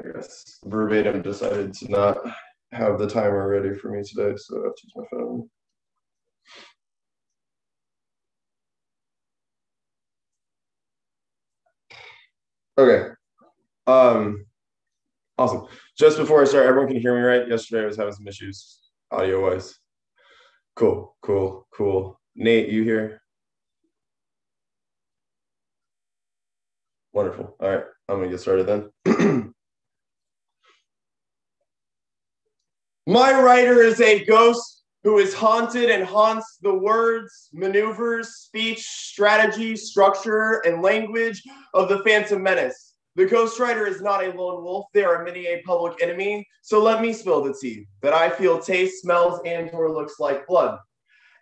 I guess verbatim decided to not have the timer ready for me today, so I have to use my phone. Okay. Um, awesome. Just before I start, everyone can hear me right? Yesterday I was having some issues audio wise. Cool, cool, cool. Nate, you here? Wonderful. All right, I'm gonna get started then. My writer is a ghost who is haunted and haunts the words, maneuvers, speech, strategy, structure, and language of the Phantom Menace. The Ghost Rider is not a lone wolf. They are many a public enemy. So let me spill the tea that I feel tastes, smells, and or looks like blood.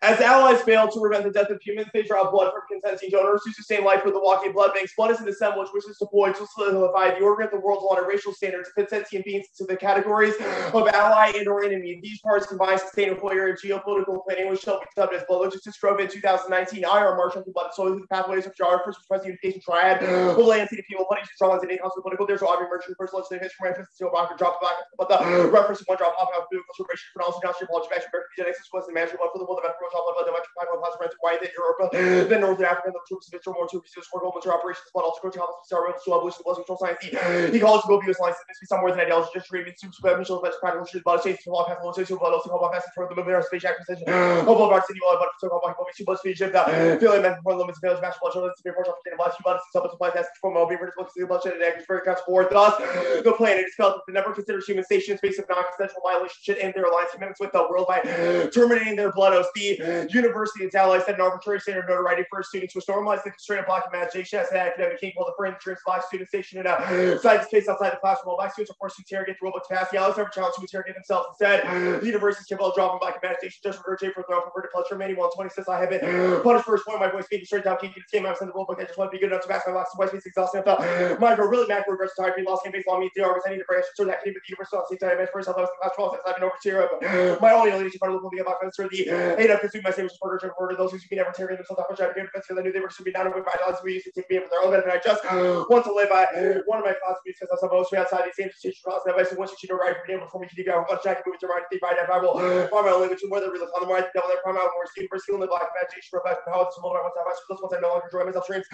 As allies fail to prevent the death of humans, they draw blood from consenting donors to sustain life for the walking blood banks. Blood is an assemblage which is deployed to solidify the order of the world's water racial standards to fit sentient beings into the categories of ally and or enemy. These parts combine sustain employer and geopolitical planning, which shall be dubbed as blood logistics drove in 2019. IR Marshall the blood so the pathways of jar first press unification triad of land city people, money, traumas, and income political. There's Aubrey Merchant, first legislative history, manifest, zero block, drop back, but the reference to one drop, pop out, corporation, for also downstream, apology, back, genetics, was the management for the world of top blood, blood, electric one class rent why that Europe, then Northern Africa, the troops of Israel, more to resist for military operations, but also control house, Sarah, so abolition, was control science. He calls to go be lines, this be somewhere than ideology, just dreaming, soup, square, Michelle, best practical shit, but change to law, path, low, social, but also about fast for the movement, space acquisition, of all our city, but so called by two bus feature, that feeling meant for limits, fails, match, blood, children, severe force, opportunity, blast, you must, some supply test, from over, versus books, the bloodshed, and actors, very cuts forward. Thus, the planet is felt that they never consider human station in space of non-consensual violation should end their alliance commitments with the world by terminating their blood oaths. The university its allies set an arbitrary standard of notoriety for students, which normalized the constraint of black imagination as an academic of deferring the black students stationed in a science space outside the classroom. While black students are forced to interrogate the robot capacity, allies never challenged to interrogate themselves. Instead, the university is capable of dropping black imagination just regurgitate for their own perverted pleasure. Many one twenty says I have been punished for exploiting my voice, speaking straight down, keeping the game. I'm sending the robot. I just want to be good enough to pass my last voice, being exhausting. I felt for really macro regrets, tired, being lost in based on me. The arms I need to branch, so that can be the universe. So I time, first, I was class 12 since I've been over to my only leadership, I look at my friends for the eight of consume my savings for murder, those who can never tear themselves up, which I did because I knew they were to be down with my dollars. We used to take me for their own benefit. I just want to live by one of my classmates says I'm supposed to be outside the same teacher class. And I said, once you should arrive for me before me to give out much I can move to right right now. I will find my language and whether we look on the more I think devil that prime out more see for skill in the black imagination reflect how it's similar once I have once I no longer enjoy myself dreams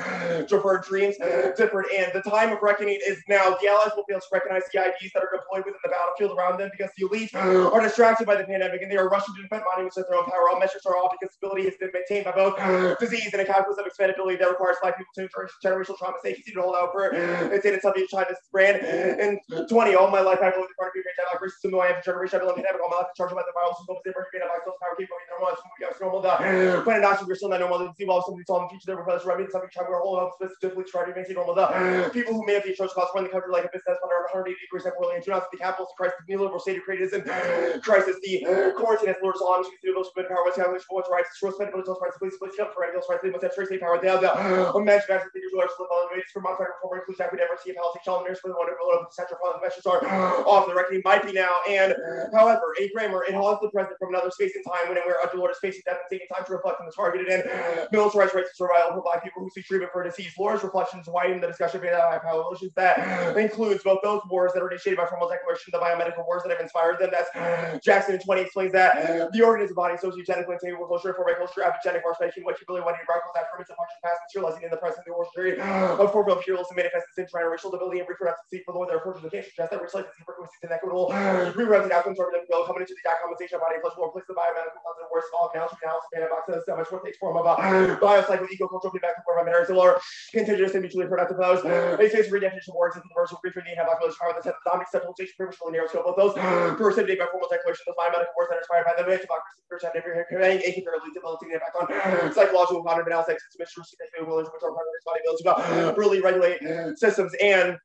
deferred dreams different and the time of reckoning is now. The allies will be able to recognize the IDs that are deployed within the battlefield around them because the elite are distracted by the pandemic and they are rushing to defend monuments with their own power. All measures are off because stability has been maintained by both disease and a calculus of expandability that requires black people to endure generational trauma. Continue to hold out for it's in something to this brand. And 20, all my life I've lived in front of you, great time, racism, no I have generation, I've been all my life, charged by the violence, and those never been about those power, keep going, normal, it's normal, the when not you're still not normal, the see while saw in the future, there were right, something trying to hold up specifically try to maintain normal. The people who may have the approach costs run the country like a business under 180 degrees temporarily and do not see the capitalist crisis, the neoliberal state of creatism crisis, the quarantine has lured us on to those have power, what's happening, what's rights, short spending, those rights, please, help for those rights, they must have trace power. They have the immense massive figures who are still evaluated for modern reform includes that we never see a policy challenges for the wonderful of the central fund measures are off the reckoning might be now. And however, a grammar, it haunts the present from another space and time when and where under Lord is facing death and taking time to reflect on the targeted and militarized rights of survival for black people who seek treatment for disease. Laura's reflections widen the discussion of coalitions that includes both those wars that are initiated by formal declaration, the biomedical wars that have inspired them. That's Jackson 20 explains that the organism body sociogenically and stable culture for culture, epigenetic force making what you really want to radicals that ferments a function past materializing in the present the period of formal imperialism manifests in racial ability and reproductive for the Lord their approaches to cancer suggest that recycling frequencies and equitable reproductive outcomes are will coming into the dot compensation body plus more place the biomedical content worse all now to now span box so much what takes form of a biocycle eco-cultural feedback for my minerals or contagious and mutually productive flows. They face redefinition works into the universal brief and have population power that sets the dominant centralization previously narrow scope of those. Precipitated by formal declaration of biomedical wars that are inspired by the democracy percent every conveying a fairly debilitating impact on. Psychological cognitive analysis which are part of body builds about really regulate systems and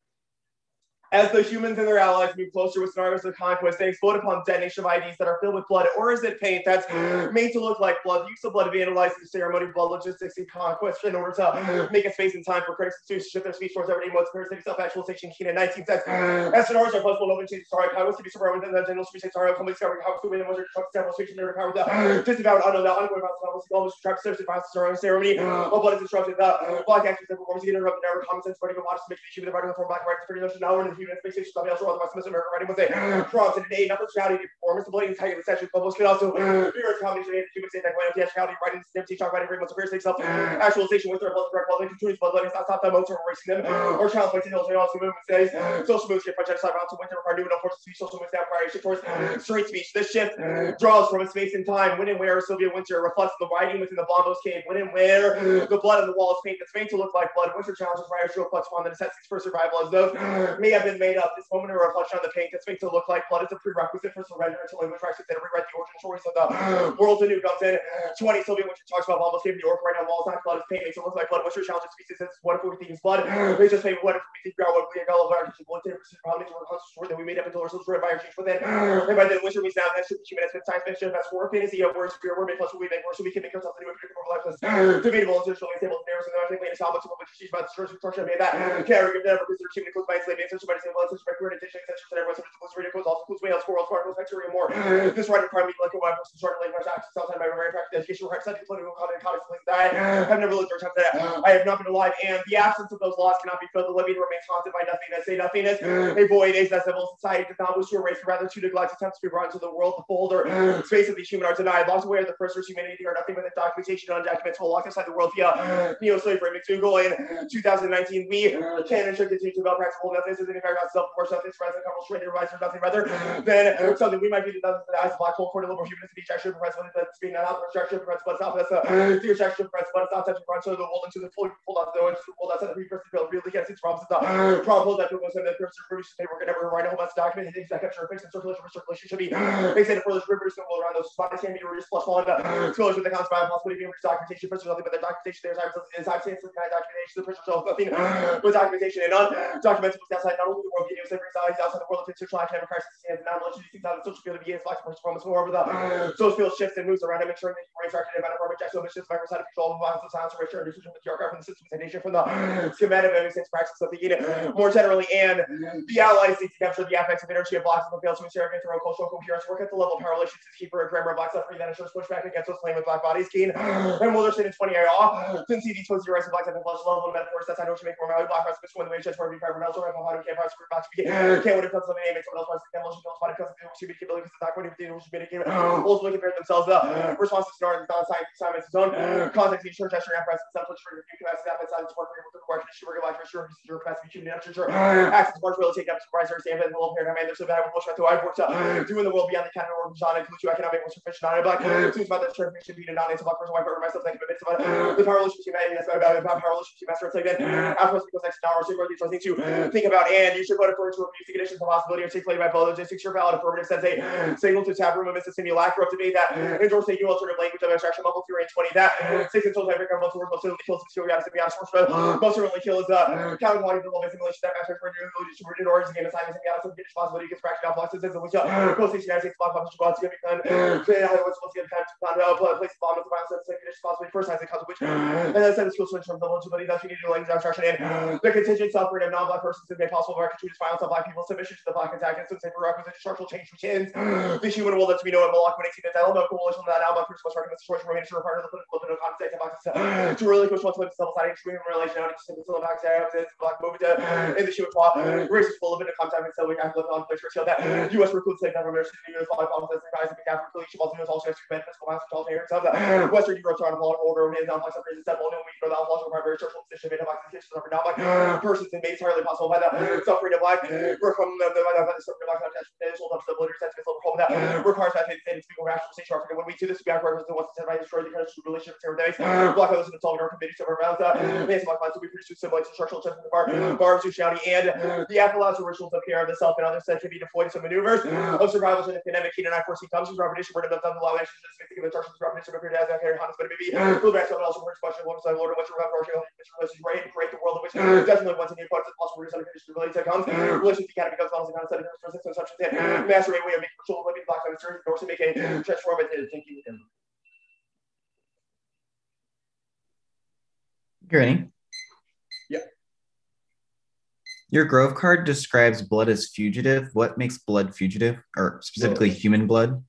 as the humans and their allies move closer with scenarios of conquest, they explode upon detonation of IDs that are filled with blood, or is it paint that's made to look like blood? The use of blood to be analyzed in the ceremony of blood logistics and conquest in order to make a space and time for critics to shift their speech towards everyday modes, parasitic self-actualization, keen in 19 cents. As scenarios are possible, open change sorry, conquest to be surrounded within the general speech, sorry, complete discovery, how food and was several speech, and power with the disavowed, unknown, the ongoing process, almost almost trapped, seriously, process around ceremony, all blood is instructed, the black actions that performs, interrupt, never common sense, vertical, modest, make the human, the vertical form, black, right, pretty much now, and human space station, something else, or otherwise, Mr. American writing was a prompt today, not personality, performance, ability, type of session, but most could also figure out comedy, human state, like, theatricality, writing, snippy, talk, writing, bring, what's a ah. fair state, self, actualization with their blood, direct blood, continuous blood, letting stop, stop, them, motor, erasing them, ah. or challenge, like, to also movement says, ah. social moves, shift, French, side, to winter, require new, unfortunate speech, social down, prior, shift towards straight speech. This shift draws from a space and time. When and where Sylvia Wynter reflects the writing within the Bombos cave. When and where the blood on the walls paint that's made to look like blood. Wynter challenges writers to reflect upon the necessities for survival as those may have been made up. This moment of reflection on the paint that's made to look like blood is a prerequisite for surrender until English writers that rewrite the origin stories of the world anew comes in. 20 Sylvia which talks about cave in New York right now. Walls not blood is paint makes it look like blood. Wynter challenges species says what if we think it's blood? They just say what if we think about what we think all of our blood problems were constant that we made up until ourselves right by our change within. And by then Wynter means now that's human as science fiction, that's horror fantasy, of words, fear, make plus we make words, so we can make ourselves into a predictable lifeless, debatable, intentionally stable, narrow, so I think latest album, so much she's about the of structure made that character never considered human close by such by such by career addiction, etc. So everyone such as reading close also includes whales, squirrels, sparkles, bacteria, more. Mm. This writing part me like a wife person short language access outside my very practice education requires study political content context like that. Mm. I've never lived or attempted that. Mm. I have not been alive, and the absence of those laws cannot be filled. The living remains haunted by nothingness. Say nothingness, a void, a civil society does not wish to erase, rather to neglect attempts to be brought into the world. The folder space of these human are denied. Lost away of the first humanity are nothing but the documentation on documents will lock inside the world via neo-slavery. McDougall in 2019, we can and should continue to develop practical methods as any paragraph self-force, nothing present, couple straight nothing rather than something we might be the eyes of black hole, core to liberal humanist, the extraction of press, when it's being not out, of press, but it's not that's a the extraction press, but it's not touching front, so the world into the full pulled out the pull outside the first build really gets its problems. The problem that people say that person produces paper can never write a whole bunch of documents, things that capture fixed and circulation circulation should be extended for those rivers that will around those spots can be reduced plus one uh, scholars with the concept of possibility of documentation for nothing but the documentation there's is obviously some kind of documentation the person shows nothing but documentation and undocumented outside not only the world video slavery size outside the world of social economic crisis and much these things out of social field begins black person from more over the social field shifts and moves around and ensuring that you're interacted about environment jackson missions microside control of violence and science ratio and decision with your from the systemization from the schematic of sense practice of the unit more generally and the allies seek to capture the effects of energy of blocks and fail to ensure cultural coherence work at the level of power relations to keep a grammar of blocks suffering that ensures pushback against those playing with black bodies keen and Wilderson in 20 AR since CD towards the rise of blacks at the level of metaphors that's I know to make more valuable black rights when the way just for be private melter and how to can't pass for box be can't would have to the name someone else wants to body because they should be capable because the doc when they should be given ultimately compare themselves the response to snarl and non-science assignments his own context the church gesture apparatus central trigger view capacity that means for able to work issue work life for sure your capacity to nature sure access to parts really take up surprise or stand and the paradigm and there's so bad bullshit to I've worked doing the world beyond the canon or genre includes you economic was sufficient on it black seems about the church should be a non-native black person white for myself thinking about the power relationship and that's about about power relationship master it's like then after because next hour so are things to think about and you should vote a for to abuse the conditions the possibility articulated by both logistics your valid affirmative sense a signal to tap room of Mississippi lack of debate that endorse a new alternative language of abstraction level theory in 20 that six and every most words most certainly kills the theory to be honest most certainly kills uh, the counting quantity of the low simulation that matters for new to in orders again assignments and gaps of the possibility against practical fluxes and which goes to United States block published about to get done clear how what's supposed to get time to plan to place the bomb of the violence and conditions possibly first times it comes of which and then send the skill switch from the legibility that you need to language abstraction and the contingent suffering of non-black persons is made possible by continuous violence on black people submission to the black antagonists and prerequisite structural change which ends the human will that we know in Malak when it's that element of coalition that persons must recognize the choice remain a part of the political and context of access to relinquish what's with civil-sided extreme relationality to the civil back black movement in the human plot racist full of in a contact and so we have to live on place for that U.S. recruits like never mentioned the U.S. law offices and guys and Catholic religion also knows also to prevent physical mass control parents of the Western Europe trying to follow order and his complex of reasons that will know we know that laws require very churchful position made of of black persons and made entirely possible by the suffering of black work from the by the suffering of black attachment that is hold up to the of home that requires that they to speak rationalization Africa when we do this we have records that wants to by destroy the kind of relationship terror days black others in the solving our committees of our mouths black minds will be produced similar to structural tension of bar bar sociality and the appalachian rituals of care of the self and others that can be deployed to maneuvers of survival in a pandemic and I foresee comes from repetition word of the law actions that speak of the churches repetition of period as I carry Hannes but maybe go back to also words question one side Lord your record relations right and create the world in which definitely once in the parts of possible reason conditions related comes relations to kind of becomes almost a kind of set of resistance such as master way of making ritual living black on the church or to make a transformative thinking Granny. Yeah. Your Grove card describes blood as fugitive. What makes blood fugitive, or specifically Well- human blood?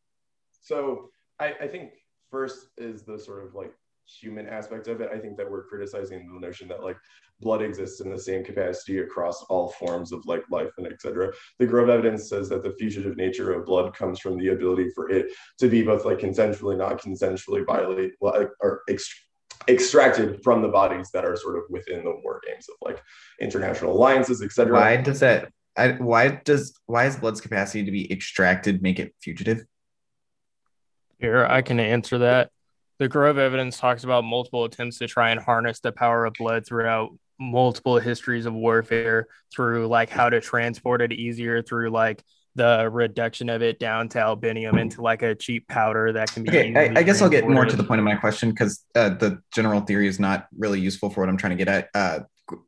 So I, I think first is the sort of like human aspect of it. I think that we're criticizing the notion that like blood exists in the same capacity across all forms of like life and etc. The Grove evidence says that the fugitive nature of blood comes from the ability for it to be both like consensually, not consensually violate or ext- extracted from the bodies that are sort of within the war games of like international alliances, etc. Why does that? I, why does why is blood's capacity to be extracted make it fugitive? Here, I can answer that. The Grove evidence talks about multiple attempts to try and harness the power of blood throughout multiple histories of warfare through like how to transport it easier through like the reduction of it down to albumin into like a cheap powder that can be. Okay, I, I, guess I'll get more to the point of my question because uh, the general theory is not really useful for what I'm trying to get at. Uh,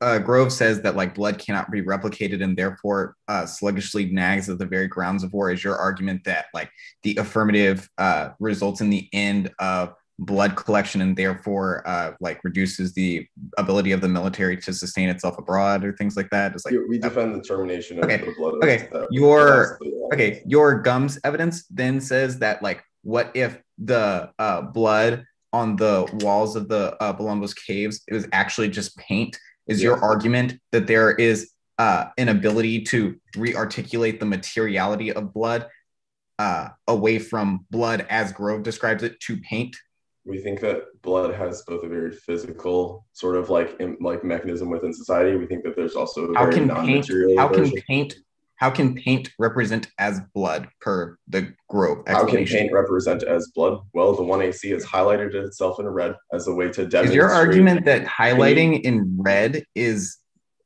uh, Grove says that like blood cannot be replicated and therefore uh, sluggishly nags at the very grounds of war. Is your argument that like the affirmative uh, results in the end of blood collection and therefore uh, like reduces the ability of the military to sustain itself abroad or things like that. It's like we defend the termination of okay. the blood. Okay, your okay your gums evidence then says that like what if the uh, blood on the walls of the uh, caves it was actually just paint is your argument that there is uh, an ability to rearticulate the materiality of blood uh, away from blood as Grove describes it to paint? We think that blood has both a very physical sort of like like mechanism within society. We think that there's also how can paint how can paint how can paint represent as blood per the Grove How can paint represent as blood? Well, the 1AC has highlighted itself in a red as a way to demonstrate. Is your argument that highlighting in red is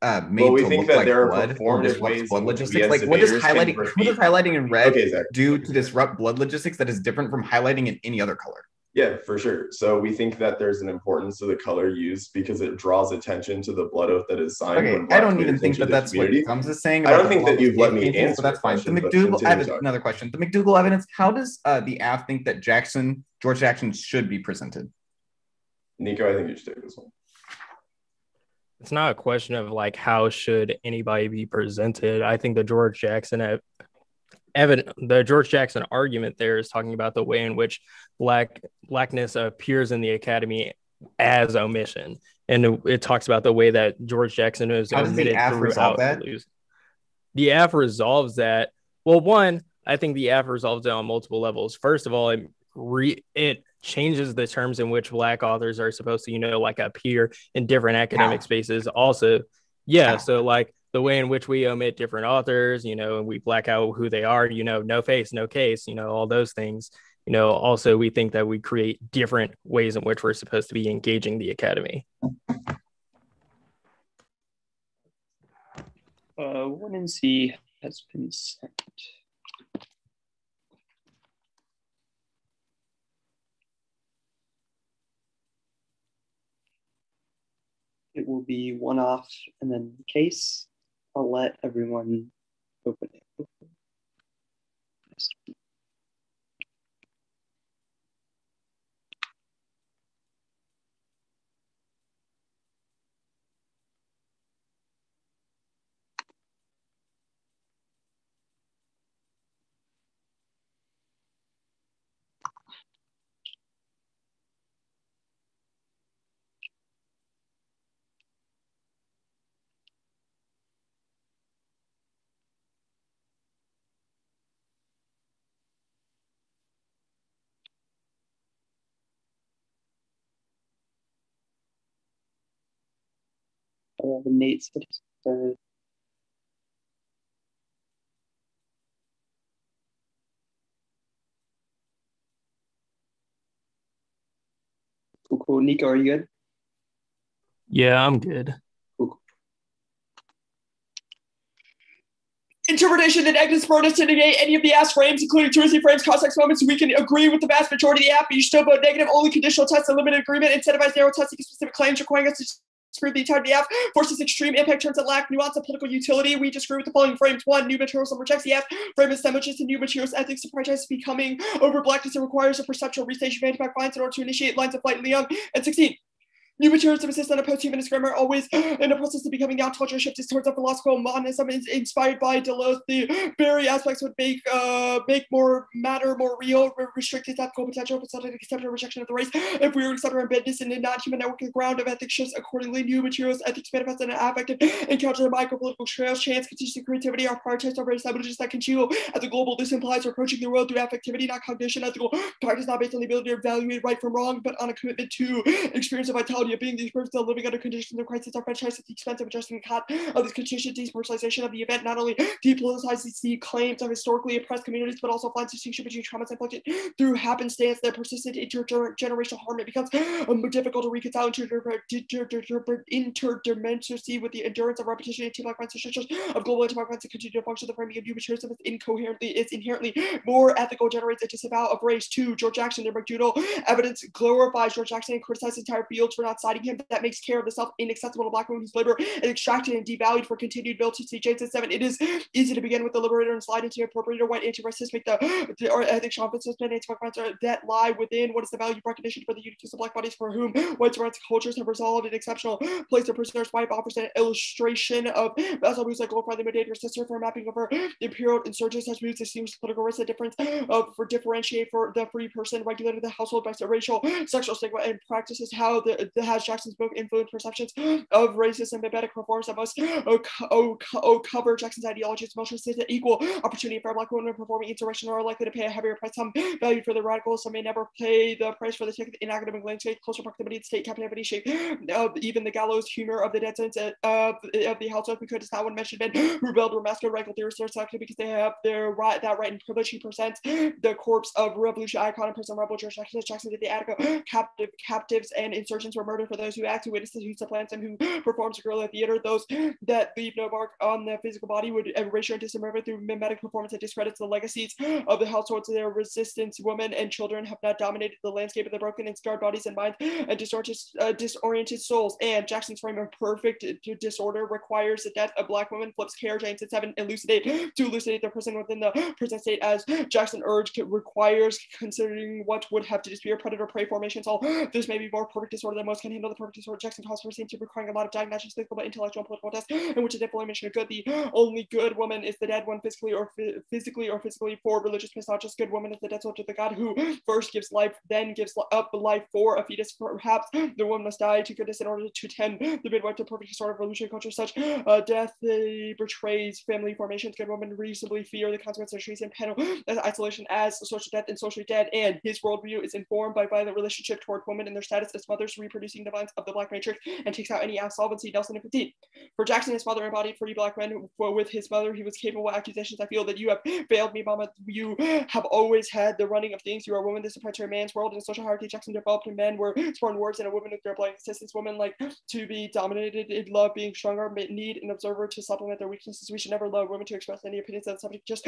uh, made well, we to think look that like there blood or disrupts blood logistics? Like, what does highlighting what does highlighting in red okay, do to disrupt blood logistics that is different from highlighting in any other color? Yeah, for sure. So we think that there's an importance to the color used because it draws attention to the blood oath that is signed. Okay, I don't even think that that's community. what Combs is saying. I don't think that you've let me answer. that's fine. The McDougal. I have another question. The McDougal evidence. How does uh, the AF think that Jackson, George Jackson, should be presented? Nico, I think you should take this one. It's not a question of like how should anybody be presented. I think the George Jackson evident the George Jackson argument there is talking about the way in which black blackness appears in the academy as omission, and it, it talks about the way that George Jackson is omitted does the? The AF resolves that. Well, one, I think the AF resolves it on multiple levels. First of all, it re- it changes the terms in which black authors are supposed to, you know, like appear in different academic spaces. Also, yeah, so like the way in which we omit different authors, you know, and we black out who they are, you know, no face, no case, you know, all those things. You know, also we think that we create different ways in which we're supposed to be engaging the academy. Uh, one in C has been sent. It will be one off and then case. I'll let everyone open it. Uh, the Nate said. Cool, cool. Nico, are you good? Yeah, I'm good. Cool. Interpretation that Agnes us to negate any of the ass frames, including truancy frames, context moments, we can agree with the vast majority of the app, but you still vote negative. Only conditional tests and limited agreement incentivize narrow testing specific claims, requiring us to screw the entire DF, forces extreme impact terms that lack nuance and political utility. We disagree with the following frames. One, new materials and rejects the F. Frame is sandwiches to new materials ethics to prioritize becoming over blackness and requires a perceptual restation of anti-black lines in order to initiate lines of flight in the young. And 16, New materials of assist on a post-humanist grammar always in the process of becoming the ontological shift is towards a philosophical is inspired by Deleuze. The very aspects would make uh, make more matter more real, restrict its ethical potential, but facilitate acceptance rejection of the race. If we were to accept our in a non-human network, the ground of ethics shifts accordingly. New materials, ethics manifest in an affective encounter the micro-political trails, chance, contingency, creativity are prioritized over establishes that congeal at the global. This implies approaching the world through affectivity, not cognition. Ethical practice not based on the ability to evaluate right from wrong, but on a commitment to experience of vitality of being these persons still living under conditions of crisis are franchised at the expense of adjusting the cut of this condition depersonalization of the event not only depoliticizes the claims of historically oppressed communities, but also finds distinction between traumas inflicted through happenstance that persisted intergenerational harm. It becomes um, difficult to reconcile interdimensionality with the endurance of repetition and black institutions of global anti-black to continue to function the framing of new materialism is incoherently is inherently more ethical, generates a disavow of race. Two, George Jackson and McDougall evidence glorifies George Jackson and criticizes entire fields for not citing him. That makes care of the self inaccessible to black women whose labor is extracted and devalued for continued militancy. Jason seven. It is easy to begin with the liberator and slide into appropriator white anti-racist make the, the or think Sean Francis anti-black that lie within what is the value of recognition for the uniqueness of black bodies for whom white supremacist cultures have resolved an exceptional place to prisoners. White offers an illustration of Basil Booth's like glorify the mediator sister for mapping over imperial insurgents as moves distinguished political risk, the difference of for differentiate for the free person, regulated the household by racial, sexual stigma, and practices how the, the has Jackson's book influenced perceptions of racism and mimetic performance that must oh, oh, oh, cover Jackson's ideologies. Says that equal opportunity for black women performing insurrection are likely to pay a heavier price. Some valued for the radicals, some may never pay the price for the ticket in academic landscape, closer proximity to state captivity shape of even the gallows humor of the dead sentence of, of the house of could is not one mentioned men who rebelled were massacred radical theorists are selected because they have their right that right and privilege. He presents the corpse of revolution icon and person rebel George Jackson. Jackson did the Attica captive captives and insurgents were murdered for those who act, who witnesses, who supplants, and who performs guerrilla theater. Those that leave no mark on the physical body would erase and dismember through mimetic performance that discredits the legacies of the households. of Their resistance, women and children have not dominated the landscape of the broken and scarred bodies and minds and disoriented, uh, disoriented souls. And Jackson's frame of perfect disorder requires the death of black women. Flips care James and seven elucidate to elucidate the person within the prison state as Jackson urged it, requires considering what would have to disappear predator prey formations. All this may be more perfect disorder than most can handle the perfect disorder. Jackson calls for to requiring a lot of diagnostic, physical, but intellectual and political tests in which a definition of good. The only good woman is the dead one physically or physically or physically for religious misogynist. Good woman is the dead to the God who first gives life, then gives up life for a fetus. Perhaps the woman must die to goodness in order to tend the midwife to perfect disorder of culture. Such uh, death betrays family formations. Good women reasonably fear the consequences of treason, penal isolation as social death and socially dead. And his worldview is informed by violent relationship toward women and their status as mothers, reproducing divines of the Black Matrix, and takes out any absolvency. Nelson and 15. For Jackson, his father embodied free black men. For with his mother, he was capable of accusations. I feel that you have failed me, Mama. You have always had the running of things. You are a woman. This is a man's world. In social hierarchy, Jackson developed in men were sworn words, and a woman with their blind existence. Women like to be dominated in love, being stronger, need an observer to supplement their weaknesses. We should never love women to express any opinions on the subject. Just,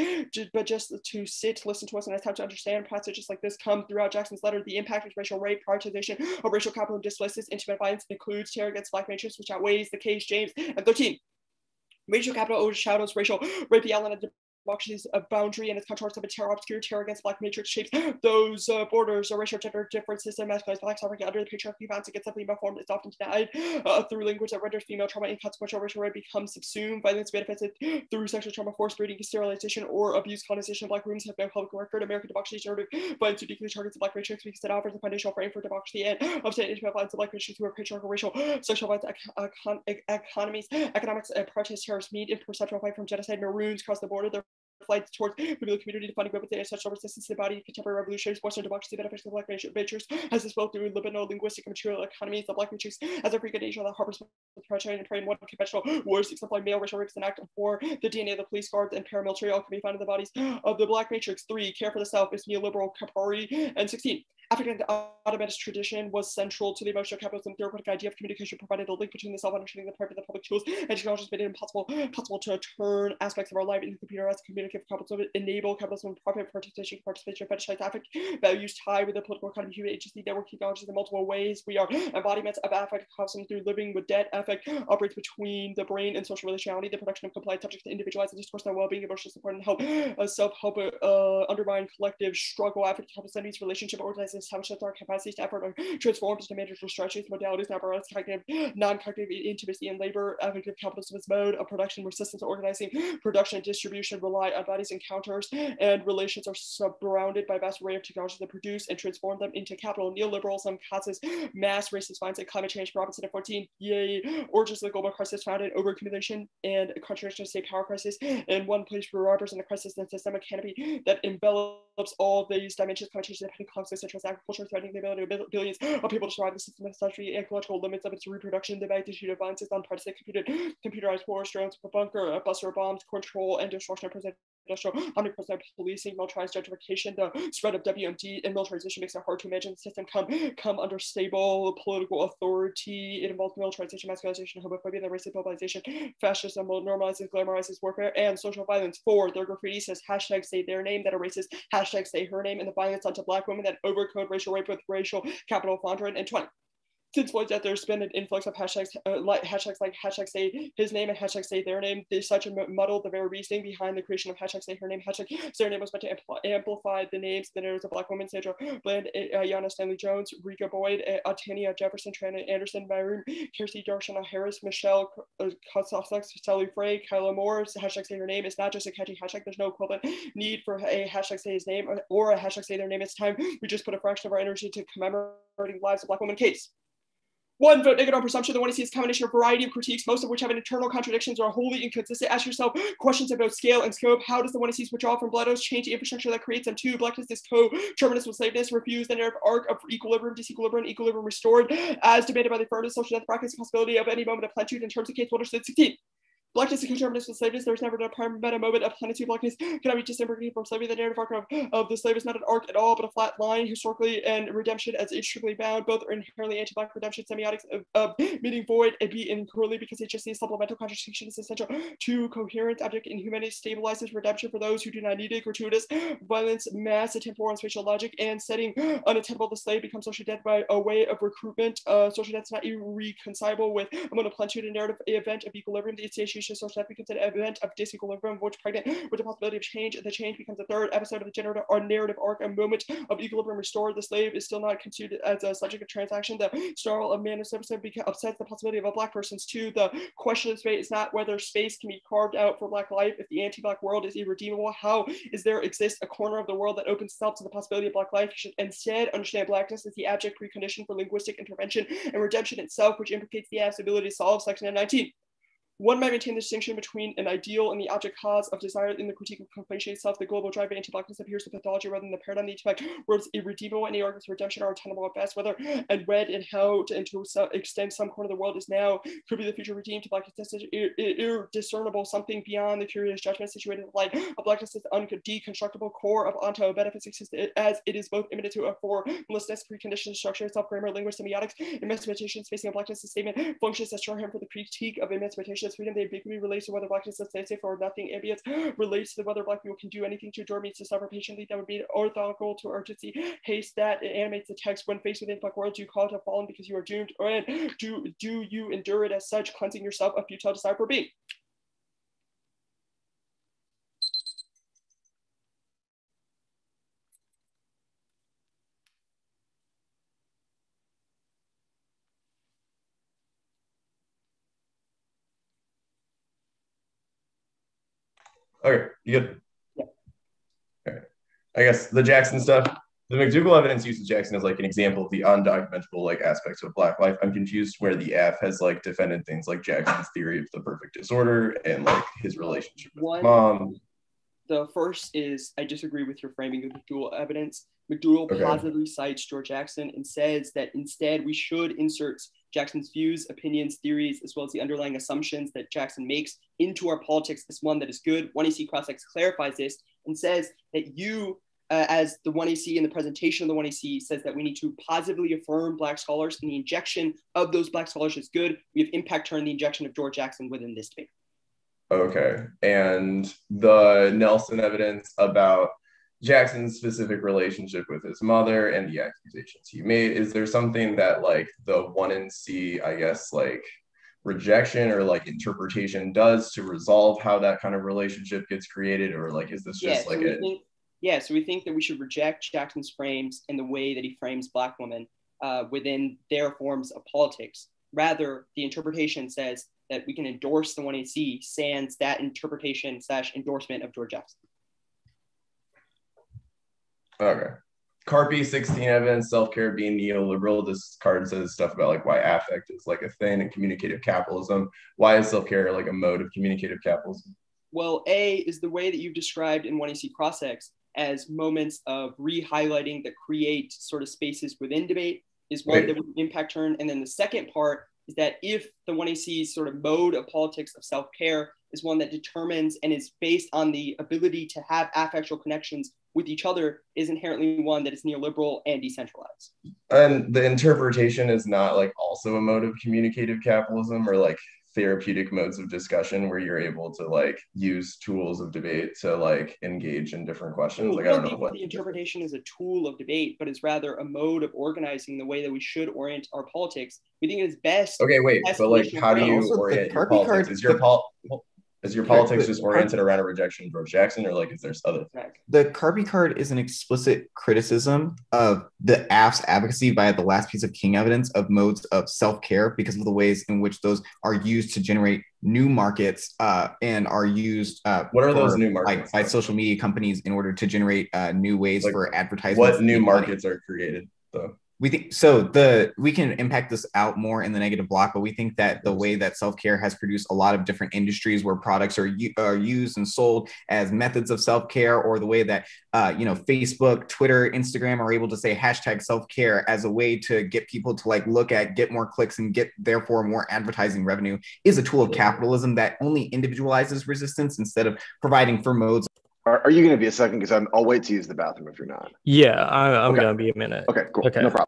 but just to sit, listen to us, and attempt to understand passages like this come throughout Jackson's letter. The impact of racial rape, prioritization of racial capital displaces intimate violence, includes terror against black matrix, which outweighs the case James and 13. Racial capital overshadows racial rape, element of a boundary and its contours of a terror, obscure terror against black matrix shapes. Those uh, borders or racial gender differences and masculinized black sovereignty under the patriarchy violence against the female form is often denied. Uh, through language that renders female trauma inconsequential racial rape becomes subsumed. Violence manifested through sexual trauma force breeding sterilization or abuse colonization of black rooms have been public record. American democracy generative violence uniquely targets the black matrix because it offers a foundational frame for democracy and obstinate intimate violence of black matrix through a patriarchal racial sexual violence econ- economies economics and protest terrorists meet imperceptible fight from genocide maroons across the border flights towards the community defunding weapons and such resistance to the body contemporary revolutionaries western democracy benefits the black matrix as this well through libidinal linguistic and material economies of black matrix as a freaking nation that harbors proletarian and train one conventional wars exemplify male racial rapes and act for the DNA of the police guards and paramilitary all can be found in the bodies of the black matrix. Three care for the self is neoliberal Capari and 16 African autonomous tradition was central to the emotional capitalism therapeutic idea of communication, provided a link between the self-understanding of the private and the public tools, and technologies made it impossible possible to turn aspects of our life into computerized communicative capitalism, enable capitalism, profit, participation, participation, fetishize affect, values tied with the political economy, human agency, network technologies in multiple ways. We are embodiments of affect capitalism through living with debt. Affect operates between the brain and social relationality, the production of compliant subjects to individualize and discourse on well-being, emotional support, and help uh, self-help uh, undermine collective struggle. Affect relationship enemies relationship organizes establishments our capacities to effort are transformed into manageable structures, modalities, apparatus, cognitive, non-cognitive intimacy, uh, and labor, effective capitalism mode of production where systems organizing, production, and distribution rely on bodies encounters and relations are surrounded by vast array of technologies that produce and transform them into capital. Neoliberalism causes mass racist violence and climate change. Robinson at 14, yay, origins of the global crisis found in overaccumulation and contradiction of state power crisis in one place for robbers and a crisis and systemic canopy that envelops all these dimensions, climate change, independent as agriculture, threatening the ability of billions of people to survive the system of such ecological limits of its reproduction, the magnitude of violence is unprecedented, computed, computerized wars, drones, bunker, buster bombs, control, and destruction of president industrial omnipresent policing, militarized gentrification, the spread of WMD and militarization makes it hard to imagine the system come come under stable political authority. It involves militarization, masculinization, homophobia, the racist mobilization, fascism normalizes, glamorizes warfare, and social violence. Four, their graffiti says hashtag say their name that erases hashtag say her name, and the violence onto black women that overcode racial rape with racial capital 400 and 20 since Floyd's death, there's been an influx of hashtags, uh, like hashtags like hashtag say his name and hashtag say their name. They such a muddle the very reasoning behind the creation of hashtag say her name. Hashtag say her name was meant to ampl- amplify the names. The narratives of Black women, Sandra Bland, uh, Yana Stanley Jones, Rekia Boyd, uh, Jefferson, Trana Anderson, Myron, Kirsty Darshana Harris, Michelle uh, Sally Frey, Kayla Moore. Hashtag say her name is not just a catchy hashtag. There's no equivalent need for a hashtag say his name or a hashtag say their name. It's time we just put a fraction of our energy to commemorating lives of Black women case. One, vote negative on presumption. The one is a combination of variety of critiques, most of which have an internal contradictions or are wholly inconsistent. Ask yourself questions about scale and scope. How does the one to see withdraw from blood change the infrastructure that creates them? Two, blackness is co-terminus with slaveness, refuse the narrative arc of equilibrium, disequilibrium, equilibrium restored, as demanded by the affirmative social death practice, possibility of any moment of plenitude in terms of Case Wilderson 16. Blackness and conservatives with slaveness, there is never a meta moment of plenitude. Blackness cannot be distinguished from slavery. The narrative arc of, of the slave is not an arc at all, but a flat line historically and redemption as intricately bound. Both are inherently anti-black redemption semiotics of, of meaning void and be incorrelated because it just needs supplemental contradiction is essential to coherent object in humanity stabilizes redemption for those who do not need it. Gratuitous violence, mass, a temporal and spatial logic, and setting unattainable the slave becomes social death by a way of recruitment. Uh, social death is not irreconcilable with a moment of plenitude and narrative event of equilibrium. The instantiation social death becomes an event of disequilibrium, which pregnant with the possibility of change. The change becomes a third episode of the generative or narrative arc, a moment of equilibrium restored. The slave is still not considered as a subject of transaction. The snarl of man upsets the possibility of a black person's too. The question of space is not whether space can be carved out for black life. If the anti-black world is irredeemable, how is there exist a corner of the world that opens itself to the possibility of black life? You should instead understand blackness as the abject precondition for linguistic intervention and redemption itself, which implicates the ability to solve section 19. One might maintain the distinction between an ideal and the object cause of desire in the critique of conflation itself. The global drive of anti-blackness appears to pathology rather than the paradigm. The intellect words irredeemable and the arguments of redemption are untenable at best. Whether and when and how to, and to extend some corner of the world is now could be the future redeemed to blackness discernible something beyond the curious judgment situated in the light of blackness is the undeconstructible core of onto metaphysics as it is both imminent to a formlessness, preconditioned structure, self-grammar, linguist, semiotics, emancipation, spacing of blackness, statement functions as shorthand for the critique of emancipation freedom, they ambiguity relates to whether blackness is safe or nothing. Ambience relates to whether black people can do anything to endure means to suffer patiently. That would be orthogonal to urgency. Haste that it animates the text when faced with black world. You call it a fallen because you are doomed. Do do you endure it as such, cleansing yourself of futile desire for being? Okay, you good? Yeah. Okay. I guess the Jackson stuff. The McDougal evidence uses Jackson as like an example of the undocumentable like aspects of Black life. I'm confused where the F has like defended things like Jackson's theory of the perfect disorder and like his relationship with One, mom. The first is I disagree with your framing of McDougall evidence. McDougal okay. positively cites George Jackson and says that instead we should insert Jackson's views, opinions, theories, as well as the underlying assumptions that Jackson makes into our politics as one that is good. 1AC Crossx clarifies this and says that you, uh, as the 1AC in the presentation of the 1AC, says that we need to positively affirm Black scholars and the injection of those Black scholars is good. We have impact turned the injection of George Jackson within this debate. Okay. And the Nelson evidence about Jackson's specific relationship with his mother and the accusations he made. Is there something that like the one and C, I guess, like rejection or like interpretation does to resolve how that kind of relationship gets created, or like is this just yeah, like so a Yeah, so we think that we should reject Jackson's frames and the way that he frames Black women uh, within their forms of politics. Rather, the interpretation says that we can endorse the 1AC sans that interpretation slash endorsement of George Jackson. Okay. Carpe 16 evidence, self-care being neoliberal. This card says stuff about like why affect is like a thing in communicative capitalism. Why is self-care like a mode of communicative capitalism? Well, A is the way that you've described in 1AC Cross-X as moments of re-highlighting that create sort of spaces within debate is one that would impact turn. And then the second part is that if the 1AC sort of mode of politics of self-care is one that determines and is based on the ability to have affectual connections with each other is inherently one that is neoliberal and decentralized. And the interpretation is not like also a mode of communicative capitalism or like therapeutic modes of discussion where you're able to like use tools of debate to like engage in different questions. Like I don't know what the interpretation is a tool of debate, but is rather a mode of organizing the way that we should orient our politics. We think it is best. Okay, wait, but like how do you orient your politics? Card, is your pol- is your politics just oriented around a rejection of George Jackson, or like is there other? The Carby card is an explicit criticism of the AF's advocacy via the last piece of King evidence of modes of self care because of the ways in which those are used to generate new markets uh, and are used. Uh, what are for, those new markets? Like, by social media companies in order to generate uh, new ways like, for advertising. What new markets money. are created though? We think so the we can impact this out more in the negative block but we think that the way that self-care has produced a lot of different industries where products are, are used and sold as methods of self-care or the way that uh, you know facebook twitter instagram are able to say hashtag self-care as a way to get people to like look at get more clicks and get therefore more advertising revenue is a tool of capitalism that only individualizes resistance instead of providing for modes are, are you going to be a second? Because I'll wait to use the bathroom if you're not. Yeah, I, am okay. going to be a minute. Okay, cool. Okay. No problem.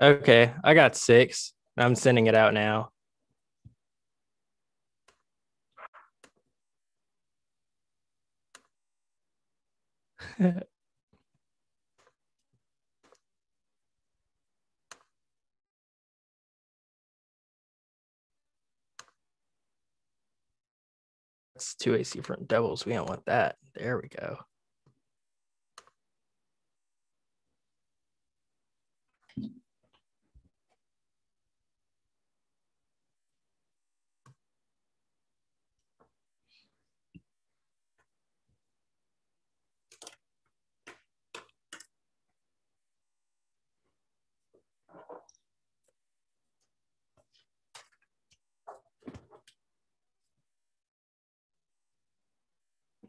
Okay, I got six. I'm sending it out now. It's two AC front doubles. We don't want that. There we go.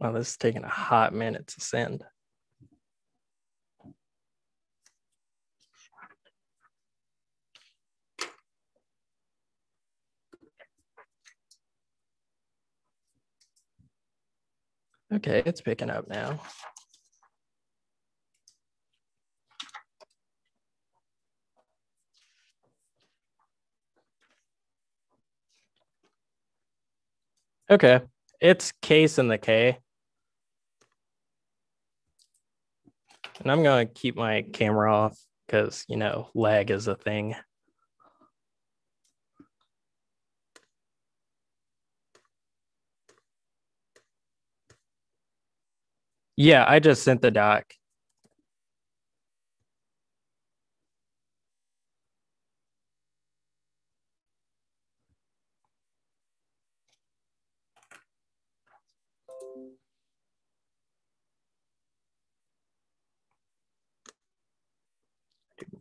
Well, this is taking a hot minute to send. Okay, it's picking up now. Okay, it's case in the K. And I'm going to keep my camera off because, you know, lag is a thing. Yeah, I just sent the doc.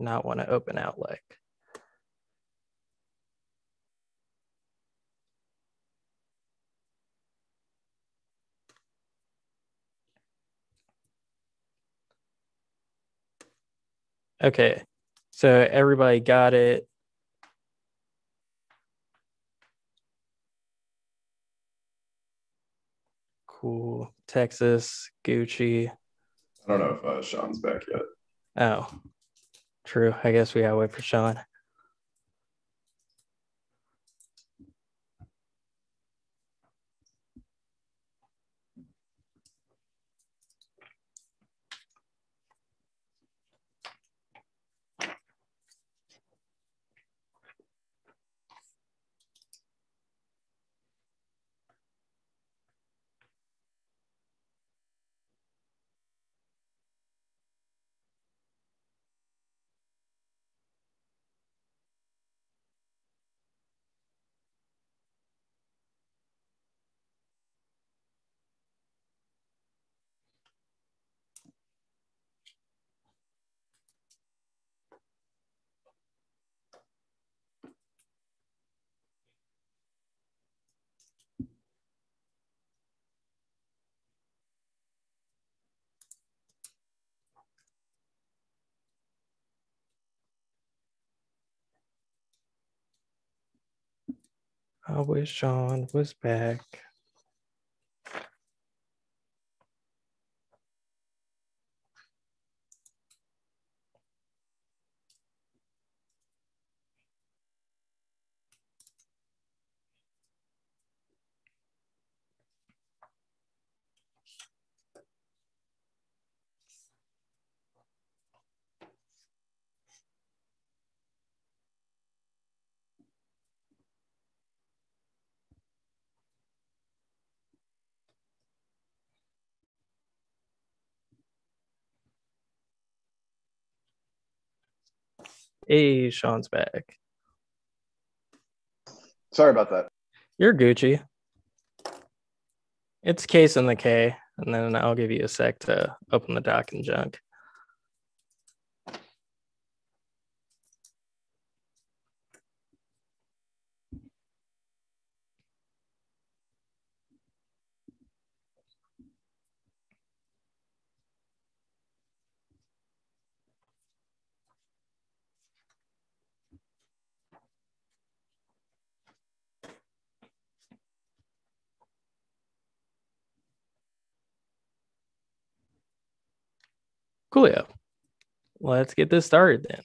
Not want to open Outlook. Okay, so everybody got it. Cool. Texas, Gucci. I don't know if uh, Sean's back yet. Oh, true. I guess we gotta wait for Sean. I wish Sean was back. Hey, Sean's back. Sorry about that. You're Gucci. It's case in the K, and then I'll give you a sec to open the dock and junk. Coolio. Let's get this started then.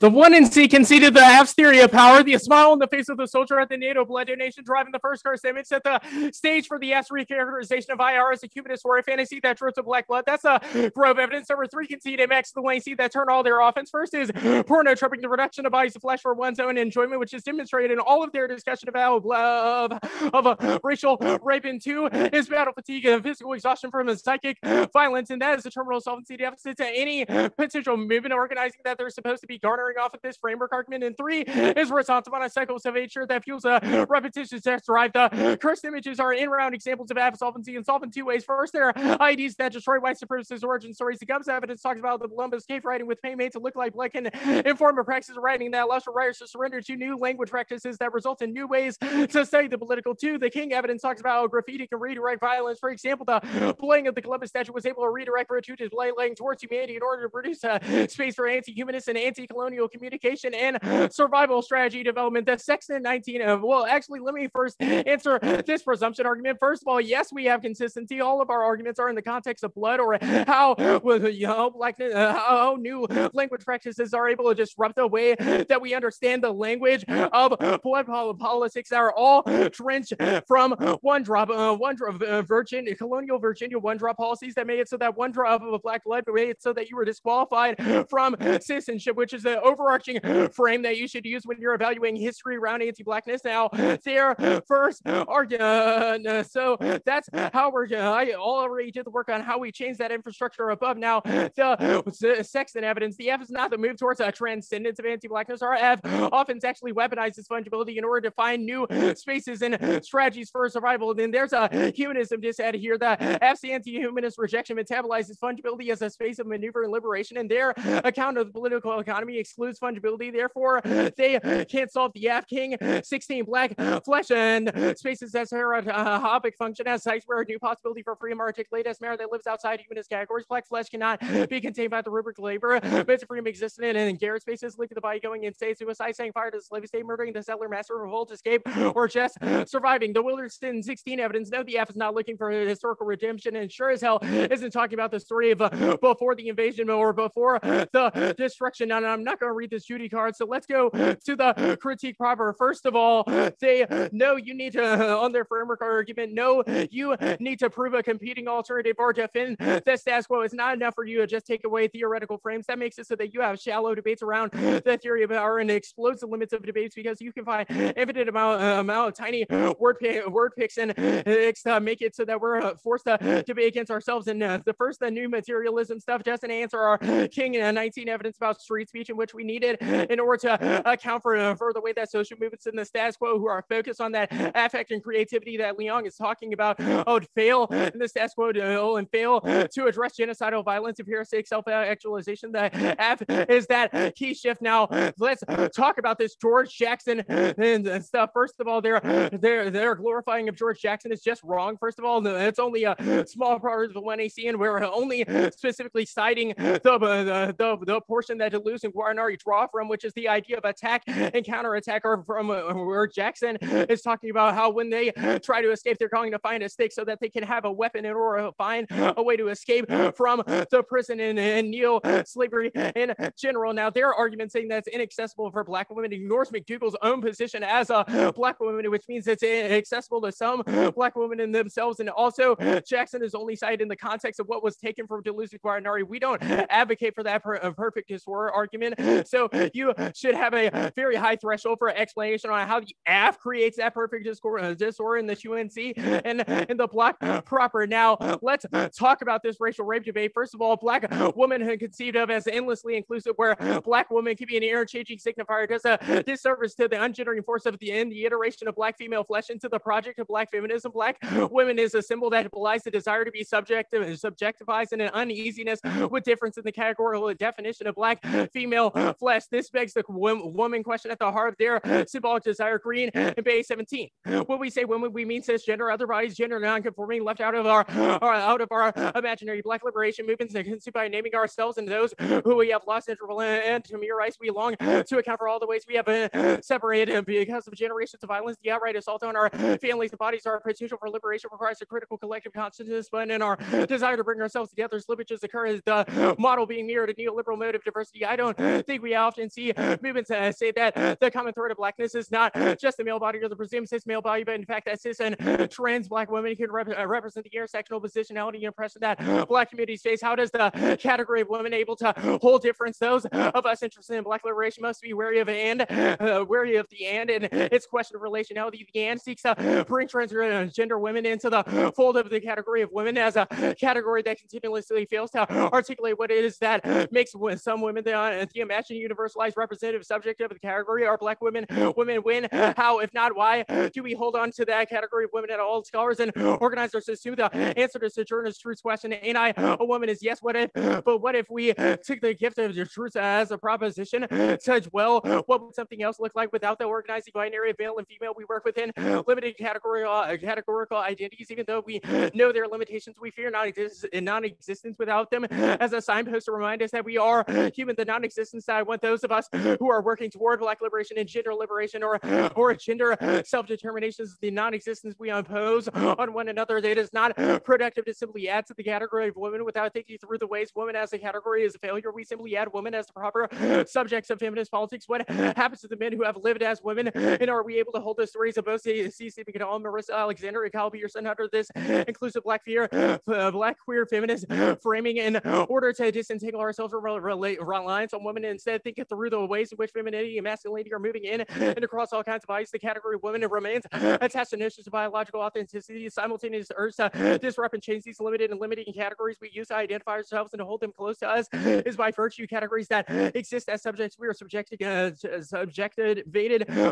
The one in C conceded the F's theory of power, the smile on the face of the soldier at the NATO blood donation, driving the first curse image, set the stage for the F's recharacterization of IR as a humanist war fantasy that drips of black blood. That's a grove evidence. Number three conceded MX the way C that turn all their offense. First is pornotroping the reduction of bodies of flesh for one's own enjoyment, which is demonstrated in all of their discussion of about of, of a racial rape. And two is battle fatigue and physical exhaustion from a psychic violence, and that is a terminal solvency deficit to any potential movement organizing that they're supposed to be garnering off of this framework argument. And three is responsive on a cycle of nature that fuels uh, a repetitious test drive. The cursed images are in round examples of absolvency and solve in two ways. First, there are IDs that destroy white supremacist origin stories. The Gumbs evidence talks about the Columbus cave writing with pain made to look like black and inform a practice of writing that allows for writers to surrender to new language practices that result in new ways to study the political. Two, the King evidence talks about graffiti can redirect violence. For example, the bullying of the Columbus statue was able to redirect virtue display laying towards humanity in order to produce a space for anti-humanist and anti-colonial communication and survival strategy development. The Sexton 19 of, well, actually, let me first answer this presumption argument. First of all, yes, we have consistency. All of our arguments are in the context of blood or how, you know, like uh, how new language practices are able to disrupt the way that we understand the language of blood politics that are all drenched from one drop, uh, one drop, uh, Virgin, colonial Virginia one drop policies that made it so that one drop of a black blood made it so that you were disqualified from citizenship, which is the overarching frame that you should use when you're evaluating history around anti-blackness. Now, their first argument. So that's how we're. I already did the work on how we change that infrastructure above. Now, the sex and evidence. The F is not the move towards a transcendence of anti-blackness. Our F often actually weaponizes fungibility in order to find new spaces and strategies for survival. And then there's a humanism disad here. The F's anti-humanist rejection metabolizes fungibility as a space of maneuver and liberation. And their account of the political economy excludes fungibility. Therefore, they can't solve the F King 16 black flesh and spaces as her hopic function as sites where a new possibility for freedom articulate as matter that lives outside humanist categories. Black flesh cannot be contained by the rubric labor. Bits freedom exist in and Garrett spaces linked to the body going in state suicide, saying fire to the slave state, murdering the settler master revolt, escape, or just surviving. The Wilderson 16 evidence. No, the F is not looking for historical redemption and sure as hell isn't talking about the story of uh, before the invasion or before the destruction. And I'm not going to read this Judy card. So let's go to the critique proper. First of all, say, no, you need to, on their framework argument, no, you need to prove a competing alternative or defend the status quo. It's not enough for you to just take away theoretical frames. That makes it so that you have shallow debates around the theory of power and explodes the limits of debates because you can find infinite amount, uh, amount of tiny word, word picks and to make it so that we're uh, forced to debate against ourselves. And uh, the first, the new materialism stuff, just an answer our King and 19 evidence about street speech in which we needed in order to account for, uh, for the way that social movements in the status quo who are focused on that affect and creativity that Leong is talking about oh, fail in the status quo to, oh, and fail to address genocidal violence and parasitic self-actualization. The F is that key shift. Now, let's talk about this George Jackson and stuff. First of all, their their their glorifying of George Jackson is just wrong. First of all, it's only a small part of the one AC, and we're only specifically citing the the, the, the portion that Deleuze and Draw from, which is the idea of attack and counterattack, or from uh, where Jackson is talking about how when they try to escape, they're going to find a stick so that they can have a weapon in order to find a way to escape from the prison and, and neo slavery in general. Now, their argument saying that it's inaccessible for black women ignores McDougall's own position as a black woman, which means it's inaccessible to some black women in themselves. And also, Jackson is only cited in the context of what was taken from Deleuze Guattari. We don't advocate for that per, perfect disorder argument. So you should have a very high threshold for explanation on how the AF creates that perfect disorder uh, in the UNC and in the black proper. Now, let's talk about this racial rape debate. First of all, black womanhood conceived of as endlessly inclusive, where black woman can be an interchanging signifier, does a disservice to the ungenerating force of the end, the iteration of black female flesh into the project of black feminism. Black women is a symbol that belies the desire to be subjective, subjectifies in an uneasiness with difference in the categorical definition of black female flesh. This begs the woman question at the heart of their symbolic desire. Green and Bey 17. When we say women, we mean cisgender, other bodies, gender non-conforming, left out of our, our out of our imaginary black liberation movements and consumed by naming ourselves and those who we have lost interval and to rights we long to account for all the ways we have uh, separated because of generations of violence. The outright assault on our families and bodies, our potential for liberation requires a critical collective consciousness, but in our desire to bring ourselves together, slippages occur as the model being mirrored a neoliberal mode of diversity. I don't think we often see movements uh, say that the common thread of blackness is not just the male body or the presumed cis male body, but in fact that cis and trans black women can rep- uh, represent the intersectional positionality and oppression that black communities face. How does the category of women able to hold difference? Those of us interested in black liberation must be wary of and uh, wary of the and and its question of relationality. The and seeks to bring transgender women into the fold of the category of women as a category that continuously fails to articulate what it is that makes some women the, uh, the imagined universalized representative subject of the category. Are black women women win? How, if not, why do we hold on to that category of women at all? Scholars and organizers assume the answer to Sojourner's Truth's question, ain't I a woman, is yes. What if? But what if we took the gift of the truth as a proposition, such well, what would something else look like without the organizing binary of male and female? We work within limited categorical, uh, categorical identities, even though we know their limitations. We fear non-existence without them as a signpost to remind us that we are human. The non-existence I want those of us who are working toward black liberation and gender liberation or or gender self-determination is the non-existence we impose on one another. It is not productive to simply add to the category of women without thinking through the ways women as a category is a failure. We simply add women as the proper subjects of feminist politics. What happens to the men who have lived as women? And are we able to hold the stories of both CeCe McDonald, Marissa Alexander, and Kyle Peterson under this inclusive black fear, uh, black queer feminist framing in order to disentangle ourselves from reliance on women and instead think through the ways in which femininity and masculinity are moving in and across all kinds of bodies. The category of women remains attached to notions of biological authenticity, simultaneous urge to disrupt and change these limited and limiting categories we use to identify ourselves and to hold them close to us is by virtue categories that exist as subjects. We are subjected, uh, subjected,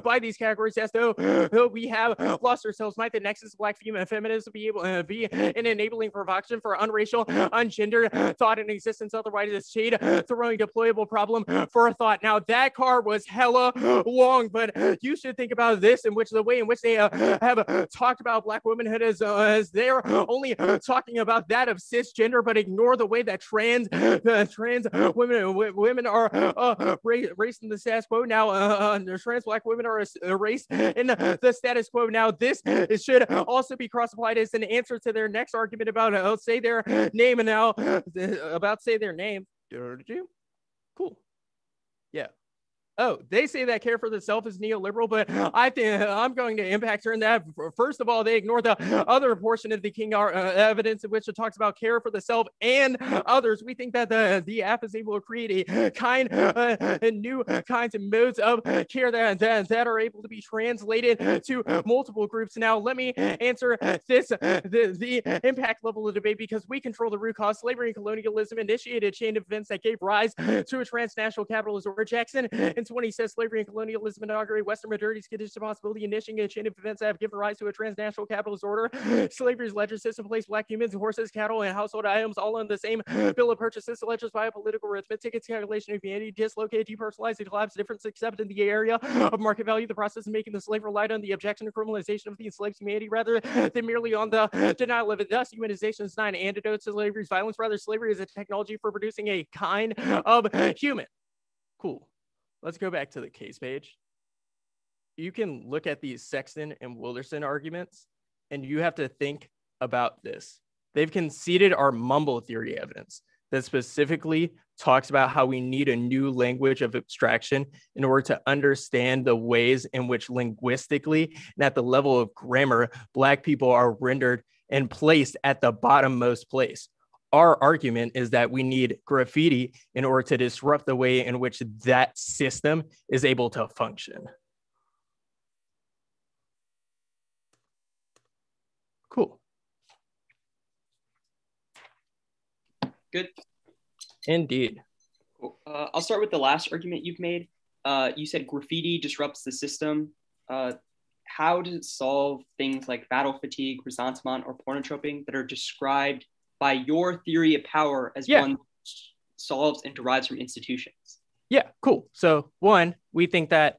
by these categories as though, though we have lost ourselves. Might the nexus of black female feminism be able uh, be an enabling provocation for unracial, ungendered thought and existence? Otherwise, it's shade throwing deployable problem for a thought. Now that car was hella long, but you should think about this in which the way in which they uh, have talked about black womanhood as, uh, as they're only talking about that of cisgender, but ignore the way that trans uh, trans women women are uh, raised in the status quo. Now, uh, uh trans black women are erased in the status quo. Now, this should also be cross applied as an answer to their next argument about uh, say their name and now about say their name. Cool. Yeah. Oh, they say that care for the self is neoliberal, but I think I'm going to impact her in that. First of all, they ignore the other portion of the King uh, evidence in which it talks about care for the self and others. We think that the, the able to create a kind uh, and new kinds of modes of care that, that, that are able to be translated to multiple groups. Now, let me answer this the, the impact level of debate because we control the root cause. Slavery and colonialism initiated a chain of events that gave rise to a transnational capitalist order. Jackson and 20 says slavery and colonialism inaugurate Western modernity's condition possibility, initiating a chain of events that have given rise to a transnational capitalist order. Slavery's ledger system placed black humans, horses, cattle, and household items all on the same bill of purchases. Ledgers by a political arithmetic, its calculation of humanity, dislocate, depersonalize, and collapse difference except in the area of market value. The process of making the slave relied on the objection and criminalization of the enslaved humanity rather than merely on the denial of it. Thus, humanization is not an antidote to slavery's violence. Rather, slavery is a technology for producing a kind of human. Cool. Let's go back to the case page. You can look at these Sexton and Wilderson arguments, and you have to think about this. They've conceded our mumble theory evidence that specifically talks about how we need a new language of abstraction in order to understand the ways in which linguistically and at the level of grammar, Black people are rendered and placed at the bottommost place our argument is that we need graffiti in order to disrupt the way in which that system is able to function. Cool. Good. Indeed. Uh, I'll start with the last argument you've made. Uh, you said graffiti disrupts the system. Uh, how does it solve things like battle fatigue, resentment, or pornotroping that are described by your theory of power as yeah. one solves and derives from institutions. Yeah, cool. So one, we think that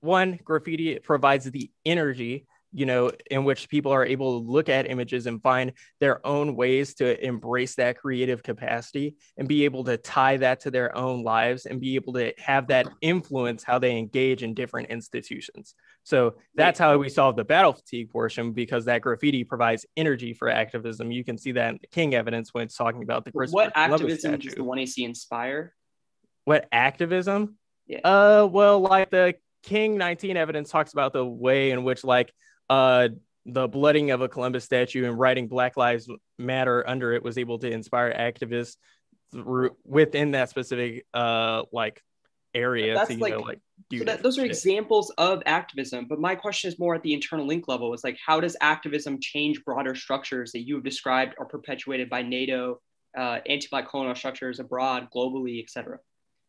one graffiti provides the energy you know, in which people are able to look at images and find their own ways to embrace that creative capacity and be able to tie that to their own lives and be able to have that influence how they engage in different institutions. So that's how we solve the battle fatigue portion because that graffiti provides energy for activism. You can see that in the King evidence when it's talking about the Christopher what activism does the 1AC inspire? What activism? Yeah. Uh, well, like the King 19 evidence talks about the way in which like uh the blooding of a Columbus statue and writing Black Lives Matter under it was able to inspire activists through, within that specific uh like area That's to you like- know like So that, those are shit. examples of activism, but my question is more at the internal link level. Is like, how does activism change broader structures that you have described are perpetuated by NATO, uh, anti-black colonial structures abroad, globally, etc.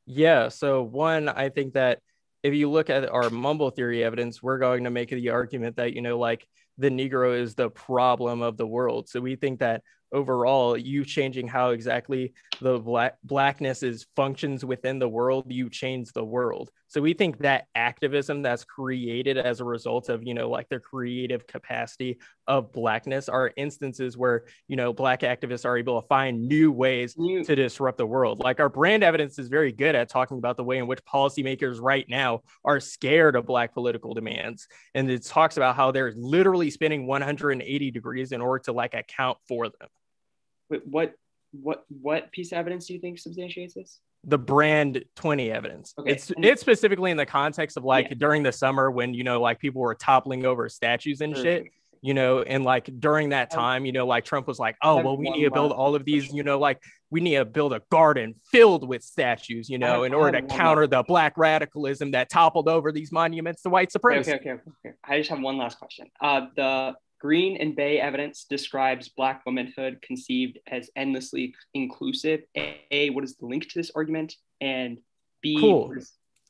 Yeah. So one, I think that if you look at our mumble theory evidence, we're going to make the argument that, you know, like the Negro is the problem of the world. So we think that overall, you changing how exactly the black blackness is functions within the world, you change the world. So we think that activism that's created as a result of, you know, like the creative capacity of blackness are instances where, you know, black activists are able to find new ways You, to disrupt the world. Like our brand evidence is very good at talking about the way in which policymakers right now are scared of black political demands. And it talks about how they're literally spinning 180 degrees in order to like account for them. Wait, what, what, what piece of evidence do you think substantiates this? The brand 20 evidence. Okay, It's and- it's specifically in the context of like Yeah. during the summer when you know like people were toppling over statues and shit. you know, and like during that time, you know, like Trump was like, oh, well, we need to build all of these, you know, like we need to build a garden filled with statues, you know, in order to counter the black radicalism that toppled over these monuments to white supremacy. okay, okay, okay. I just have one last question. Uh, the Green and Bey evidence describes Black womanhood conceived as endlessly inclusive. A, what is the link to this argument? And B, Cool.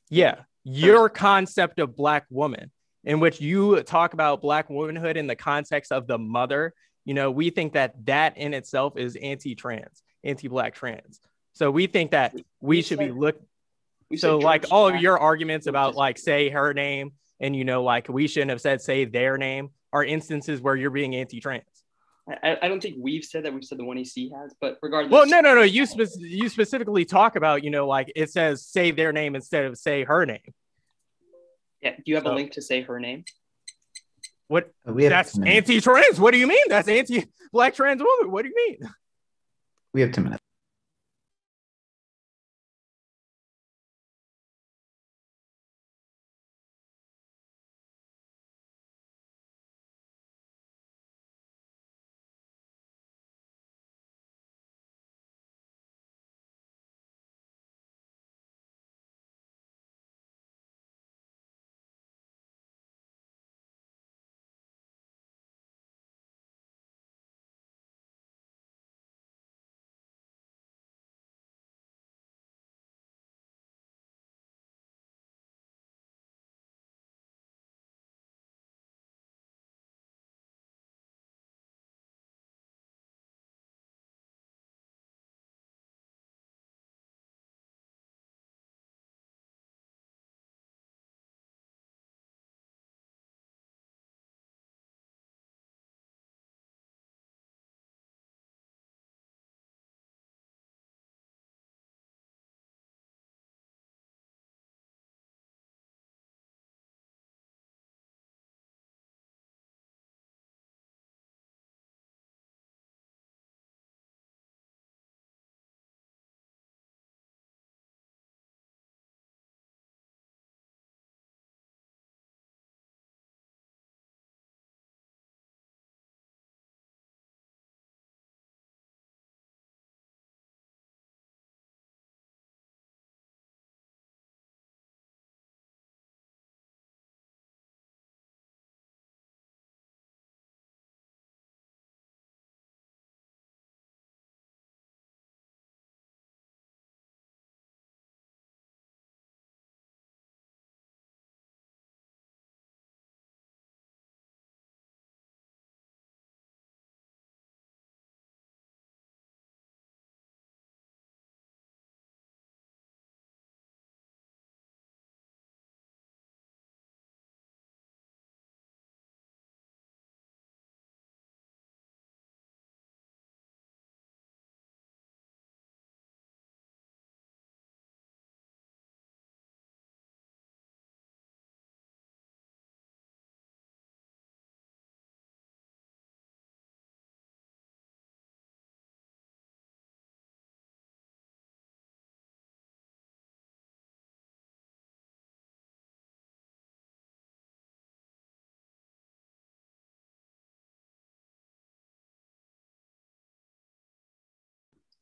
Yeah. Your concept of black woman, in which you talk about black womanhood in the context of the mother, you know, we think that that in itself is anti-trans, anti-black trans. So we think that we should be said- look we said so like all of your arguments about like say her name and you know like we shouldn't have said say their name are instances where you're being anti-trans. I, I don't think we've said that. We've said the one EC has, but regardless. well no no no. You spe- you specifically talk about you know like it says say their name instead of say her name. Yeah, do you have a link to say her name? what? Oh, we have that's anti-trans. What do you mean? That's anti-black trans woman. What do you mean? We have two minutes.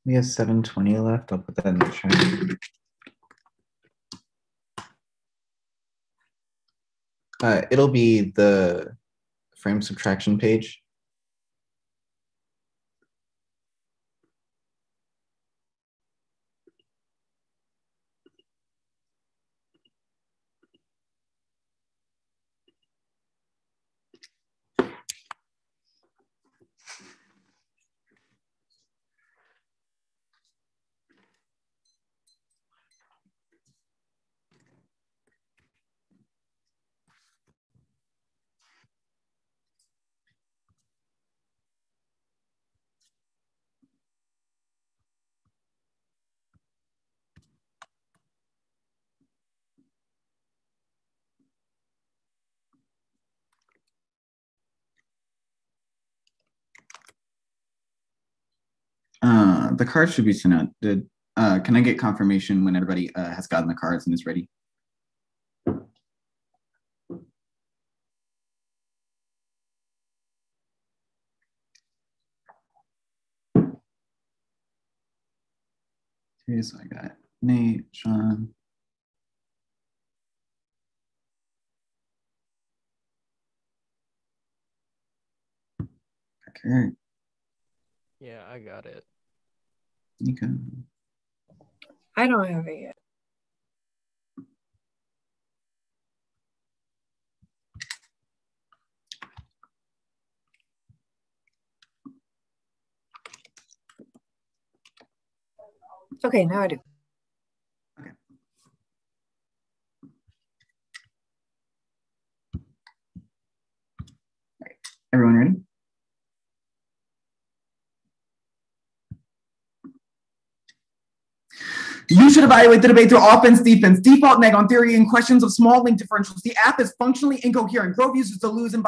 We have 720 left. I'll put that in the chat. Uh, it'll be the frame subtraction page. Uh, the cards should be sent out. Did uh, can I get confirmation when everybody uh, has gotten the cards and is ready? Okay, so I got Nate, Sean. Okay, Yeah, I got it. Nico. I don't have it yet. Okay, now I do. Okay. Everyone ready? You should evaluate the debate through offense, defense, default neg on theory, and questions of small link differentials. The app is functionally incoherent. Grove uses the lose and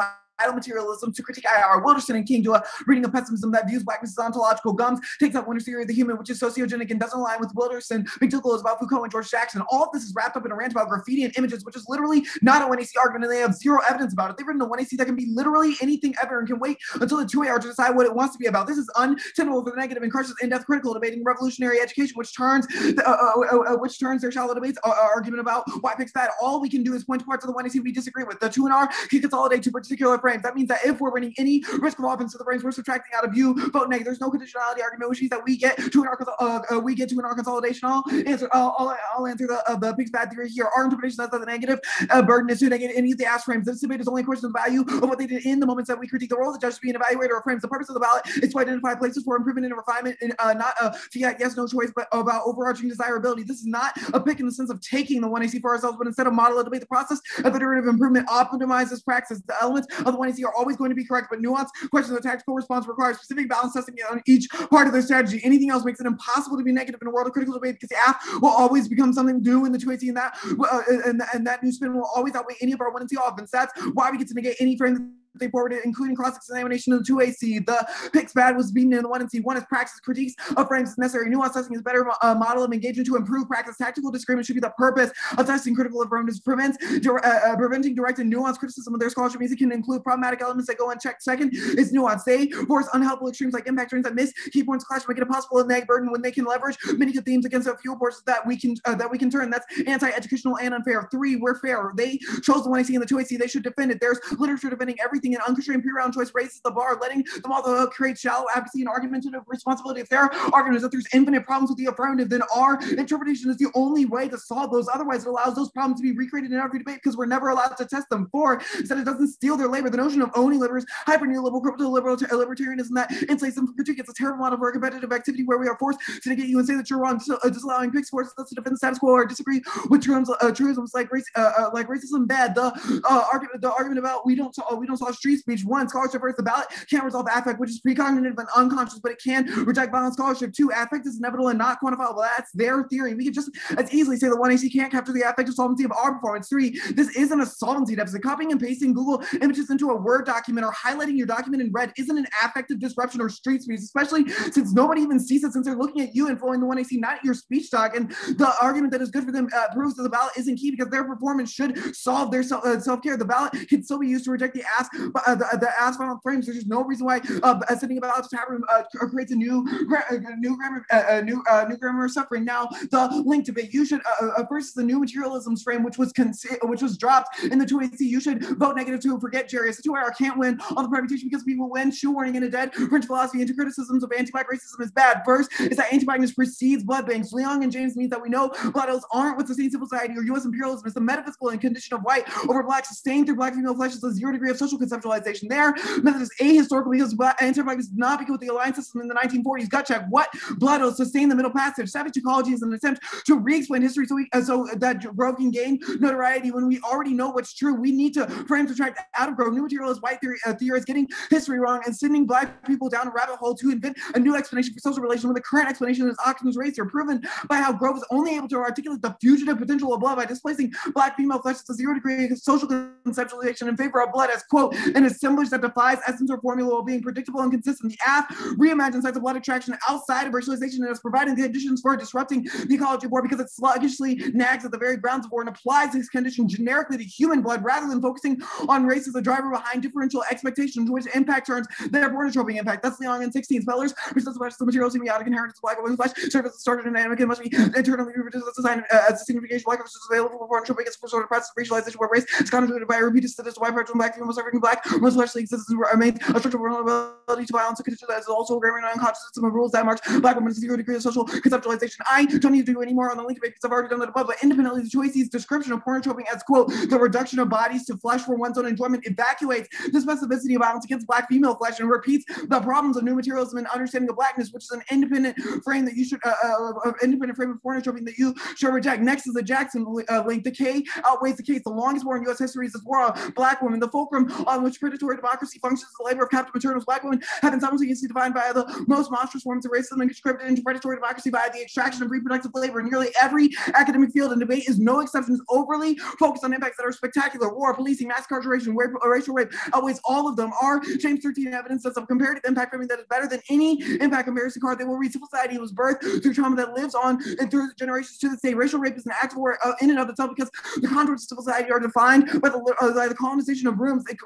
materialism to critique IR. Wilderson and King do a reading of pessimism that views blackness as ontological Gumbs, takes up Wynter's theory of the human, which is sociogenic and doesn't align with Wilderson. McDougall is about Foucault and George Jackson. All of this is wrapped up in a rant about graffiti and images, which is literally not a 1AC argument, and they have zero evidence about it. They've written a 1AC that can be literally anything ever and can wait until the 2AR to decide what it wants to be about. This is untenable for the negative and crushes in-depth critical debating revolutionary education, which turns uh, uh, uh, uh, which turns their shallow debates uh, uh, argument about why picks that. All we can do is point to parts of the 1AC we disagree with. The 2 and R can consolidate to particular That means that if we're winning any risk of offense to the frames, we're subtracting out of you vote negative. There's no conditionality argument, which means that we get to an uh, uh, we get to an R consolidation. I'll answer. I'll, I'll, I'll answer the uh, the picks bad theory here. Our interpretation that's the negative uh, burden is to negate any of the ass frames. This debate is only a question of value of what they did in the moments that we critique the role of the judge to be an evaluator of frames. The purpose of the ballot is to identify places for improvement and refinement, and uh, not a fiat yes no choice, but about overarching desirability. This is not a pick in the sense of taking the 1AC for ourselves, but instead a model a debate the process of iterative improvement optimizes practice. The elements of the 1AC are always going to be correct, but nuanced questions of tactical response require specific balance testing on each part of their strategy. Anything else makes it impossible to be negative in a world of critical debate because the app will always become something new in the 2AC and that uh, and, and that new spin will always outweigh any of our 1 and 2 offense. That's why we get to negate any frame they forwarded, including cross-examination of the 2AC. The picks bad was beaten in the 1 and C. One is practice critiques of frames necessary. Nuance testing is better uh, model of engagement to improve practice. Tactical disagreement should be the purpose of testing critical affirmatives. Prevents, uh, uh, preventing direct and nuanced criticism of their scholarship it can include problematic elements that go unchecked. Second is nuance. They force unhelpful extremes like impact trains that miss key points clash, make it impossible to neg burden when they can leverage many good themes against a few forces that we can uh, that we can turn. That's anti-educational and unfair. Three, we're fair. They chose the 1AC and the 2AC. They should defend it. There's literature defending everything in unconstrained pre-round choice raises the bar, letting them all the create shallow advocacy and argumentative responsibility. If their argument is that there's infinite problems with the affirmative, then our interpretation is the only way to solve those. Otherwise, it allows those problems to be recreated in every debate because we're never allowed to test them. Four, is that it doesn't steal their labor. The notion of owning liberals, hyper neoliberal, crypto liberal, libertarianism that insulates them from critique. It's a terrible model of our competitive activity where we are forced to negate you and say that you're wrong, so, uh, disallowing picks forces us to defend the status quo or disagree with terms, uh, truisms like race, uh, uh, like racism bad. The uh, argument, the argument about we don't, uh, we don't solve street speech. One, scholarship versus the ballot can't resolve affect, which is precognitive and unconscious, but it can reject violent scholarship. Two, affect is inevitable and not quantifiable. That's their theory. We can just as easily say the 1AC can't capture the affective solvency of our performance. Three, this isn't a solvency deficit. Copying and pasting Google images into a Word document or highlighting your document in red isn't an affective disruption or street speech, especially since nobody even sees it since they're looking at you and following the 1AC, not your speech doc. And the argument that is good for them uh, proves that the ballot isn't key because their performance should solve their self, uh, self-care. The ballot can still be used to reject the ask uh, the, the as violent frames. There's just no reason why uh, sending a ballot to tab room uh, creates a new a new grammar a new uh, new grammar of suffering. Now the link debate you should uh, uh, versus the new materialisms frame which was con- which was dropped in the 2AC. You should vote negative to forget Jerry. It's a two-hour can't win on the permutation because people win. Shoe warning in a dead French philosophy into criticisms of anti-black racism is bad. First is that anti-blackness precedes blood banks. Leong and James means that we know blood aren't what sustains civil society or U.S. imperialism. It's the metaphysical and condition of white over black sustained through black female flesh is a zero degree of social conceptualization. There, method is ahistorical because anti-blackness did not begin with the alliance system in the 1940s. Gut check. What blood oaths sustain the middle passage? Savage ecology is an attempt to re-explain history so we uh, so that Grove can gain notoriety when we already know what's true. We need to frame to track out of Grove new materialist white theory, uh, theorists getting history wrong and sending black people down a rabbit hole to invent a new explanation for social relations when the current explanation is Occam's razor, proven by how Grove is only able to articulate the fugitive potential of blood by displacing black female flesh to zero degree social conceptualization in favor of blood as quote an assemblage that defies essence or formula while being predictable and consistent. The AF reimagines sites of blood attraction outside of racialization and is providing the conditions for disrupting the ecology of war because it sluggishly nags at the very grounds of war and applies this condition generically to human blood rather than focusing on race as a driver behind differential expectations, which impact turns into troping impact. That's Leong and 16 Spillers, which does the material semiotic inheritance of black women's flesh, serve as a starter dynamic and must be internally reproduced as a sign uh, as a signification black versus available for troping as for sort of process of racialization where race is contributed by a repeated status white person black female serving black most fleshly existence remains a structural vulnerability to violence and condition that is also a grammar unconscious system of rules that marks black women's zero degree of social conceptualization. I don't need to do any more on the link because I've already done that above, but independently the choice's description of pornotroping as quote the reduction of bodies to flesh for one's own enjoyment evacuates the specificity of violence against black female flesh and repeats the problems of new materialism and understanding of blackness, which is an independent frame that you should uh, uh, independent frame of pornotroping that you should reject. Next is the Jackson uh, link. The K outweighs the case. The longest war in U.S. history is this war on black women. The fulcrum on which predatory democracy functions as the labor of captive maternals. Black women have been simultaneously defined by the most monstrous forms of racism and conscripted into predatory democracy by the extraction of reproductive labor. Nearly every academic field and debate is no exception, is overly focused on impacts that are spectacular. War, policing, mass incarceration, rape, racial rape outweighs all of them. Our James 13 evidence of comparative impact framing that is better than any impact comparison card. They will read civil society was birthed through trauma that lives on and through generations to this day. Racial rape is an act of war uh, in and of itself because the contours of civil society are defined by the, uh, by the colonization of rooms. It,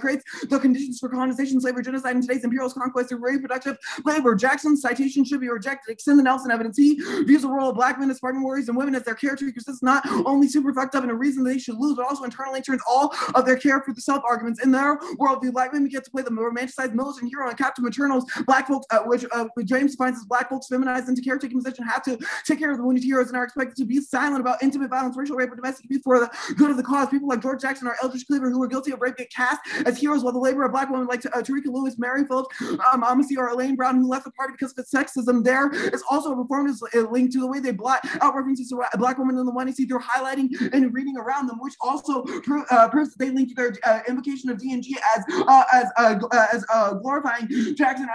creates the conditions for colonization, slavery, genocide, and today's imperialist conquest through reproductive labor. Jackson's citation should be rejected. Extend the Nelson evidence. He views the role of black men as Spartan warriors and women as their caretakers. This is not only super fucked up and a reason they should lose, but also internally turns all of their care for the self arguments in their worldview. Black women get to play the romanticized militant hero and captive maternals. Black folks, uh, which uh, James defines as black folks feminized into caretaking position, have to take care of the wounded heroes and are expected to be silent about intimate violence, racial rape, or domestic abuse for the good of the cause. People like George Jackson or Eldridge Cleaver, who were guilty of rape, get cast as heroes, while the labor of black women like uh, Tarika Lewis, Mary Phillips, um, Amasi, or Elaine Brown, who left the party because of sexism, there is also a performance uh, linked to the way they blot out references to black women in the one see through highlighting and reading around them, which also pro- uh, proves that they link their uh, invocation of D&G as uh, as uh, as glorifying Jackson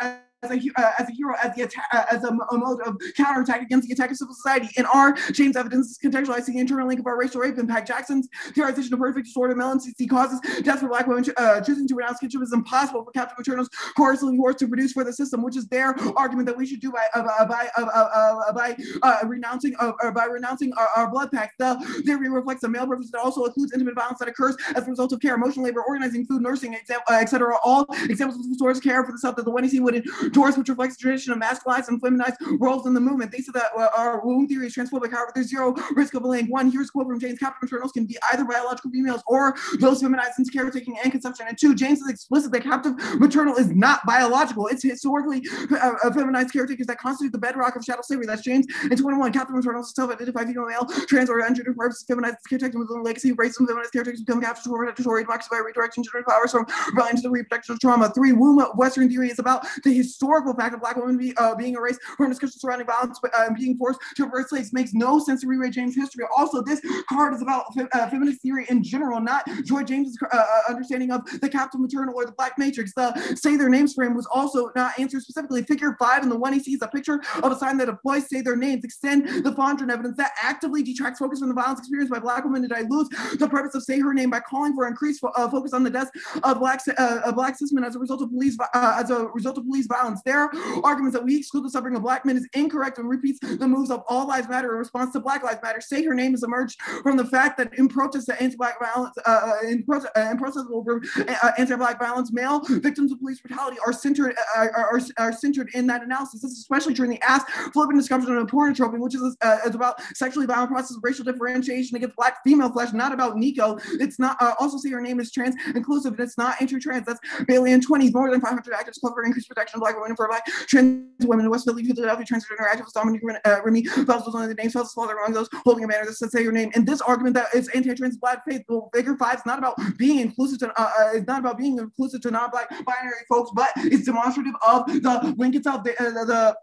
as a, uh, as a hero, as, the uh, as a, a, mode of counterattack against the attack of civil society. In our James evidence is contextualizing the internal link of our racial rape impact. Jackson's theorization of perfect disorder melancity causes death for black women uh, choosing to renounce kinship is impossible for captive maternals coercively forced to produce for the system, which is their argument that we should do by uh, by uh, by uh, renouncing by renouncing our, our, blood pact. The theory reflects a male purpose that also includes intimate violence that occurs as a result of care, emotional labor, organizing, food, nursing, etc. All examples of source care for the self that the one would Doors, which reflects the tradition of masculized and feminized roles in the movement. They said that uh, our womb theory is transphobic. However, there's zero risk of belaying. One, here's a quote from James Captive maternals can be either biological females or those feminized into caretaking and conception. And two, James is explicit that captive maternal is not biological. It's historically uh, uh feminized caretakers that constitute the bedrock of chattel slavery. That's James. And 21, captive maternal is self-identified female male, trans or ungendered purposes, feminized caretaking with a legacy of racism, feminized caretakers become captive to predatory democracy by redirection gender powers from rebellion to the reproduction of trauma. Three, womb Western theory is about the historical fact of black women be, uh, being erased from discussion surrounding violence uh, and being forced to reverse slaves makes no sense to rewrite James' history. Also, this card is about uh, feminist theory in general, not Joy James's uh, uh, understanding of the captive maternal or the black matrix. The say their names frame was also not answered specifically. Figure five in the one he sees a picture of a sign that employs say their names, extend the Fondren evidence that actively detracts focus from the violence experienced by black women to dilute the purpose of say her name by calling for increased fo- uh, focus on the deaths of black uh, black cis men as a result of police as a result of police violence violence. Their arguments that we exclude the suffering of black men is incorrect and repeats the moves of All Lives Matter in response to Black Lives Matter. Say her name has emerged from the fact that in protest to anti-black violence, uh, uh in, protest, uh, in protest over uh, anti-black violence, male victims of police brutality are centered uh, are, are, centered in that analysis. This is especially during the ass flipping discussion on pornotroping, which is uh, is about sexually violent process of racial differentiation against black female flesh, not about Nico. It's not also say her name is trans inclusive and it's not inter-trans. That's Bailey and 20s. More than 500 activists call for increased protection of black women for black trans women in West Philly, Philadelphia, transgender activist Dominic uh, Rem'mie Fells was one of the names. Fells father among those holding a banner that says say your name. And this argument that is anti-trans black faith, figure five is not about being inclusive to uh, uh, it's not about being inclusive to non-black binary folks, but it's demonstrative of the link itself, the, uh, the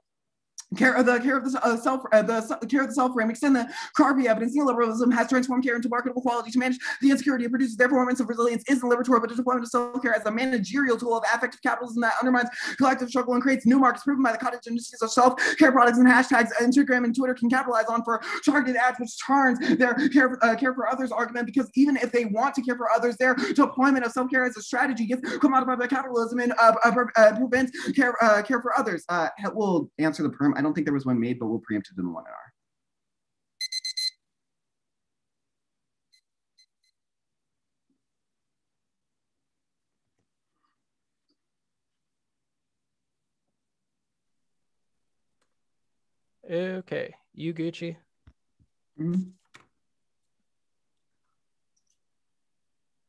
care of the care of the uh, self uh, the care of the self frame extend the CRP evidence neoliberalism has transformed care into marketable quality to manage the insecurity it produces their performance of resilience isn't liberatory but the deployment of self-care as a managerial tool of affective capitalism that undermines collective struggle and creates new markets proven by the cottage industries of self-care products and hashtags. Instagram and Twitter can capitalize on for targeted ads which turns their care for, uh, care for others argument because even if they want to care for others their deployment of self-care as a strategy gets commodified by capitalism and uh, uh, uh prevents care care for others. We'll answer the perm don't think there was one made, but we'll preempt it in the one hour. Okay, you Gucci. Mm-hmm.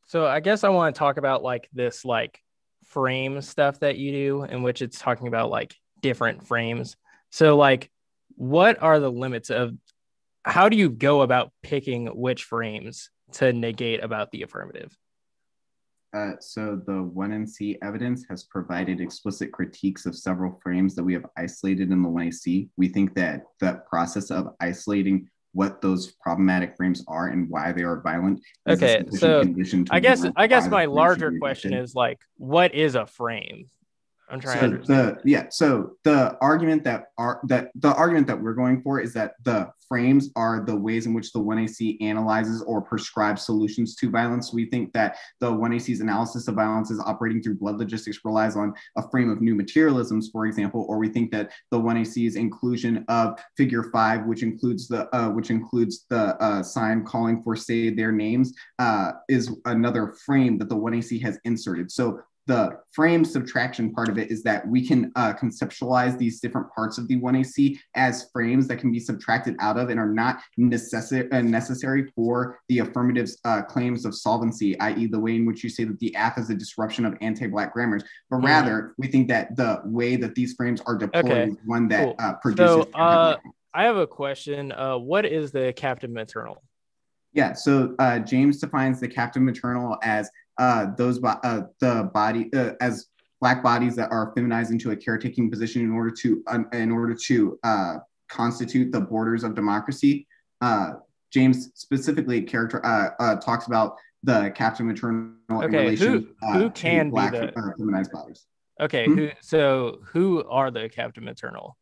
So I guess I want to talk about like this like frame stuff that you do, in which it's talking about like different frames. So, like, what are the limits of how do you go about picking which frames to negate about the affirmative? Uh, so the 1NC evidence has provided explicit critiques of several frames that we have isolated in the 1AC. We think that the process of isolating what those problematic frames are and why they are violent. Okay, so I guess I guess my larger question is like, what is a frame? I'm trying so the yeah so the argument that are that the argument that we're going for is that the frames are the ways in which the 1AC analyzes or prescribes solutions to violence. We think that the 1AC's analysis of violence is operating through blood logistics relies on a frame of new materialisms, for example, or we think that the 1AC's inclusion of figure five, which includes the uh, which includes the uh, sign calling for say their names, uh, is another frame that the 1AC has inserted. So the frame subtraction part of it is that we can uh, conceptualize these different parts of the 1AC as frames that can be subtracted out of and are not necessary uh, necessary for the affirmative uh, claims of solvency, i.e., the way in which you say that the app is a disruption of anti-black grammars, but mm-hmm. rather we think that the way that these frames are deployed okay. is one that cool. Uh, produces. So, uh, I have a question. Uh, what is the captive maternal? Yeah, so James defines the captive maternal as uh, those uh, the body uh, as black bodies that are feminized into a caretaking position in order to in order to uh, constitute the borders of democracy. Uh, James specifically character uh, uh, talks about the captive maternal okay, in relation who, who can black be the, feminized bodies. Okay, hmm? who, so who are the captive maternal?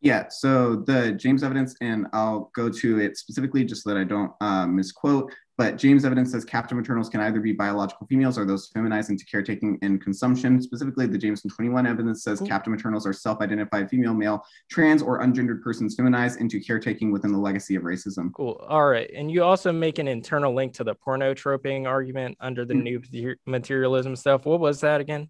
Yeah, so the James evidence, and I'll go to it specifically just so that I don't uh, misquote. But James evidence says captive maternals can either be biological females or those feminized into caretaking and consumption. Specifically, the Jameson 21 evidence says cool. captive maternals are self-identified female, male, trans, or ungendered persons feminized into caretaking within the legacy of racism. Cool. All right. And you also make an internal link to the pornotroping argument under the mm-hmm. new materialism stuff. What was that again?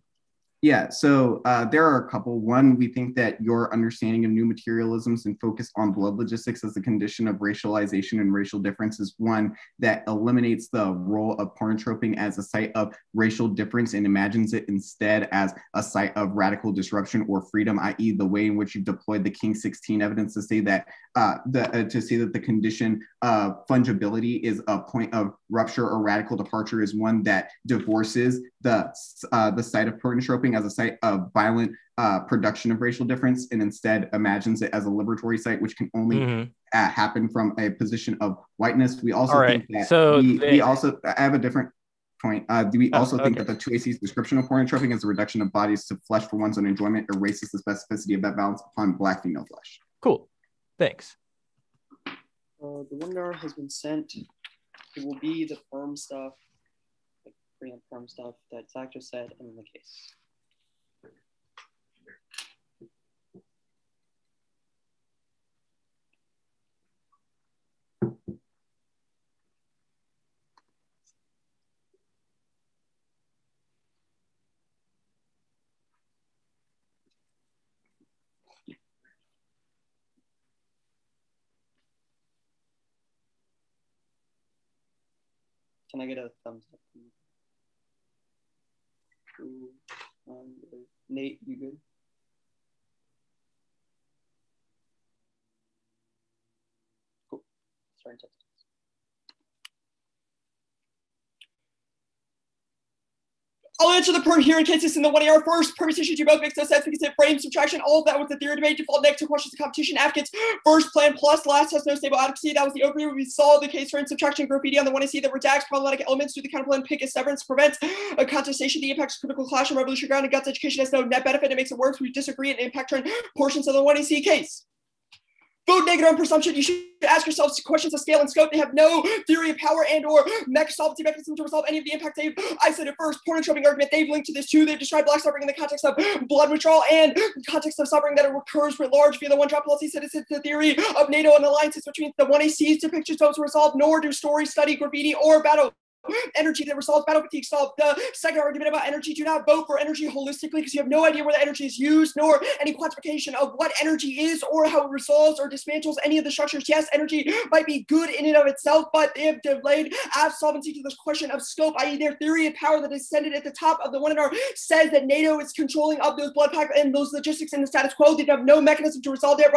Yeah, so uh, there are a couple. One, we think that your understanding of new materialisms and focus on blood logistics as a condition of racialization and racial difference is one that eliminates the role of pornotroping as a site of racial difference and imagines it instead as a site of radical disruption or freedom, i.e., the way in which you deployed the King 16 evidence to say that uh, the uh, to say that the condition of fungibility is a point of rupture or radical departure is one that divorces the uh, the site of pornotroping as a site of violent uh, production of racial difference and instead imagines it as a liberatory site, which can only mm-hmm. uh, happen from a position of whiteness. We also right. think that so we, they... we, also I have a different point. Uh, do we oh, also oh, think okay. that the 2AC's description of pornotroping as a reduction of bodies to flesh for one's own enjoyment erases the specificity of that balance upon black female flesh? Cool. Thanks. Uh, the webinar has been sent. It will be the firm stuff, informed stuff that Zach just said and in the case. Can I get a thumbs up? Um, Nate, you good? Cool. Sorry, text. I'll answer the per cases in the one AR first. Permutation do both makes no sense because it frames subtraction. All of that was the theory debate. Default negative questions of competition. Advocates first plan plus last has no stable adequacy. That was the overview. We saw the case for in subtraction graffiti on the one AC that redacts problematic elements through the counterplan pick as severance prevents a contestation. The impacts critical clash and revolution ground and guts education has no net benefit. It makes it worse. We disagree and impact turn portions of the one AC case. Vote negative on presumption. You should ask yourselves questions of scale and scope. They have no theory of power and or solvency mechanism to resolve any of the impact they've isolated first. Pornotroping argument. They've linked to this too. They've described black suffering in the context of blood withdrawal and context of suffering that occurs writ large via the one drop policy. It's the theory of NATO and alliances, which means the one ACs depictions don't resolve, nor do stories study graffiti or battle energy that resolves battle fatigue solved. The second argument about energy, do not vote for energy holistically because you have no idea where the energy is used, nor any quantification of what energy is or how it resolves or dismantles any of the structures. Yes, energy might be good in and of itself, but they have delayed solvency to this question of scope, i.e., their theory of power that is centered at the top of the one in our says that NATO is controlling of those blood pack and those logistics in the status quo. They have no mechanism to resolve their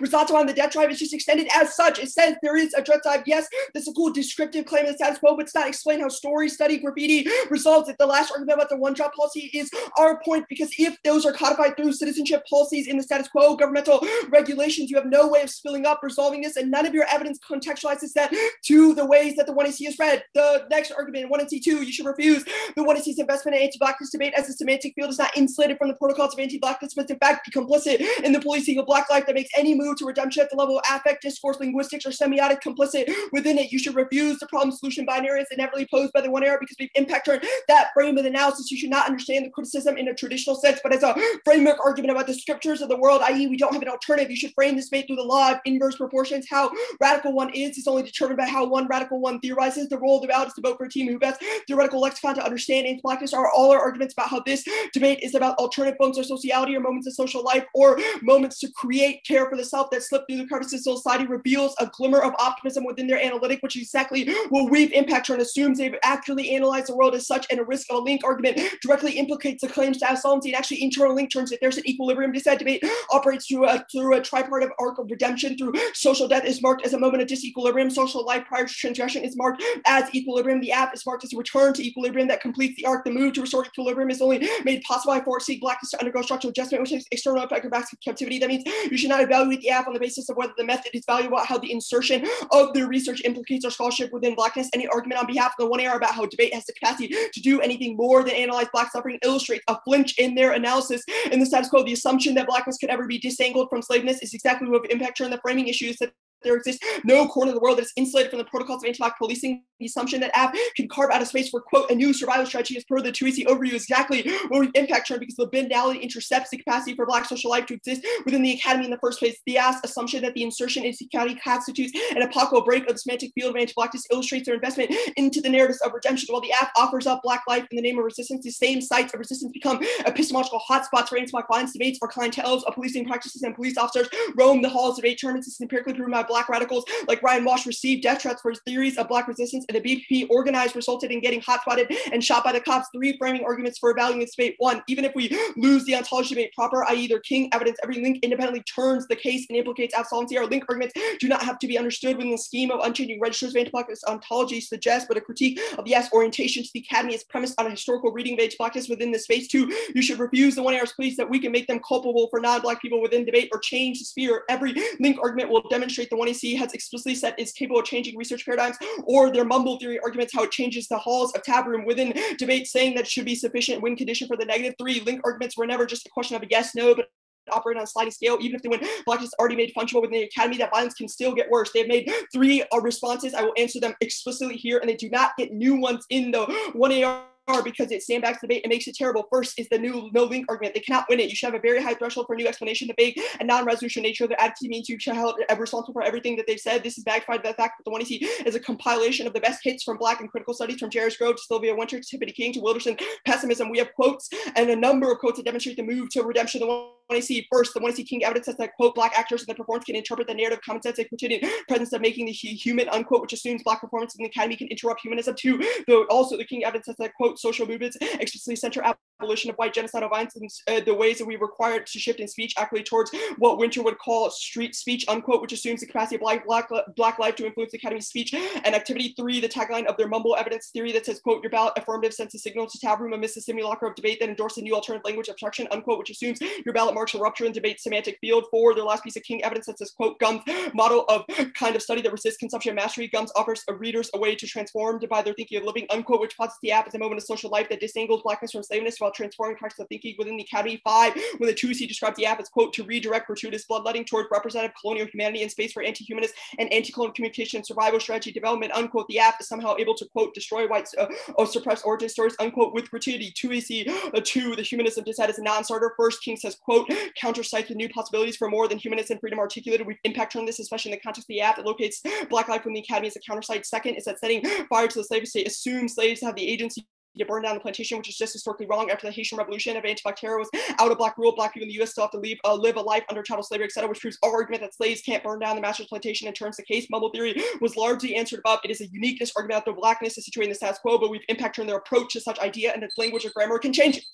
risotto on the death drive. It's just extended as such. It says there is a death drive. Yes, this is a cool descriptive claim of the status quo, but it's not explain how story study graffiti resolves it. The last argument about the one drop policy is our point because if those are codified through citizenship policies in the status quo, governmental regulations, you have no way of spilling up, resolving this, and none of your evidence contextualizes that to the ways that the 1AC is read. The next argument, 1AC2, you should refuse the 1AC's investment in anti-blackness debate as the semantic field is not insulated from the protocols of anti-blackness, but in fact be complicit in the policing of black life that makes any move to redemption at the level of affect, discourse, linguistics, or semiotic complicit within it. You should refuse the problem solution binary as posed by the one error because we've impacted that frame of analysis. You should not understand the criticism in a traditional sense, but as a framework argument about the scriptures of the world, i.e., we don't have an alternative. You should frame this debate through the law of inverse proportions. How radical one is is only determined by how one radical one theorizes. The role of the ballot is to vote for a team who best theoretical lexicon to understand anti blackness are all our arguments about how this debate is about alternative forms of sociality or moments of social life or moments to create care for the self that slip through the crevices of society reveals a glimmer of optimism within their analytic, which is exactly what we've impact turn assumes they've accurately analyzed the world as such, and a risk of a link argument directly implicates the claims to have solvency and actually internal link turns if there's an equilibrium. This debate operates through a through a tripartite arc of redemption through social death is marked as a moment of disequilibrium. Social life prior to transgression is marked as equilibrium. The app is marked as a return to equilibrium that completes the arc. The move to restore equilibrium is only made possible by forcing blackness to undergo structural adjustment, which is external effect of captivity. That means you should not evaluate the app on the basis of whether the method is valuable, how the insertion of the research implicates our scholarship within blackness. Any argument on behalf the one AR about how debate has the capacity to do anything more than analyze black suffering illustrates a flinch in their analysis in the status quo. The assumption that blackness could ever be disangled from slaveness is exactly what impact turn the framing issues that there exists no corner of the world that is insulated from the protocols of anti-black policing. The assumption that app can carve out a space for quote a new survival strategy as per the 2AC overview is exactly what we impact turn because the binality intercepts the capacity for black social life to exist within the academy in the first place. The ass assumption that the insertion into county constitutes an apocalyptic break of the semantic field of anti-blackness illustrates their investment into the narratives of redemption. While the app offers up black life in the name of resistance, the same sites of resistance become epistemological hotspots for anti-black violence debates or clienteles of policing practices and police officers roam the halls of debate tournaments. This is empirically proven by black radicals like Ryan Walsh received death threats for his theories of black resistance, and the BPP organized resulted in getting hot spotted and shot by the cops. Three framing arguments for evaluating this debate. One, even if we lose the ontology debate proper, i.e., their king evidence, every link independently turns the case and implicates absolvency. Our link arguments do not have to be understood within the scheme of unchanging registers anti-blackness ontology suggests, but a critique of the S orientation to the academy is premised on a historical reading of anti-blackness within the space. Two, you should refuse the one hours please that we can make them culpable for non-black people within debate or change the sphere. Every link argument will demonstrate the one Has explicitly said is capable of changing research paradigms, or their mumble theory arguments how it changes the halls of tab room within debate, saying that should be sufficient win condition for the. Three, link arguments were never just a question of a yes, no, but operate on a sliding scale. Even if they win, blackness already made fungible within the academy, that violence can still get worse. They've made three uh, responses. I will answer them explicitly here, and they do not get new ones in the 1AR because it sandbags the debate and makes it terrible. First is the new no link argument. They cannot win it. You should have a very high threshold for new explanation. Vague and non-resolution nature their attitude means you should be eh, held responsible for everything that they've said. This is backfired by the fact that the one you see is a compilation of the best hits from Black and critical studies from Jairus Grove to Sylvia Wynter to Tiffany King to Wilderson pessimism. We have quotes and a number of quotes that demonstrate the move to redemption. The one to see first the want to see king evidence says that quote black actors in the performance can interpret the narrative common sense and quotidian presence of making the human unquote which assumes black performance in the academy can interrupt humanism too though also the king evidence says that quote social movements explicitly center abolition of white genocidal violence and uh, the ways that we require to shift in speech actually towards what Wynter would call street speech unquote which assumes the capacity of black black, black life to influence the academy's speech and activity three the tagline of their mumble evidence theory that says quote your ballot affirmative sends a signal to tab room amidst the simulacra of debate that endorses a new alternative language obstruction unquote which assumes your ballot marks a rupture in debate semantic field. Four, their last piece of King evidence that says, quote, Gumbs model of kind of study that resists consumption and mastery. Gumbs offers a readers a way to transform by their thinking of living, unquote, which posits the app as a moment of social life that disangles blackness from slaveness while transforming practice of thinking within the academy. Five, when the two C describes the app as, quote, to redirect gratuitous bloodletting toward representative colonial humanity in space for anti-humanist and anti-colonial communication survival strategy development, unquote, the app is somehow able to, quote, destroy white uh, or suppress origin stories, unquote, with gratuity. Two AC, uh, two, the humanism decided as a non-starter. First, King says, quote, counter sites with new possibilities for more than humanism and freedom articulated. We impact on this, especially in the context of the app that locates Black life within the academy as a counter site. Second is that setting fire to the slave state assumes slaves have the agency to burn down the plantation, which is just historically wrong. After the Haitian Revolution, if antibacterial was out of black rule, black people in the U.S. still have to leave, uh, live a life under chattel slavery, etc., which proves our argument that slaves can't burn down the master's plantation and turns the case. Mumble theory was largely answered above. It is a uniqueness argument that the blackness is situated in the status quo, but we've impacted on their approach to such idea and its language or grammar can change it.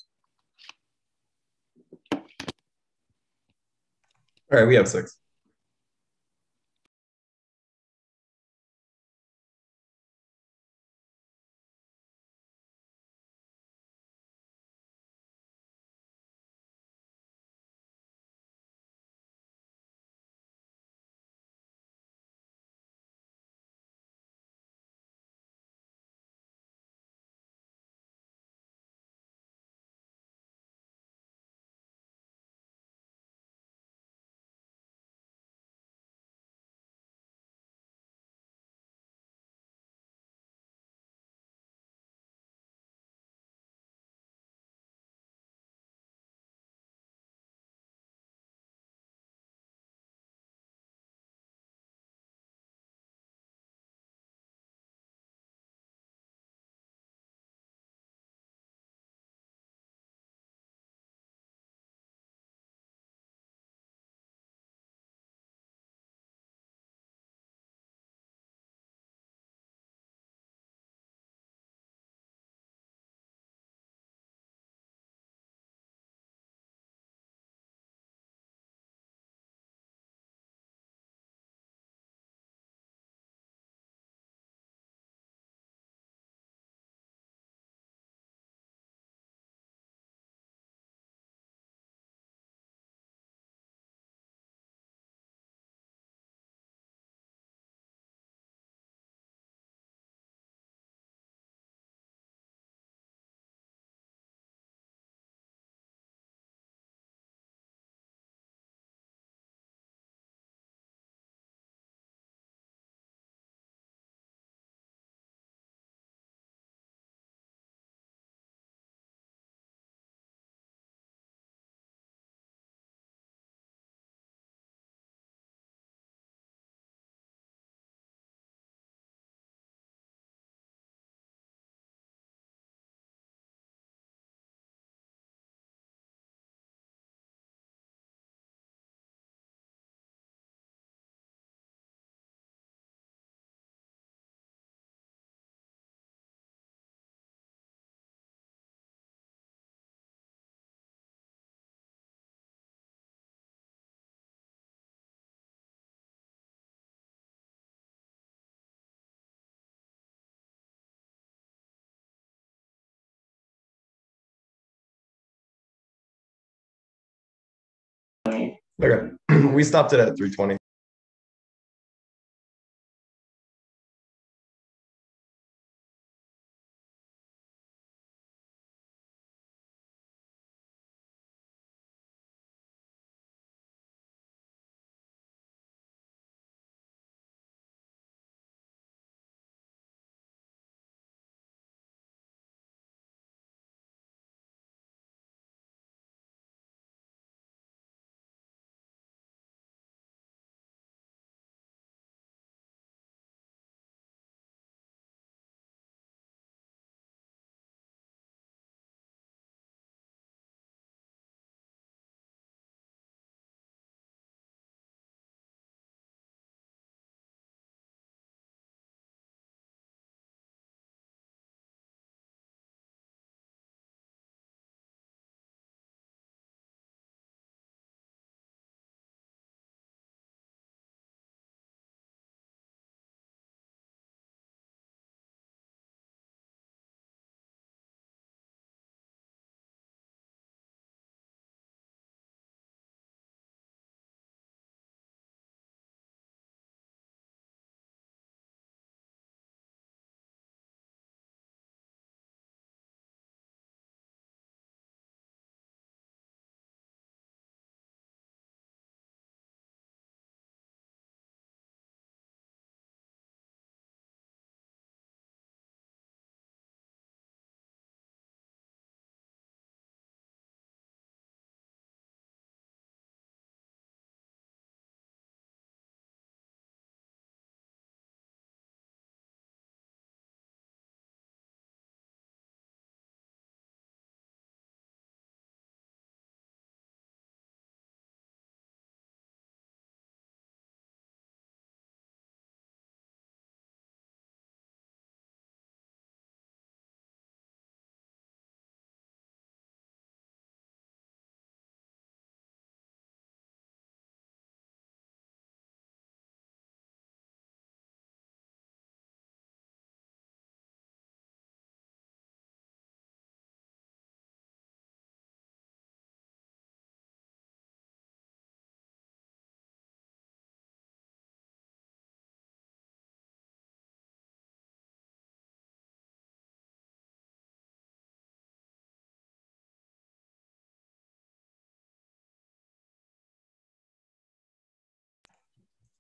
All right, we have six. Okay, we stopped it at 320.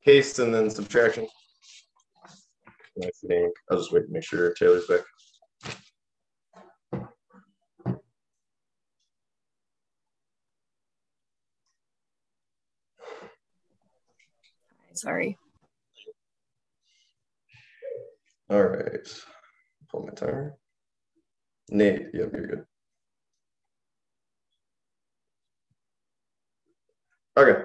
Case and then subtraction. I think I'll just wait to make sure Taylor's back. Sorry. All right. Pull my timer. Nate, yep, you're good. Okay.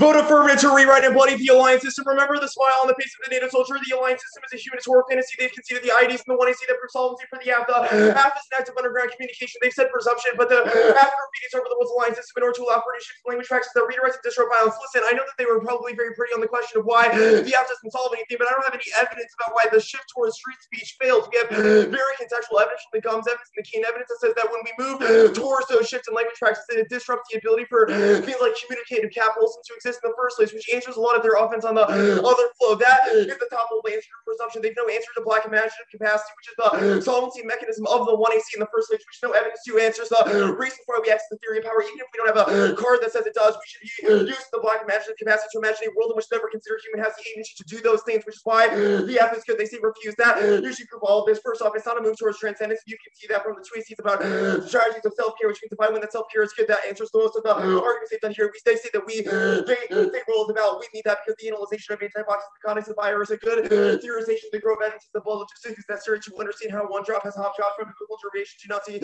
Vote affirmative to rewrite and bloody the alliance system. Remember the smile on the face of the native soldier. The alliance system is a humanist horror fantasy. They've conceded the IDs and the one I see that proves solvency for the. The app is an active underground communication. They've said presumption, but the app repeats over the world's alliance system in order to allow for issues language practices that redirect and disrupt violence. Listen, I know that they were probably very pretty on the question of why the app doesn't solve anything, but I don't have any evidence about why the shift towards street speech fails. We have very contextual evidence from the Gumbs evidence and the King evidence that says that when we move towards those shifts in language practices, it disrupts the ability for things like communicative capitalism to exist in the first place, which answers a lot of their offense on the other flow. That is the top level answer to presumption. They've no answer to black imaginative capacity, which is the solvency mechanism of the 1AC in the first place, which no evidence to answers the reason for why we access the theory of power. Even if we don't have a card that says it does, we should use the black imaginative capacity to imagine a world in which never considered human has the agency to do those things, which is why the F is good. They say refuse that. You should group all of this. First off, it's not a move towards transcendence. You can see that from the tweets he's about strategies of self-care, which means if I win that self-care is good, that answers the most of the arguments they've done here. We they say that we they think world about we need that because the analyzation of anti-boxes, the context of fire is a good theorization of the Grove evidence of the blood logistics is necessary to understand how one drop has hop dropped from biblical derivation to Nazi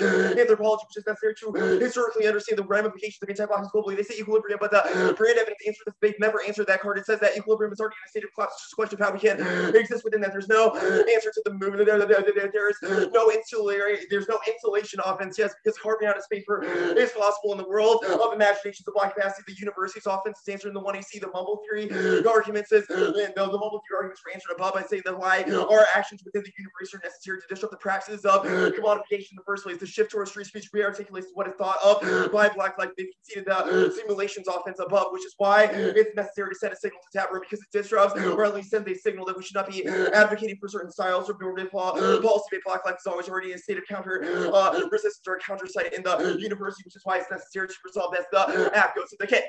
anthropology, which is necessary to historically understand the ramifications of anti-boxes globally. They say equilibrium, but the brand evidence answer this they've never answered that card. It says that equilibrium is already in a state of collapse. It's just a question of how we can exist within that. There's no answer to the movement. There, there, there, there is no insulary, there's no insulation offense. Yes, because carving out a space for is possible in the world of imagination, the black capacity, the university's offense is the one I see, the mumble theory. The argument says the, the mumble theory arguments were answered above by saying that why our actions within the universe are necessary to disrupt the practices of commodification in the first place. The shift towards free speech re-articulates what is thought of by black life. They've conceded the simulations offense above, which is why it's necessary to send a signal to tab room because it disrupts, or at least sends a signal that we should not be advocating for certain styles or normative policy. Black life is always already in a state of counter uh, resistance or counter site in the university, which is why it's necessary to resolve as the app goes to the K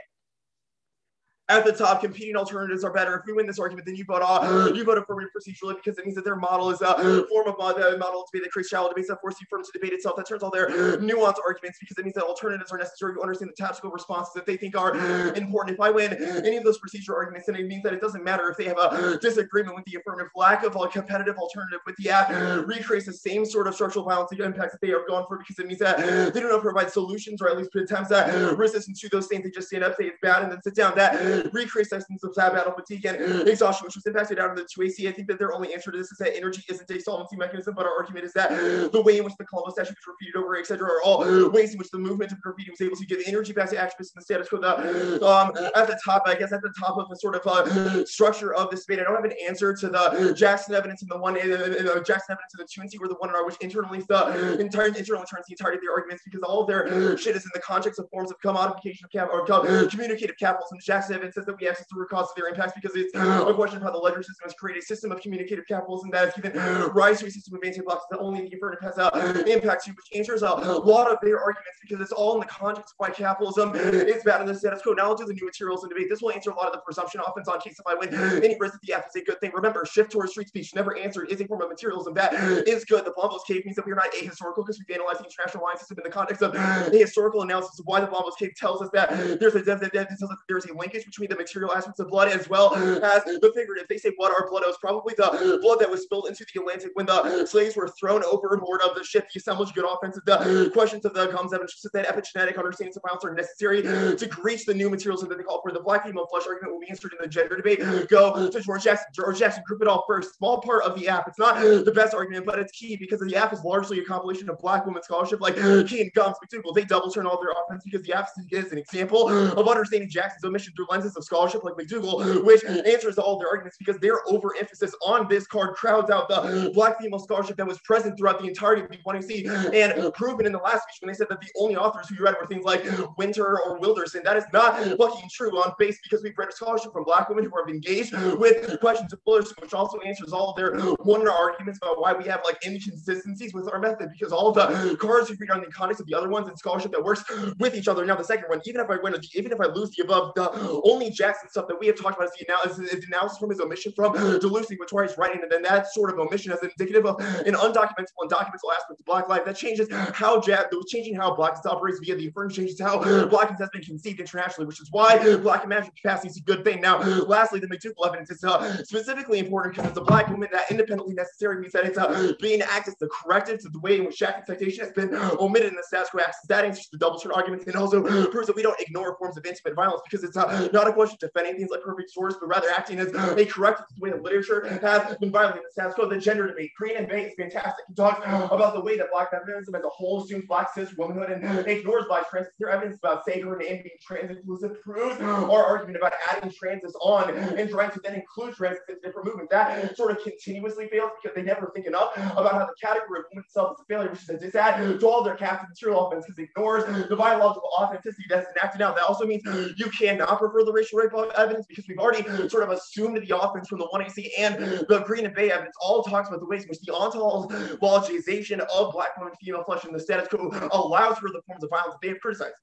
at the top, competing alternatives are better. If we win this argument, then you vote off. You vote affirmative procedurally because it means that their model is a form of model to be that creates shallow debates that force the firm to debate itself. That turns all their nuanced arguments because it means that alternatives are necessary to understand the tactical responses that they think are important. If I win any of those procedure arguments, then it means that it doesn't matter if they have a disagreement with the affirmative. Lack of a competitive alternative with the app recreates the same sort of structural violence impacts that they are going for because it means that they don't provide solutions or at least attempts at resistance to those things. They just stand up, say it's bad, and then sit down. That recreates essence of sad battle fatigue and exhaustion, which was impacted out of the 2AC. I think that their only answer to this is that energy isn't a solvency mechanism, but our argument is that the way in which the Columbus statute was repeated over, etc., are all ways in which the movement of graffiti was able to give energy back to activists in the status quo. The, um, at the top, I guess, at the top of the sort of uh, structure of this debate, I don't have an answer to the Jackson evidence and the one uh, uh, Jackson evidence and the 2 were the one in which internally the entire internal turns the entirety of their arguments because all of their shit is in the context of forms of commodification of cap or communicative capitalism. Jackson evidence says that we access the root cause of their impacts because it's a question of how the ledger system has created a system of communicative capitalism that has given rise to a system of anti-blocks that only the affirmative has uh, impact to, which answers a lot of their arguments because it's all in the context of why capitalism is bad in the status quo. Now I'll do the new materials and debate. This will answer a lot of the presumption offense on case if I win any risk that the F is a good thing. Remember, shift towards street speech never answered is a form of materialism that is good. The Blombos cave means that we are not ahistorical because we've analyzed the international line system in the context of a historical analysis of why the Blombos cave tells us that there's a that tells us there's a linkage between the material aspects of blood as well as the figurative. They say blood our blood was probably the blood that was spilled into the Atlantic when the slaves were thrown overboard of the ship. The assemblage good offensive the questions of the comes evidence that epigenetic understandings of violence are necessary to reach the new materials that they call for. The black female flesh argument will be answered in the gender debate. Go to George Jackson. George Jackson, group it all first. Small part of the app. It's not the best argument, but it's key because the app is largely a compilation of black women scholarship like Key and Gumbs McDougal. They double turn all their offense because the app is an example of understanding Jackson's omission through lenses of scholarship like McDougal, which answers all their arguments because their overemphasis on this card crowds out the black female scholarship that was present throughout the entirety of the 1AC and proven in the last speech when they said that the only authors who you read were things like Wynter or Wilderson. That is not fucking true on base because we've read scholarship from black women who have engaged with questions of Wilderson, which also answers all their wonder arguments about why we have like inconsistencies with our method because all the cards we read are in the context of the other ones and scholarship that works with each other. Now the second one, even if I win, even if I lose the above, the only Jackson stuff that we have talked about is the analysis, is analysis from his omission from Deleuze, which where writing, and then that sort of omission as indicative of an undocumented and aspect of Black life. That changes how Jack, changing how Blackness operates via the affirmative changes how Blackness has been conceived internationally, which is why Black imaginary capacity is a good thing. Now, lastly, the McDougal evidence is uh, specifically important because it's a Black woman that independently necessary means that it's uh, being acted as the corrective to the way in which Jackson's citation has been omitted in the status quo. That answers the double turn argument and also proves that we don't ignore forms of intimate violence because it's uh, not defending things like perfect source, but rather acting as a corrective to the way that literature has been violating the status quo. The gender debate, Green and is fantastic. He talks about the way that black feminism as a whole assumes black cis womanhood and ignores black trans. Their evidence about sacred and being trans inclusive proves our argument about adding transes on and trying to then include trans into different movements. That sort of continuously fails because they never think enough about how the category of woman itself is a failure, which is a disadd to all their captive maternal offense because it ignores the biological authenticity that's enacted out. That also means you cannot prefer the racial rape evidence because we've already sort of assumed the offense from the 1AC and the Green and Bey evidence all talks about the ways in which the ontologization of black women, female flesh in the status quo allows for the forms of violence they have criticized.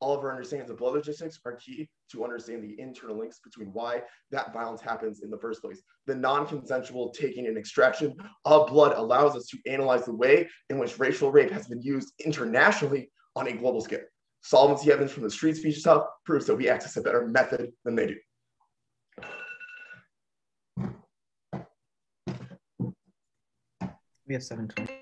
All of our understandings of blood logistics are key to understand the internal links between why that violence happens in the first place. The non-consensual taking and extraction of blood allows us to analyze the way in which racial rape has been used internationally on a global scale. Solvency evidence from the street speech stuff proves that we access a better method than they do. We have 720.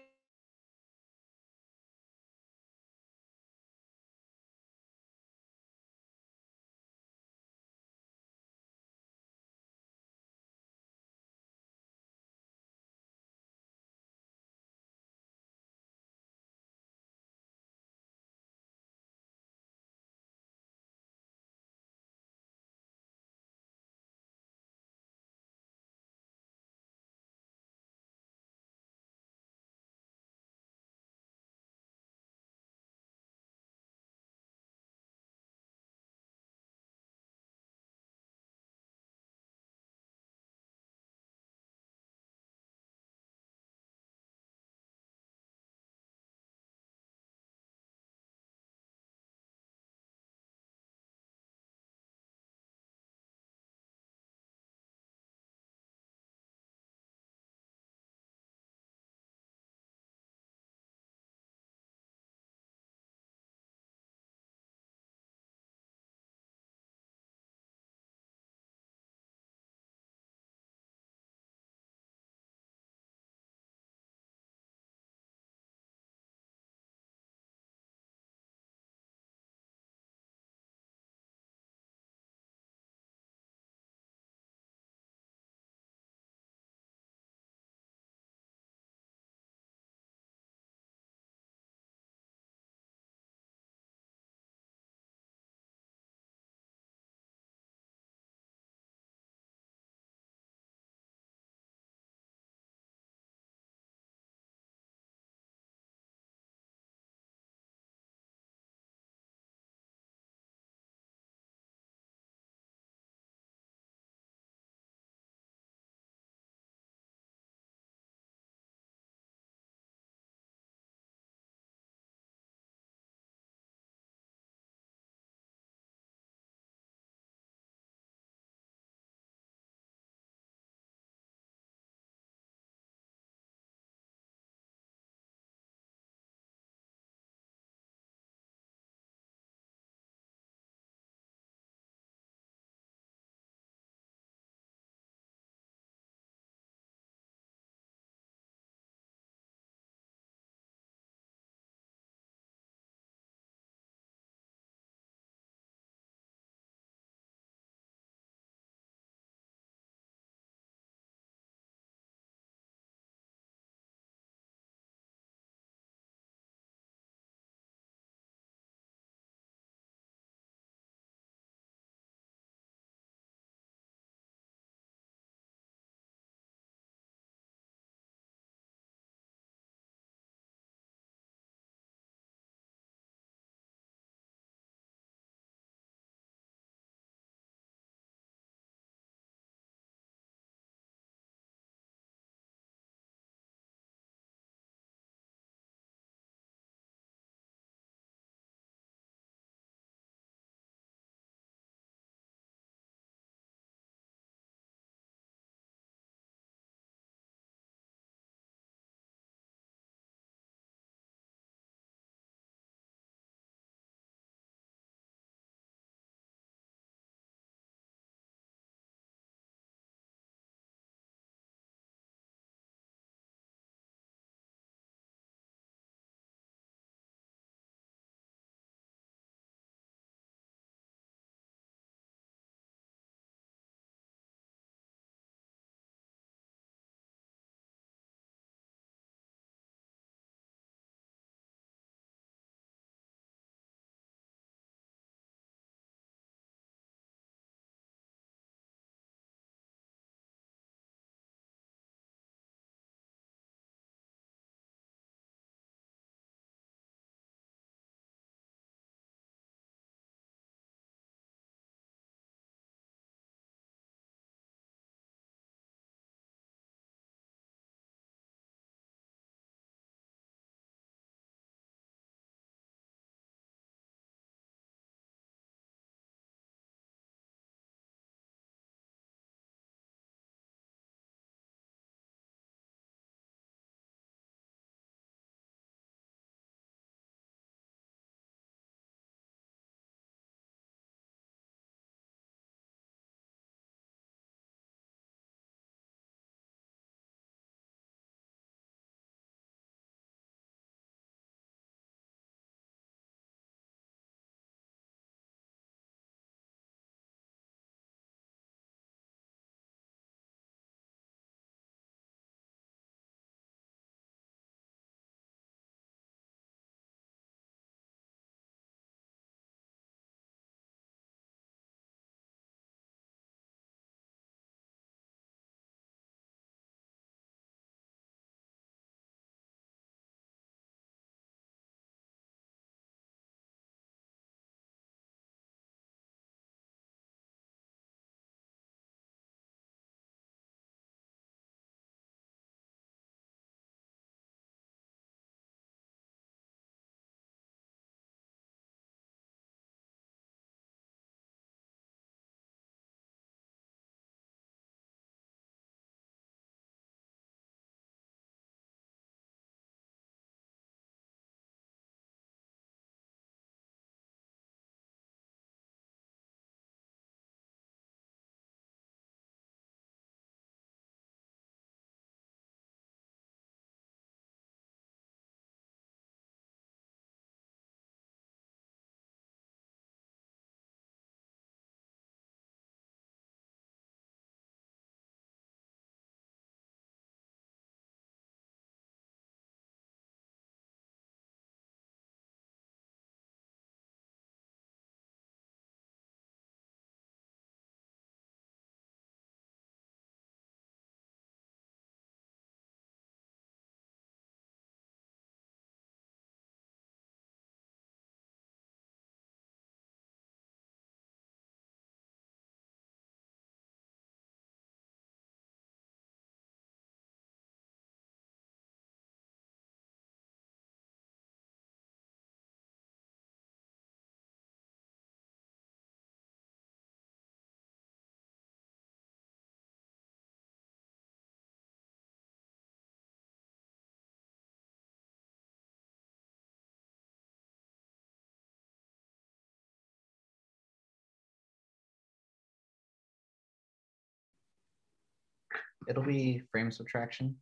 It'll be frame subtraction.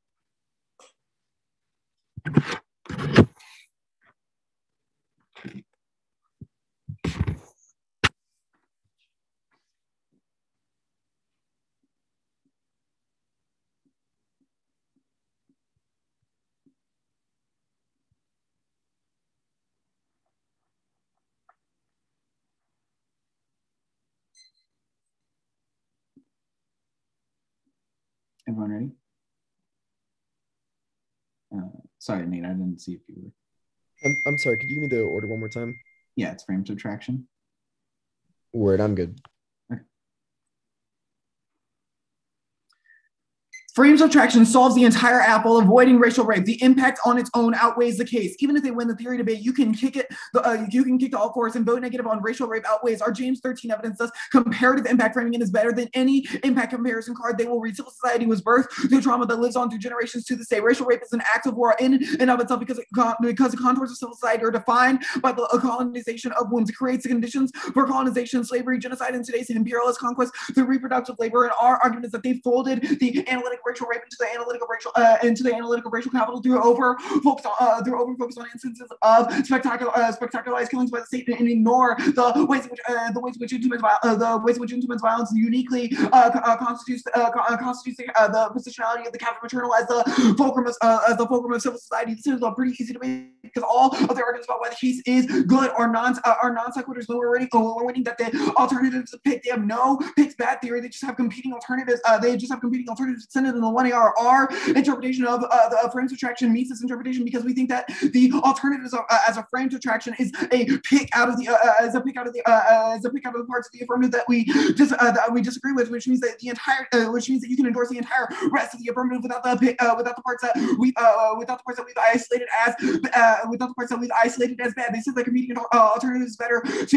Everyone ready? Uh, sorry, Nate, I didn't see if you were. I'm, I'm sorry. Could you give me the order one more time? Yeah, it's frame subtraction. Word. I'm good. Frame subtraction solves the entire app while avoiding racial rape. The impact on its own outweighs the case. Even if they win the theory debate, you can kick it. Uh, you can kick the all fours and vote negative on racial rape outweighs. Our James 13 evidence thus comparative impact framing is better than any impact comparison card. They will read civil society was birthed through trauma that lives on through generations to this day. Racial rape is an act of war in and of itself because it, because the contours of civil society are defined by the colonization of wounds. It creates the conditions for colonization, slavery, genocide, and today's imperialist conquest through reproductive labor. And our argument is that they folded the analytic racial rape into the analytical racial uh, into the analytical racial capital through over focus on uh, through over focus on instances of spectacular uh, spectacularized killings by the state and ignore the ways in which uh, the ways in which intimate uh, the ways in which intimate violence uniquely uh, uh, constitutes uh, constitutes the, the positionality of the captive maternal as the fulcrum of as the fulcrum of civil society. This is uh, pretty easy to make because all of the arguments about why the case is good or non uh, are non sequiturs. When we're already waiting that the alternatives pick they have no picks bad theory. They just have competing alternatives. They just have competing alternatives centered in the one AR. Our interpretation of uh, the uh, frame subtraction meets this interpretation because we think that the alternatives of, uh, as a frame subtraction is a pick out of the uh, uh, as a pick out of the uh, uh, as a pick out of the parts of the affirmative that we dis- that we disagree with, which means that the entire which means that you can endorse the entire rest of the affirmative without the without the parts that we without the parts that we've isolated as without the parts that we've isolated as bad. They said that uh, alternative is better to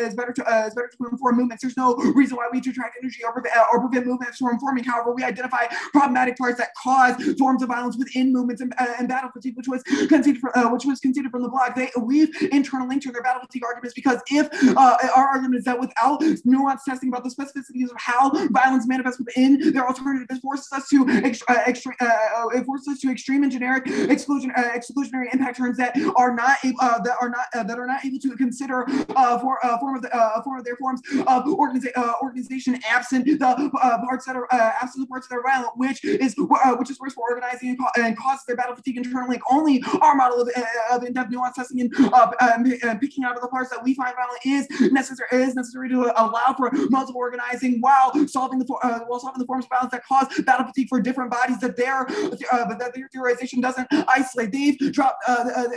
is better to is better to inform movements. There's no reason why we detract energy or prevent, or prevent movements from forming. However, we identify problematic parts that cause forms of violence within movements and, uh, and battle fatigue, which was conceded from, uh, which was conceded from the block. They weave internal link to their battle fatigue arguments because if uh, our argument is that without nuanced testing about the specificities of how violence manifests within their alternative, it forces us to ex- uh, extre- uh, it forces us to extreme and generic exclusion uh, exclusionary impact terms that are not able uh, that are not uh, that are not able to consider uh, for uh, form of the uh, form of their forms of organiza- uh, organization absent the uh, parts that are uh, absent the parts that are violent, which is uh, which is worse for organizing and, ca- and causes their battle fatigue internally. Like only our model of, uh, of in-depth nuance testing and uh, um, uh, picking out of the parts that we find violent is necessary is necessary to allow for modes of organizing while solving the uh, while solving the forms of violence that cause battle fatigue for different bodies that their uh, but that their theorization doesn't isolate. They've dropped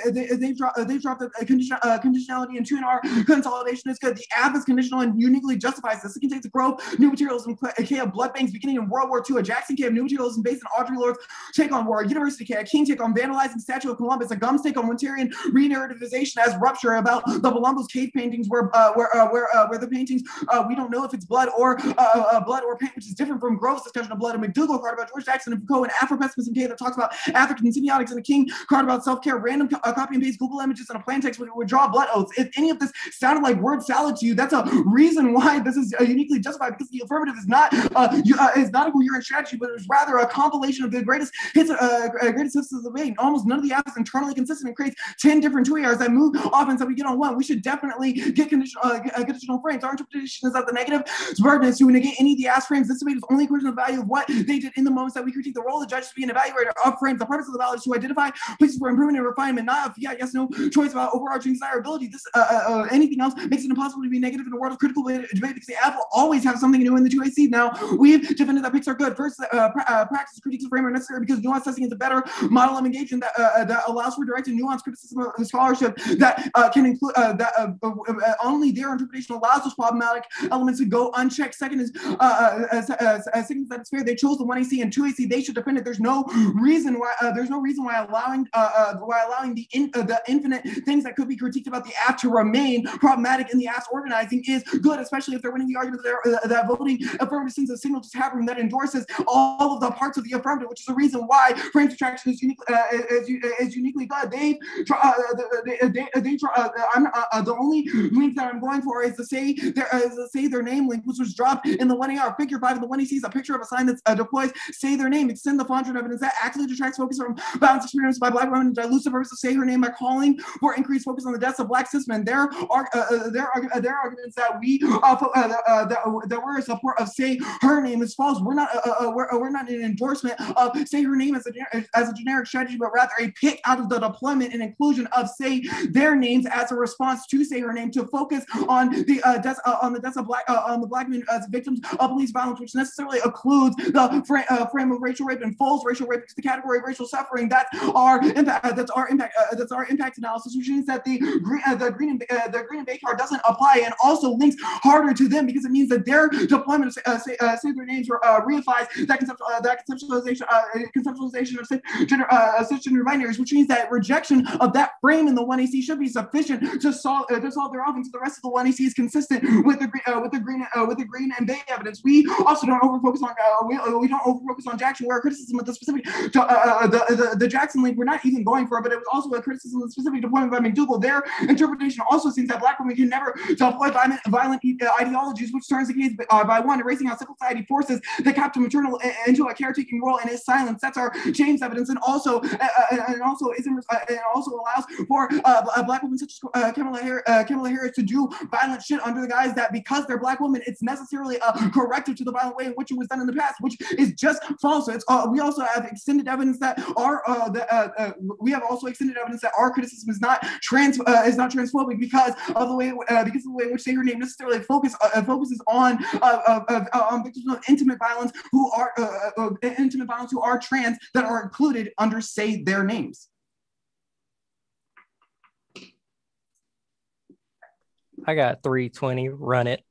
they, they've dropped they've dropped the condition, conditionality into an R consolidation is good. The app is conditional and uniquely justifies this. It contains the Grove, new materialism K of blood banks beginning in World War II, a Jackson K of new materialism based on Audre Lorde's take on war, University a King take on vandalizing statue of Columbus, a Gumbs take on Ontarian re-narrativization as rupture about the Blombos cave paintings where uh, where uh, where uh, where the paintings uh, we don't know if it's blood or uh, uh, blood or paint, which is different from Grove's discussion of blood. And McDougall card about George Jackson and Foucault and Afro-pessimism that talks about African semiotics and a King card about self-care, random co- copy and paste Google images and a plain text would, draw blood oaths. If any of this sounded like word salad to you, that's a reason why this is uniquely justified because the affirmative is not uh, you, is not a coherent strategy, but it's rather a compilation of the greatest hits, uh, uh, greatest hits of the debate. Almost none of the apps is internally consistent and creates 10 different two ARs that move often that we get on one. We should definitely get conditional, uh, get, uh, conditional frames. Our interpretation is that the negative subordinates to negate any of the ass frames. This debate is only question of the value of what they did in the moments that we critique the role of the judge to be an evaluator of frames. The purpose of the ballot is to identify places for improvement and refinement, not a yeah, yes, no choice about overarching desirability. This uh, uh, uh, anything else makes it impossible to be negative in a world of critical debate because the app will always have something new in the 2AC. Now, we've defended that picks are good. First, uh, pra- uh, practice critiques of frame are necessary because nuance testing is a better model of engagement that, uh, uh, that allows for direct and nuanced criticism of scholarship that uh, can include uh, that uh, uh, uh, only their interpretation allows those problematic elements to go unchecked. Second is uh, uh, second is that it's fair. They chose the one AC and two AC. They should defend it. There's no reason why uh, there's no reason why allowing uh, uh, why allowing the in, uh, the infinite things that could be critiqued about the app to remain problematic in the app's organizing is good, especially if they're winning the argument that, uh, that voting affirmative sends a signal to tab room that endorses all all of the parts of the affirmative, which is the reason why frame subtraction is uniquely uh, is, is uniquely good. Uh, they, they, they uh, I'm uh, the only link that I'm going for is to say their uh, say their name link, which was dropped in the 1AR figure five of the 1 sees a picture of a sign that deploys say their name, extend the font evidence that actually detracts focus from violence experienced by black women and dilutes the purpose to say her name by calling for increased focus on the deaths of black cis men. There are uh, there are there are arguments that we uh, uh, that, that we're in support of say her name is false. We're not we're, we're not an endorsement of say her name as a as a generic strategy, but rather a pick out of the deployment and inclusion of say their names as a response to say her name to focus on the uh, deaths uh, on the deaths of black uh, on the black men as victims of police violence, which necessarily includes the uh, frame of racial rape and falls racial rape into the category of racial suffering. That's our impact. Uh, that's our impact. Uh, that's our impact analysis, which means that the green uh, the green and uh, the Green and Bey card doesn't apply and also links harder to them because it means that their deployment of uh, say, uh, say their names or uh, reifies that conceptual uh, that conceptualization uh, conceptualization of cisgender uh, cisgender binaries, which means that rejection of that frame in the 1AC should be sufficient to solve uh, to solve their offense. The rest of the 1AC is consistent with the green uh, with the green uh, with the Green and Bey evidence. We also don't overfocus on uh, we, uh, we don't overfocus on Jackson. Where criticism of the specific uh, uh, the, the the Jackson link we're not even going for, it, but it was also a criticism of the specific deployment by McDougal. Their interpretation also seems that black women can never deploy violent, violent uh, ideologies, which turns the case uh, by one erasing how civil society forces the Captive Maternal into a caretaking role and his silence. That's our James evidence, and also uh, uh, and also isn't uh, and also allows for uh, a black women such as uh, Kamala, Harris, uh, Kamala Harris to do violent shit under the guise that because they're black women, it's necessarily uh, a corrective to the violent way in which it was done in the past, which is just false. It's uh, we also have extended evidence that our the, we have also extended evidence that our criticism is not trans is not transphobic because of the way because of the way in which say her name necessarily focus focuses on victims of intimate violence who are uh, uh, uh, intimate violence who are trans that are included under say their names. I got 320. Run it.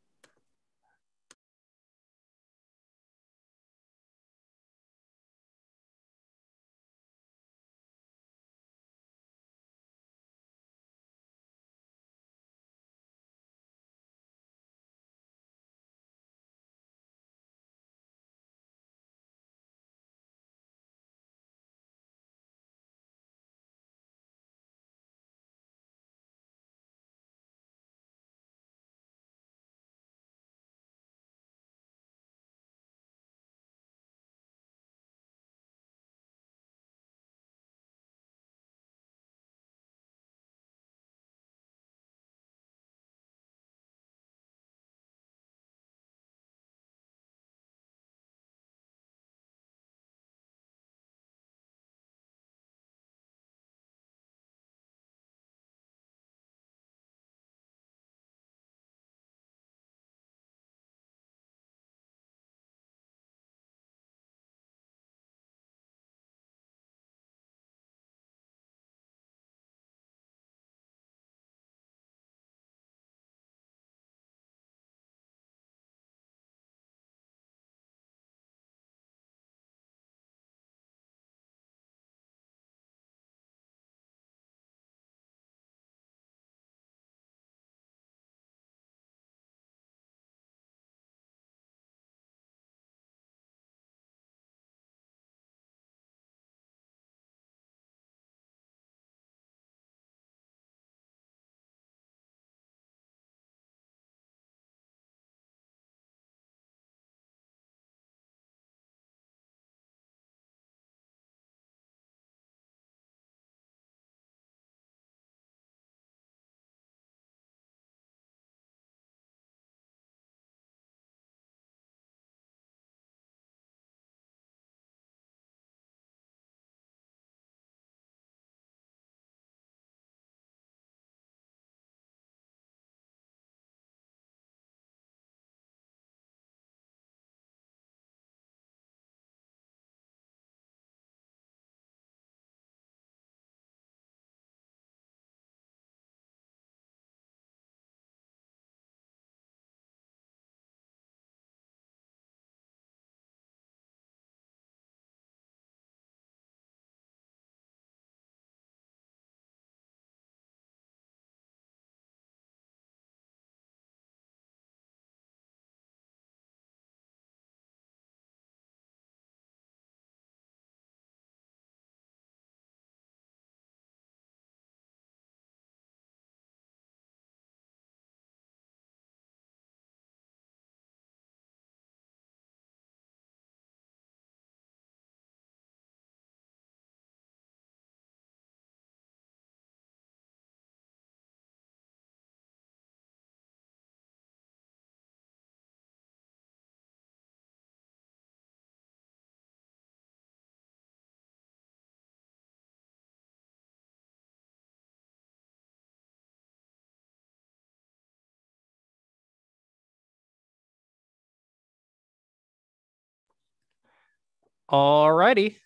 Alrighty.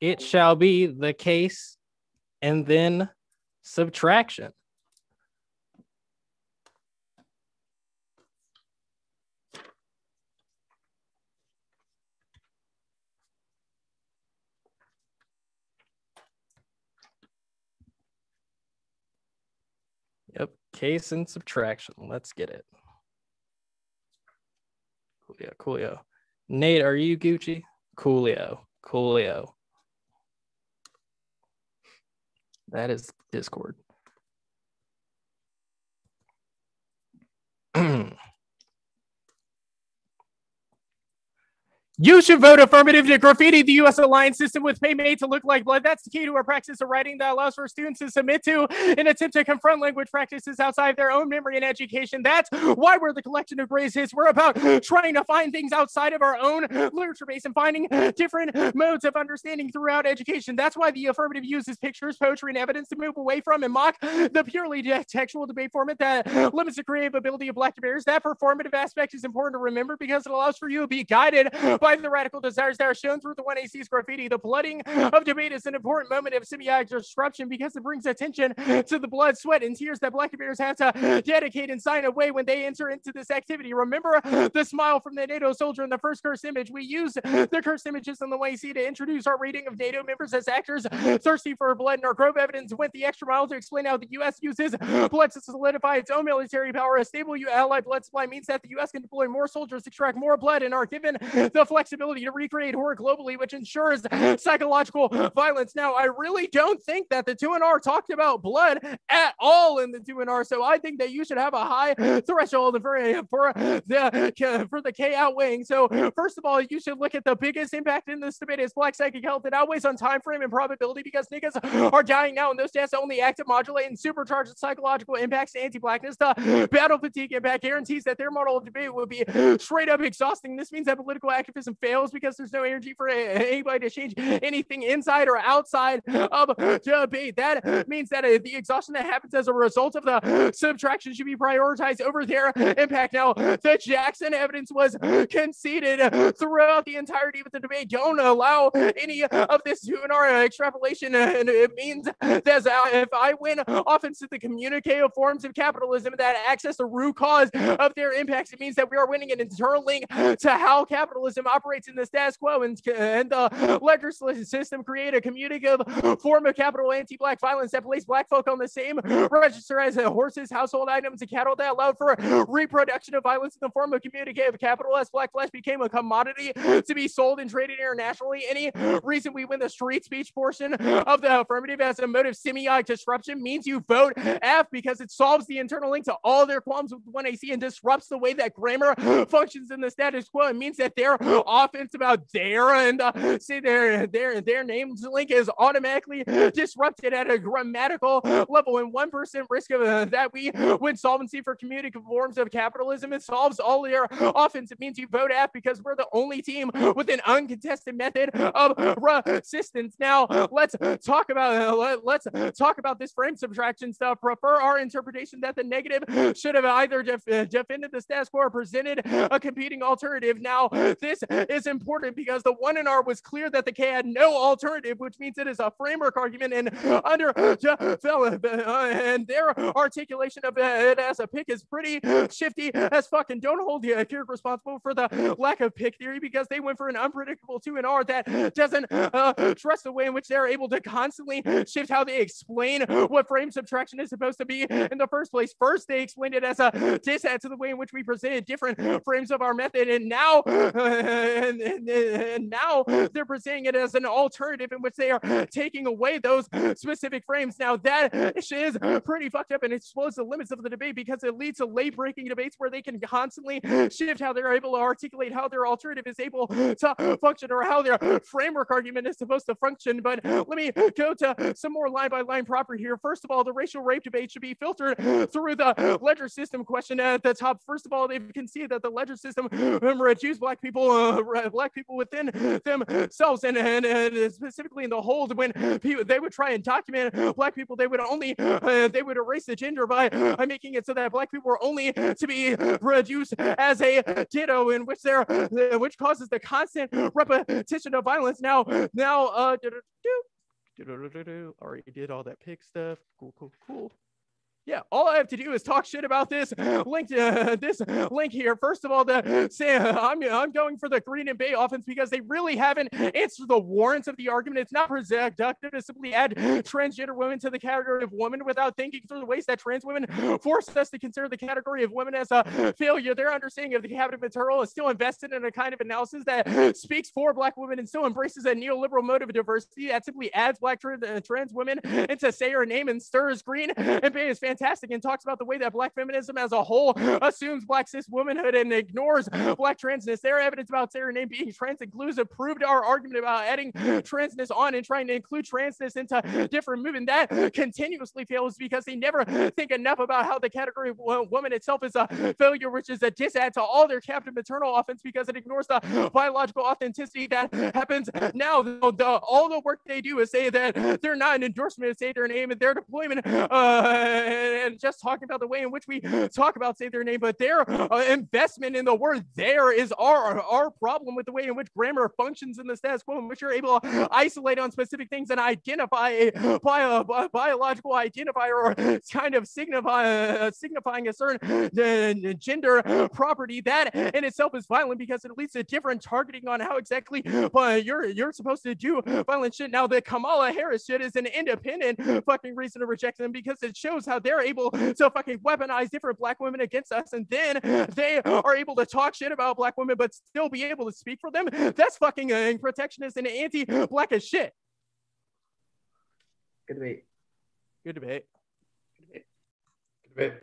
It shall be the case and then subtraction. Yep, case and subtraction. Let's get it. Coolio, Coolio. Nate, are you Gucci? Coolio, Coolio. That is Discord. You should vote affirmative to graffiti the U.S. Alliance system with pay made to look like blood. That's the key to a practice of writing that allows for students to submit to an attempt to confront language practices outside of their own memory and education. That's why we're the collection of braces. We're about trying to find things outside of our own literature base and finding different modes of understanding throughout education. That's why the affirmative uses pictures, poetry, and evidence to move away from and mock the purely textual debate format that limits the creative ability of black debaters. That performative aspect is important to remember because it allows for you to be guided by the radical desires that are shown through the 1AC's graffiti. The blooding of debate is an important moment of semiotic disruption because it brings attention to the blood, sweat, and tears that black debaters have to dedicate and sign away when they enter into this activity. Remember the smile from the NATO soldier in the first curse image. We use the curse images in the 1AC to introduce our reading of NATO members as actors thirsty for blood, and our Grove evidence went the extra mile to explain how the U.S. uses blood to solidify its own military power. A stable allied blood supply means that the U.S. can deploy more soldiers extract more blood and are given the flexibility to recreate horror globally, which ensures psychological violence. Now, I really don't think that the 2NR talked about blood at all in the 2NR, so I think that you should have a high threshold for, for the for the K outweighing. So, first of all, you should look at the biggest impact in this debate is black psychic health. It outweighs on time frame and probability because niggas are dying now, and those deaths only act to modulate and supercharge the psychological impacts to anti-blackness. The battle fatigue impact guarantees that their model of debate will be straight up exhausting. This means that political activism fails because there's no energy for anybody to change anything inside or outside of debate. That means that uh, the exhaustion that happens as a result of the subtraction should be prioritized over their impact. Now, the Jackson evidence was conceded throughout the entirety of the debate. Don't allow any of this to our extrapolation, and it means that if I win offense to the communicative forms of capitalism that access the root cause of their impacts, it means that we are winning an internal link to how capitalism operates in the status quo and, and the legislative system create a communicative form of capital anti-black violence that placed black folk on the same register as horses, household items, and cattle that allowed for reproduction of violence in the form of communicative capital as black flesh became a commodity to be sold and traded internationally. Any reason we win the street speech portion of the affirmative as a mode of semiotic disruption means you vote F because it solves the internal link to all their qualms with 1AC and disrupts the way that grammar functions in the status quo. It means that their offense about their and uh, say their their their names link is automatically disrupted at a grammatical level and one percent risk of uh, that we win solvency for communicative forms of capitalism. It solves all their offense. It means you vote F because we're the only team with an uncontested method of resistance. Now let's talk about uh, let, let's talk about this frame subtraction stuff. Prefer our interpretation that the negative should have either def- defended the status quo or presented a competing alternative. Now this is important because the one in R was clear that the K had no alternative, which means it is a framework argument. And under and their articulation of it as a pick is pretty shifty as fucking. Don't hold the Keurig responsible for the lack of pick theory because they went for an unpredictable two in R that doesn't uh, trust the way in which they're able to constantly shift how they explain what frame subtraction is supposed to be in the first place. First, they explained it as a disadd to the way in which we presented different frames of our method, and now uh, and, and, and now they're presenting it as an alternative in which they are taking away those specific frames. Now that is pretty fucked up and it explodes the limits of the debate because it leads to late breaking debates where they can constantly shift how they're able to articulate how their alternative is able to function or how their framework argument is supposed to function. But let me go to some more line by line proper here. First of all, the racial rape debate should be filtered through the ledger system question at the top. First of all, they've conceded that the ledger system reduces black people uh, black people within themselves and, and, and specifically in the hold when people they would try and document black people they would only uh, they would erase the gender by, by making it so that black people were only to be reduced as a ditto in which there uh, which causes the constant repetition of violence. Now now uh do, do, do, already did all that pig stuff. Cool cool cool yeah, all I have to do is talk shit about this link. Uh, this link here. First of all, the say I'm I'm going for the Green and Bey offense because they really haven't answered the warrants of the argument. It's not productive to simply add transgender women to the category of women without thinking through the ways that trans women force us to consider the category of women as a failure. Their understanding of the captive maternal is still invested in a kind of analysis that speaks for Black women and still embraces a neoliberal mode of diversity that simply adds Black trans, uh, trans women into say her name and stirs Green and Bey is fantastic fantastic and talks about the way that black feminism as a whole assumes black cis womanhood and ignores black transness. Their evidence about say her name being trans inclusive proved our argument about adding transness on and trying to include transness into different movement. That continuously fails because they never think enough about how the category of woman itself is a failure, which is a disadd to all their captive maternal offense because it ignores the biological authenticity that happens now. The, the, all the work they do is say that they're not an endorsement of say their name and their deployment uh, and just talking about the way in which we talk about say their name, but their uh, investment in the word there is our our problem with the way in which grammar functions in the status quo, in which you're able to isolate on specific things and identify a, bio, biological identifier or kind of signify uh, signifying a certain uh, gender property that in itself is violent because it leads to different targeting on how exactly uh, you're you're supposed to do violent shit. Now the Kamala Harris shit is an independent fucking reason to reject them because it shows how they're able to fucking weaponize different black women against us, and then they are able to talk shit about black women, but still be able to speak for them. That's fucking uh, protectionist and anti-black as shit. Good debate. Good debate. Good debate. Good debate.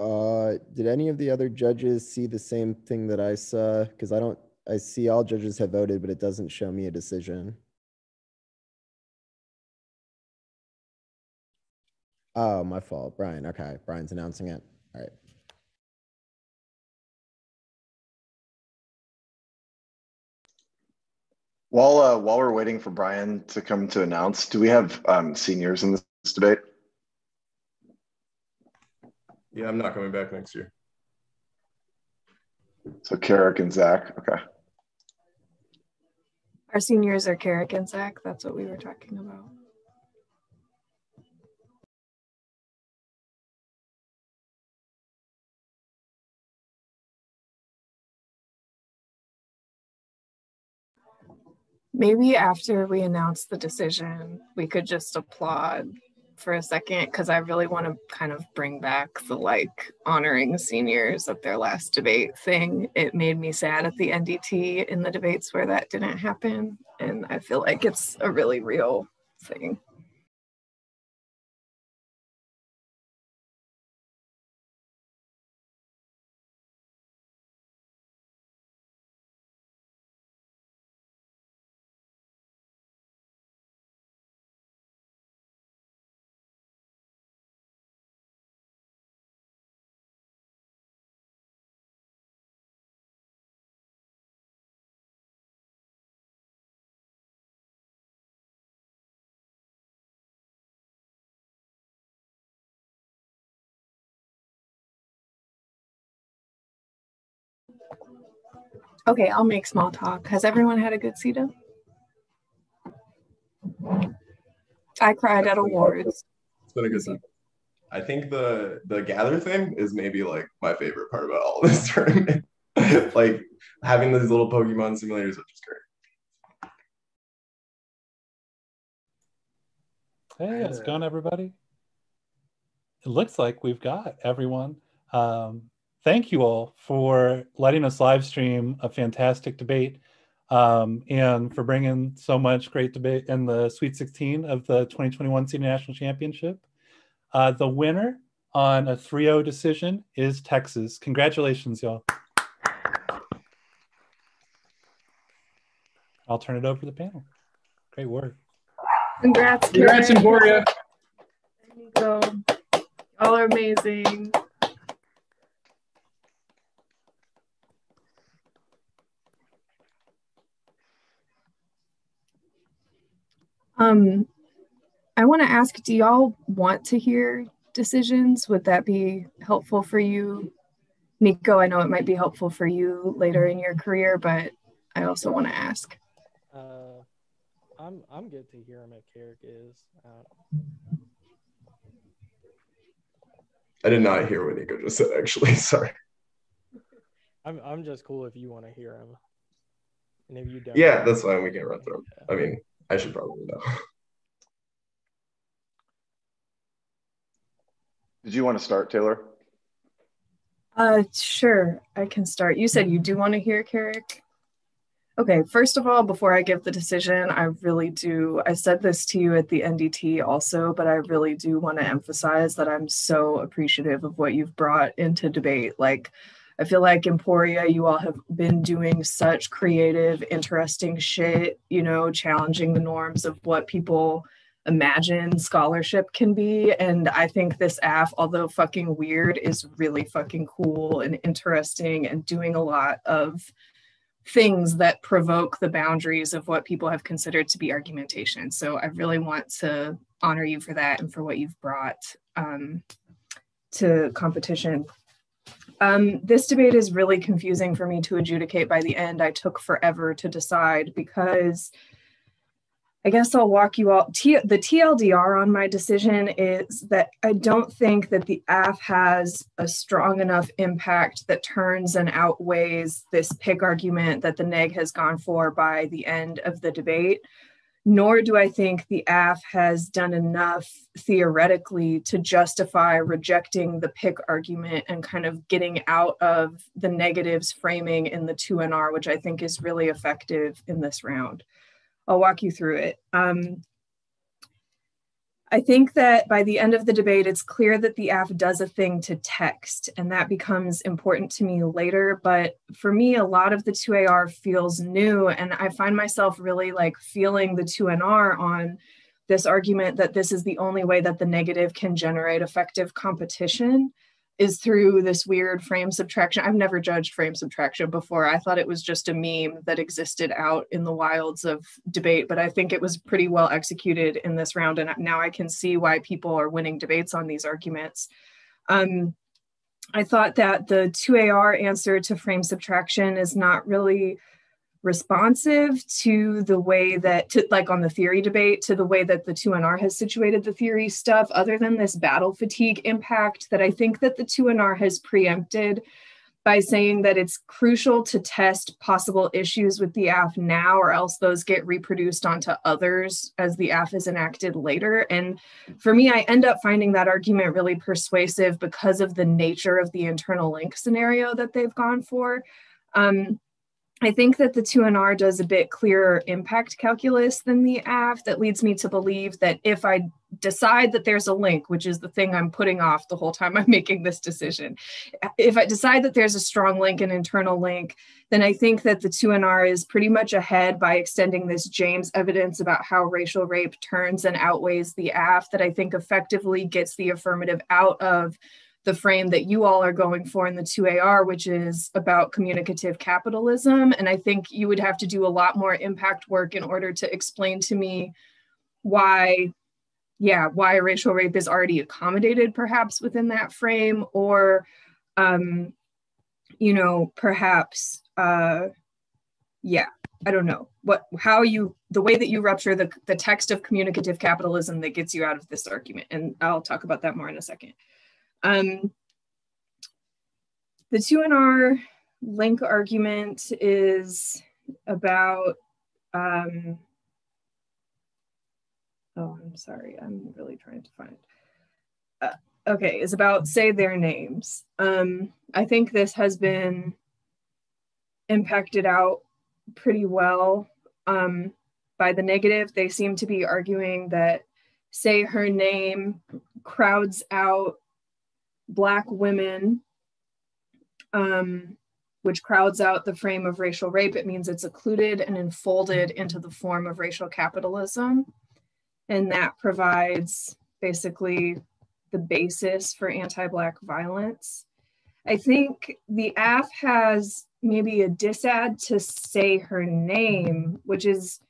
Uh, did any of the other judges see the same thing that I saw? Because I don't, I see all judges have voted, but it doesn't show me a decision. Oh, my fault. Brian. Okay. Brian's announcing it. All right. While uh, while we're waiting for Brian to come to announce, do we have um, seniors in this debate? Yeah, I'm not coming back next year. So Carrick and Zach. Okay. Our seniors are Carrick and Zach. That's what we were talking about. Maybe after we announce the decision, we could just applaud for a second because I really want to kind of bring back the like honoring seniors at their last debate thing. It made me sad at the NDT in the debates where that didn't happen. And I feel like it's a really real thing. Okay, I'll make small talk. Has everyone had a good CEDA? I cried at awards. It's been a good time. I think the the gather thing is maybe like my favorite part about all this tournament. like having these little Pokemon simulators, which is great. Hey, how's it going, everybody? It looks like we've got everyone. Um, thank you all for letting us live stream a fantastic debate um, and for bringing so much great debate in the Sweet 16 of the 2021 Senior National Championship. Uh, the winner on a 3 0 decision is Texas. Congratulations, y'all. I'll turn it over to the panel. Great work. Congrats, Congrats, Karen. Emporia. There you go. Y'all are amazing. Um, I want to ask, do y'all want to hear decisions? Would that be helpful for you? Nico, I know it might be helpful for you later in your career, but I also want to ask. Uh, I'm I'm good to hear him if Carrick is out. I did not hear what Nico just said. Actually, sorry. I'm I'm just cool if you want to hear him, and if you don't. Yeah, that's fine. We can run through. 'em. I mean, I should probably know. Did you want to start, Taylor? Uh, sure, I can start. You said you do want to hear Carrick. Okay, first of all, before I give the decision, I really do. I said this to you at the NDT also, but I really do want to emphasize that I'm so appreciative of what you've brought into debate. Like, I feel like Emporia, you all have been doing such creative, interesting shit, you know, challenging the norms of what people imagine scholarship can be. And I think this AF, although fucking weird, is really fucking cool and interesting and doing a lot of things that provoke the boundaries of what people have considered to be argumentation. So I really want to honor you for that and for what you've brought um, to competition. Um, this debate is really confusing for me to adjudicate by the end. I took forever to decide because I guess I'll walk you all. T- the TLDR on my decision is that I don't think that the AF has a strong enough impact that turns and outweighs this pick argument that the NEG has gone for by the end of the debate. Nor do I think the AF has done enough theoretically to justify rejecting the pick argument and kind of getting out of the negatives framing in the 2NR, which I think is really effective in this round. I'll walk you through it. Um, I think that by the end of the debate, it's clear that the app does a thing to text, and that becomes important to me later. But for me, a lot of the 2AR feels new, and I find myself really like feeling the 2NR on this argument that this is the only way that the negative can generate effective competition is through this weird frame subtraction. I've never judged frame subtraction before. I thought it was just a meme that existed out in the wilds of debate, but I think it was pretty well executed in this round. And now I can see why people are winning debates on these arguments. Um, I thought that the 2AR answer to frame subtraction is not really responsive to the way that to like on the theory debate to the way that the 2NR has situated the theory stuff other than this battle fatigue impact that I think that the 2NR has preempted by saying that it's crucial to test possible issues with the AF now or else those get reproduced onto others as the AF is enacted later. And for me I end up finding that argument really persuasive because of the nature of the internal link scenario that they've gone for. Um, I think that the 2NR does a bit clearer impact calculus than the AF that leads me to believe that if I decide that there's a link, which is the thing I'm putting off the whole time I'm making this decision, if I decide that there's a strong link, an internal link, then I think that the 2NR is pretty much ahead by extending this James evidence about how racial rape turns and outweighs the AF that I think effectively gets the affirmative out of the frame that you all are going for in the 2AR, which is about communicative capitalism. And I think you would have to do a lot more impact work in order to explain to me why, yeah, why racial rape is already accommodated perhaps within that frame, or, um, you know, perhaps, uh, yeah, I don't know what, how you, the way that you rupture the, the text of communicative capitalism that gets you out of this argument. And I'll talk about that more in a second. Um, the 2NR link argument is about, um, oh, I'm sorry, I'm really trying to find, uh, okay, is about say their names. Um, I think this has been impacted out pretty well um, by the negative. They seem to be arguing that say her name crowds out Black women, um, which crowds out the frame of racial rape. It means it's occluded and enfolded into the form of racial capitalism. And that provides basically the basis for anti Black violence. I think the AF has maybe a disad to say her name, which is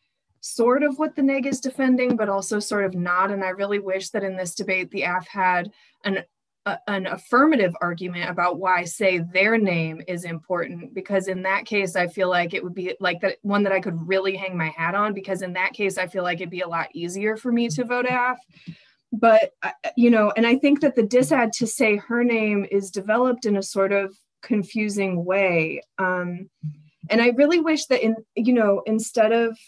sort of what the neg is defending, but also sort of not. And I really wish that in this debate, the AF had an a, an affirmative argument about why say their name is important because in that case i feel like it would be like that one that i could really hang my hat on because in that case i feel like it'd be a lot easier for me to vote af but you know and i think that the disad to say her name is developed in a sort of confusing way um and i really wish that in you know instead of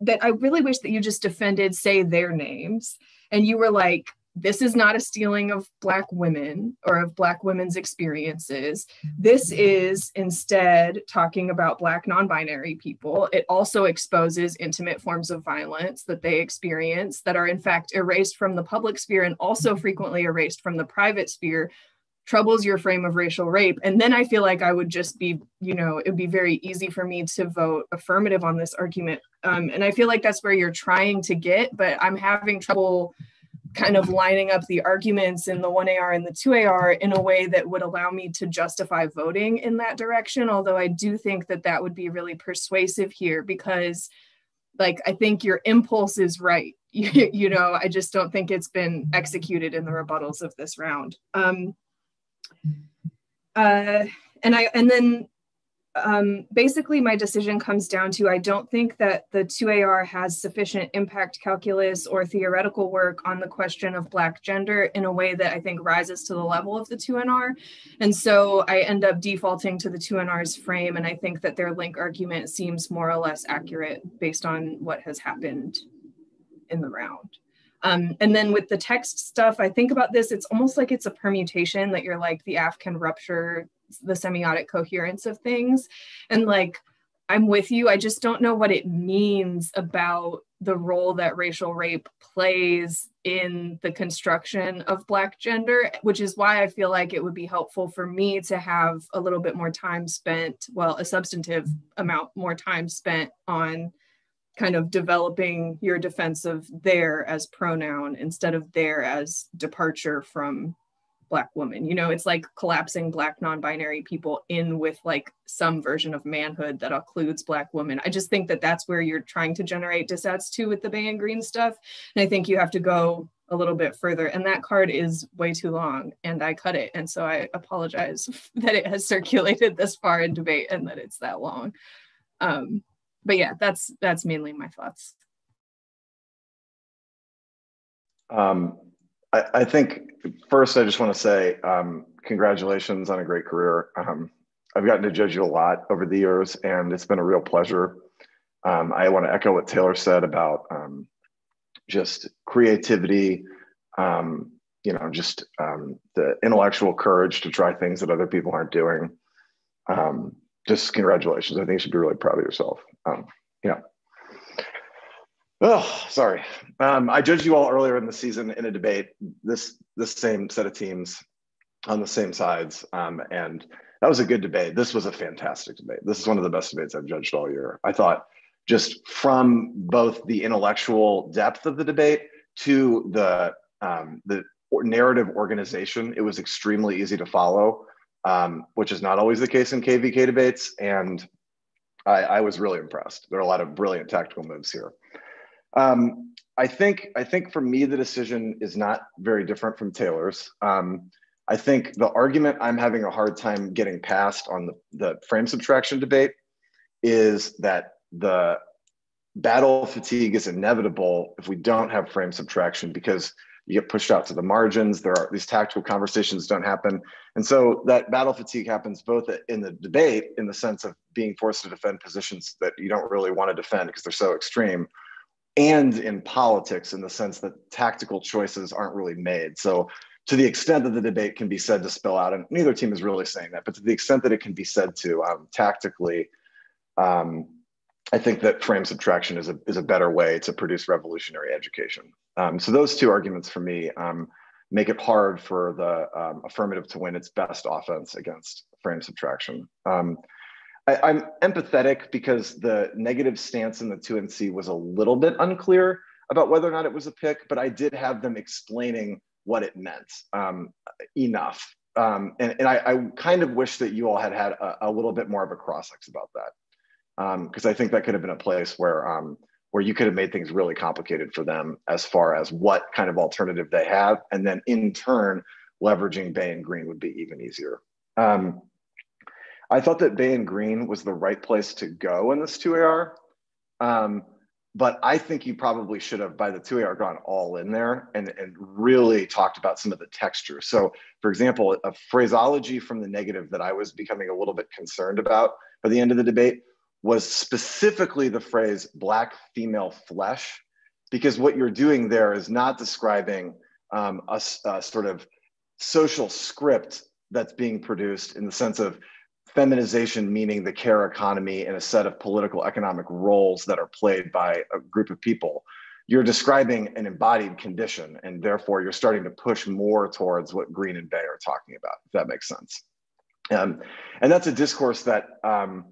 that i really wish that you just defended say their names and you were like this is not a stealing of black women or of black women's experiences. This is instead talking about black non-binary people. It also exposes intimate forms of violence that they experience that are in fact erased from the public sphere and also frequently erased from the private sphere troubles your frame of racial rape. And then i feel like i would just be you know it would be very easy for me to vote affirmative on this argument. Um, and i feel like that's where you're trying to get but i'm having trouble kind of lining up the arguments in the 1AR and the 2AR in a way that would allow me to justify voting in that direction. Although I do think that that would be really persuasive here because, like, I think your impulse is right. you, you know, I just don't think it's been executed in the rebuttals of this round. Um, uh, and I and then um, basically my decision comes down to I don't think that the 2AR has sufficient impact calculus or theoretical work on the question of Black gender in a way that I think rises to the level of the 2NR. And so I end up defaulting to the 2NR's frame, and I think that their link argument seems more or less accurate based on what has happened in the round. Um, and then with the text stuff, I think about this, it's almost like it's a permutation that you're like the AF can rupture the semiotic coherence of things. And like, I'm with you. I just don't know what it means about the role that racial rape plays in the construction of black gender which is why i feel like it would be helpful for me to have a little bit more time spent well a substantive amount more time spent on kind of developing your defense of their as pronoun instead of their as departure from black woman you know it's like collapsing black non-binary people in with like some version of manhood that includes black women. I just think that that's where you're trying to generate disads to with the Bey and Green stuff. And i think you have to go a little bit further. And that card is way too long and i cut it. And so i apologize that it has circulated this far in debate and that it's that long. Um, but yeah that's that's mainly my thoughts. Um, I, I, think first I just want to say um, congratulations on a great career. Um, I've gotten to judge you a lot over the years, and it's been a real pleasure. Um, I want to echo what Taylor said about um, just creativity, um, you know, just um, the intellectual courage to try things that other people aren't doing. just congratulations. I think you should be really proud of yourself. yeah. Oh, sorry. Um, I judged you all earlier in the season in a debate. This this same set of teams on the same sides, um, and that was a good debate. This was a fantastic debate. This is one of the best debates I've judged all year. I thought just from both the intellectual depth of the debate to the um, the narrative organization, it was extremely easy to follow, um, which is not always the case in KVK debates. And I, I was really impressed. There are a lot of brilliant tactical moves here. Um, I think I think for me the decision is not very different from Taylor's. Um, I think the argument I'm having a hard time getting past on the, the frame subtraction debate is that the battle fatigue is inevitable if we don't have frame subtraction because you get pushed out to the margins. There are these tactical conversations don't happen. And so that battle fatigue happens both in the debate in the sense of being forced to defend positions that you don't really want to defend because they're so extreme and in politics in the sense that tactical choices aren't really made. So, to the extent that the debate can be said to spill out, and neither team is really saying that, but to the extent that it can be said to um, tactically, um, I think that frame subtraction is a, is a better way to produce revolutionary education. Um, so, those two arguments for me um, make it hard for the um, affirmative to win its best offense against frame subtraction. I, am empathetic because the negative stance in the 2NC was a little bit unclear about whether or not it was a pick, but I did have them explaining what it meant um, enough. Um, and, and I, I, kind of wish that you all had had a, a little bit more of a cross-ex about that. Because um, I think that could have been a place where um, where you could have made things really complicated for them as far as what kind of alternative they have, and then in turn, leveraging Bey and Green would be even easier. Um, I thought that Bey and Green was the right place to go in this 2AR. Um, but I think you probably should have, by the 2AR, gone all in there and, and really talked about some of the texture. So, for example, a phraseology from the negative that I was becoming a little bit concerned about by the end of the debate was specifically the phrase black female flesh, because what you're doing there is not describing um, a, a sort of social script that's being produced in the sense of feminization meaning the care economy and a set of political economic roles that are played by a group of people you're describing an embodied condition and therefore you're starting to push more towards what green and Bey are talking about if that makes sense. Um, and that's a discourse that um,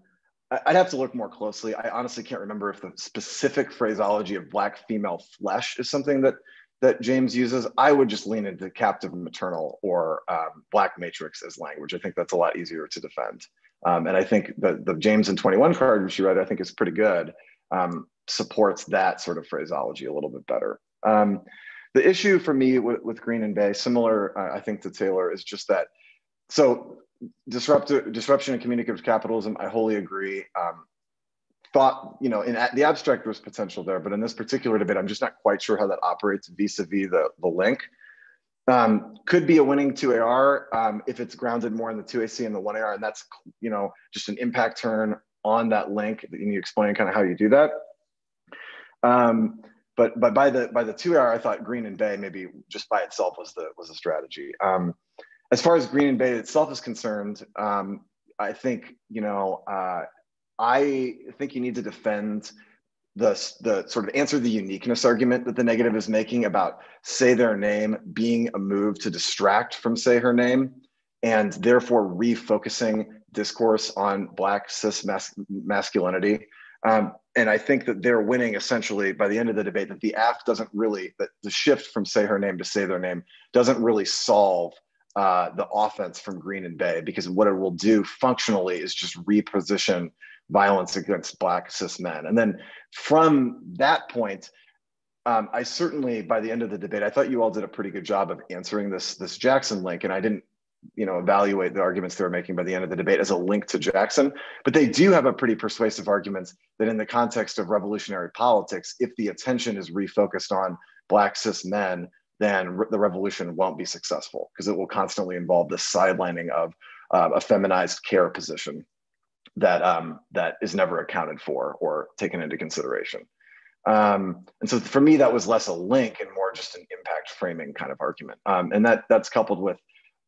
i'd have to look more closely. I honestly can't remember if the specific phraseology of black female flesh is something that that James uses, I would just lean into captive maternal or um, black matrix as language. I think that's a lot easier to defend. Um, and I think the, the James and 21 card, which you read, I think is pretty good, um, supports that sort of phraseology a little bit better. Um, the issue for me with, with Green and Bey, similar, uh, I think, to Taylor, is just that. So, disruption and communicative capitalism, I wholly agree. Um, thought, you know, in the abstract, there's potential there, but in this particular debate, I'm just not quite sure how that operates vis-a-vis the, the link. Um, could be a winning 2AR um, if it's grounded more in the 2AC and the 1AR, and that's, you know, just an impact turn on that link. And you explain kind of how you do that. Um, but but by the by the 2AR, I thought Green and Bey maybe just by itself was the was a strategy. Um, as far as Green and Bey itself is concerned, um, I think you know uh, I think you need to defend the the sort of answer the uniqueness argument that the negative is making about say their name being a move to distract from say her name and therefore refocusing discourse on black cis mas- masculinity. Um, and i think that they're winning essentially by the end of the debate that the AF doesn't really that the shift from say her name to say their name doesn't really solve uh, the offense from green and Bey because what it will do functionally is just reposition violence against black cis men. And then from that point, um, I certainly, by the end of the debate, I thought you all did a pretty good job of answering this this Jackson link, and I didn't, you know, evaluate the arguments they were making by the end of the debate as a link to Jackson. But they do have a pretty persuasive argument that, in the context of revolutionary politics, if the attention is refocused on black cis men, then re- the revolution won't be successful because it will constantly involve the sidelining of uh, a feminized care position that um, that is never accounted for or taken into consideration. Um, and so for me, that was less a link and more just an impact framing kind of argument. Um, and that that's coupled with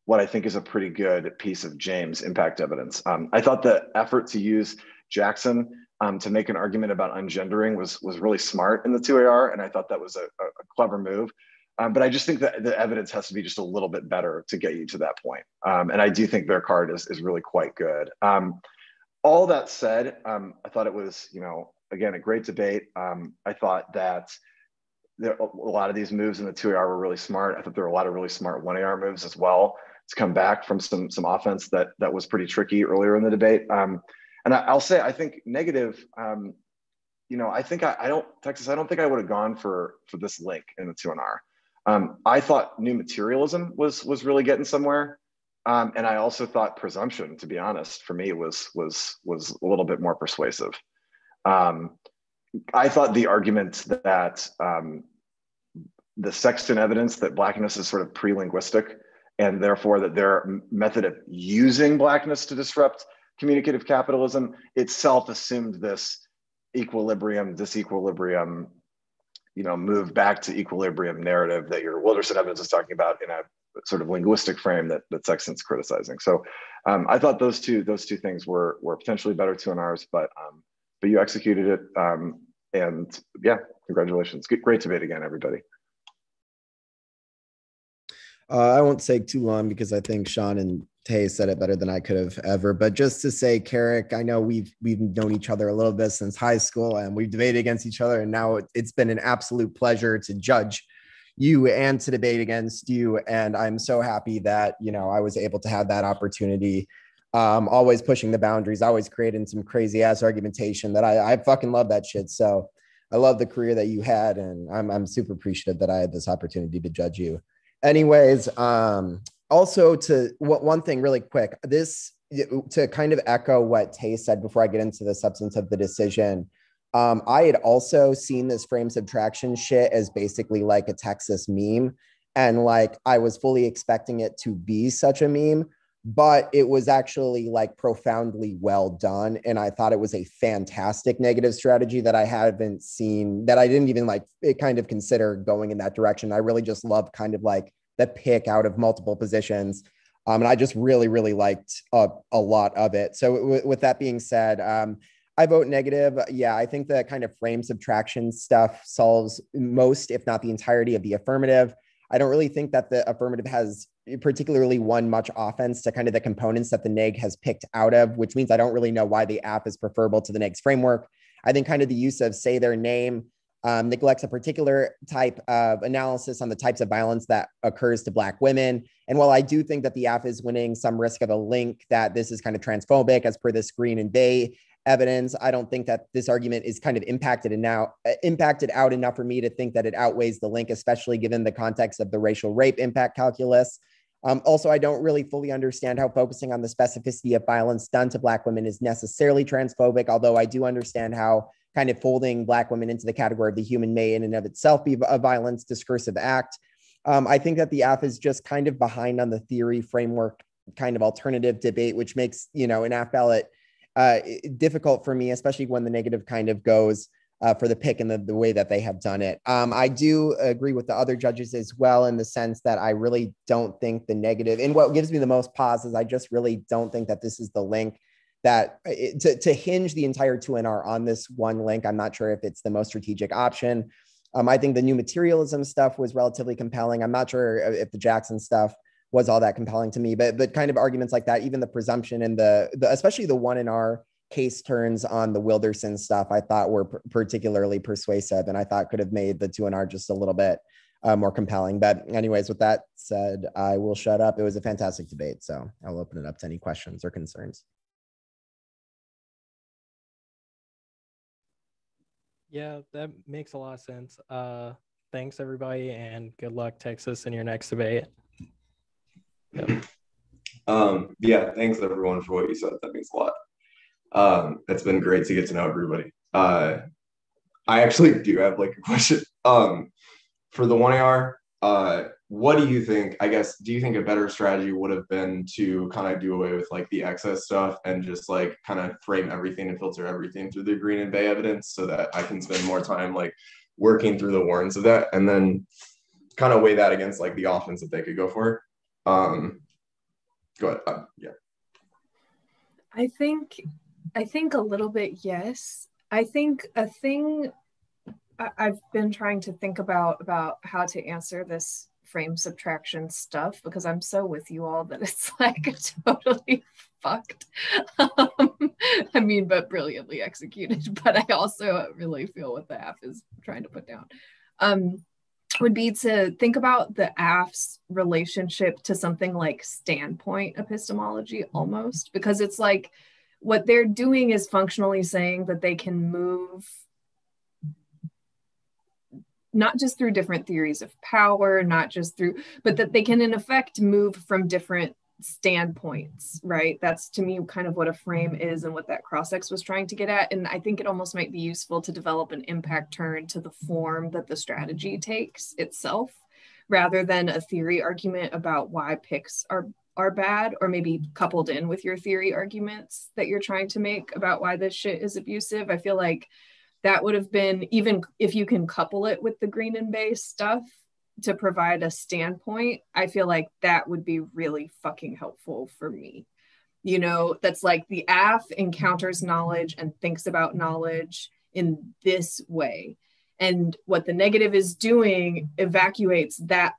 what I think is a pretty good piece of James impact evidence. Um, I thought the effort to use Jackson um, to make an argument about ungendering was was really smart in the 2AR, and I thought that was a, a clever move. Um, but I just think that the evidence has to be just a little bit better to get you to that point. Um, and I do think their card is, is really quite good. Um, all that said, um, I thought it was, you know, again, a great debate. Um, I thought that there, a lot of these moves in the 2AR were really smart. I thought there were a lot of really smart 1AR moves as well to come back from some some offense that that was pretty tricky earlier in the debate. Um, and I, will say, I think negative. Um, you know, I think I, I, don't Texas. I don't think I would have gone for for this link in the 2NR. Um, I thought new materialism was was really getting somewhere. Um, and I also thought presumption, to be honest, for me was was was a little bit more persuasive. Um, I thought the argument that um, the Sexton evidence that blackness is sort of pre-linguistic, and therefore that their method of using blackness to disrupt communicative capitalism itself assumed this equilibrium, disequilibrium, you know, move back to equilibrium narrative that your Wilderson evidence is talking about in a sort of linguistic frame that that Sexton's criticizing. So um, I thought those two those two things were were potentially better 2NRs, but um, but you executed it, um, and yeah, congratulations. Great debate again, everybody. Uh, I won't take too long because I think Sean and Tay said it better than I could have ever. But just to say, Carrick, I know we've we've known each other a little bit since high school, and we've debated against each other, and now it's been an absolute pleasure to judge you and to debate against you. And I'm so happy that, you know, I was able to have that opportunity. Um, always pushing the boundaries, always creating some crazy ass argumentation that I, I fucking love that shit. So I love the career that you had. And I'm, I'm super appreciative that I had this opportunity to judge you. Anyways, um, also to what one thing really quick, this to kind of echo what Tay said before I get into the substance of the decision. Um, I had also seen this frame subtraction shit as basically like a Texas meme. And like I was fully expecting it to be such a meme, but it was actually like profoundly well done. And I thought it was a fantastic negative strategy that I haven't seen, that I didn't even like it kind of consider going in that direction. I really just love kind of like the pick out of multiple positions. Um, and I just really, really liked a, a lot of it. So, w- with that being said, um, I vote negative. Yeah, I think the kind of frame subtraction stuff solves most, if not the entirety of the affirmative. I don't really think that the affirmative has particularly won much offense to kind of the components that the neg has picked out of, which means I don't really know why the app is preferable to the neg's framework. I think kind of the use of say their name um, neglects a particular type of analysis on the types of violence that occurs to Black women. And while I do think that the app is winning some risk of a link that this is kind of transphobic as per the Green and Bey evidence. I don't think that this argument is kind of impacted and now uh, impacted out enough for me to think that it outweighs the link, especially given the context of the racial rape impact calculus. Um, also, I don't really fully understand how focusing on the specificity of violence done to Black women is necessarily transphobic, although I do understand how kind of folding Black women into the category of the human may in and of itself be a violence discursive act. Um, I think that the AF is just kind of behind on the theory framework kind of alternative debate, which makes, you know, an AF ballot uh, difficult for me, especially when the negative kind of goes uh, for the pick and the, the way that they have done it. Um, I do agree with the other judges as well in the sense that I really don't think the negative, and what gives me the most pause is I just really don't think that this is the link that it, to, to hinge the entire 2NR on this one link, I'm not sure if it's the most strategic option. Um, I think the new materialism stuff was relatively compelling. I'm not sure if the Jackson stuff was all that compelling to me, but but kind of arguments like that, even the presumption and the, the especially the one in our case turns on the Wilderson stuff, I thought were particularly persuasive, and I thought could have made the 2NR just a little bit uh, more compelling. But anyways, with that said, I will shut up. It was a fantastic debate, so I'll open it up to any questions or concerns. Yeah, that makes a lot of sense. Uh, thanks everybody, and good luck, Texas, in your next debate. Yep. Um, yeah, thanks everyone for what you said. That means a lot. Um, it's been great to get to know everybody. Uh, I actually do have like a question. Um, for the one AR, uh, what do you think? I guess, do you think a better strategy would have been to kind of do away with like the excess stuff and just like kind of frame everything and filter everything through the Green and Bey evidence so that I can spend more time like working through the warrants of that and then kind of weigh that against like the offense that they could go for? Um, go ahead. Uh, yeah. I think, I think a little bit yes. I think a thing I've been trying to think about about how to answer this frame subtraction stuff because I'm so with you all that it's like totally fucked. Um, I mean, but brilliantly executed. But I also really feel what the AF is trying to put down. Um, would be to think about the AF's relationship to something like standpoint epistemology almost, because it's like what they're doing is functionally saying that they can move not just through different theories of power, not just through, but that they can in effect move from different standpoints, right? That's to me kind of what a frame is and what that cross-ex was trying to get at. And I think it almost might be useful to develop an impact turn to the form that the strategy takes itself, rather than a theory argument about why picks are are bad, or maybe coupled in with your theory arguments that you're trying to make about why this shit is abusive. I feel like that would have been even if you can couple it with the green and Bey stuff to provide a standpoint i feel like that would be really fucking helpful for me. You know that's like the af encounters knowledge and thinks about knowledge in this way. And what the negative is doing evacuates that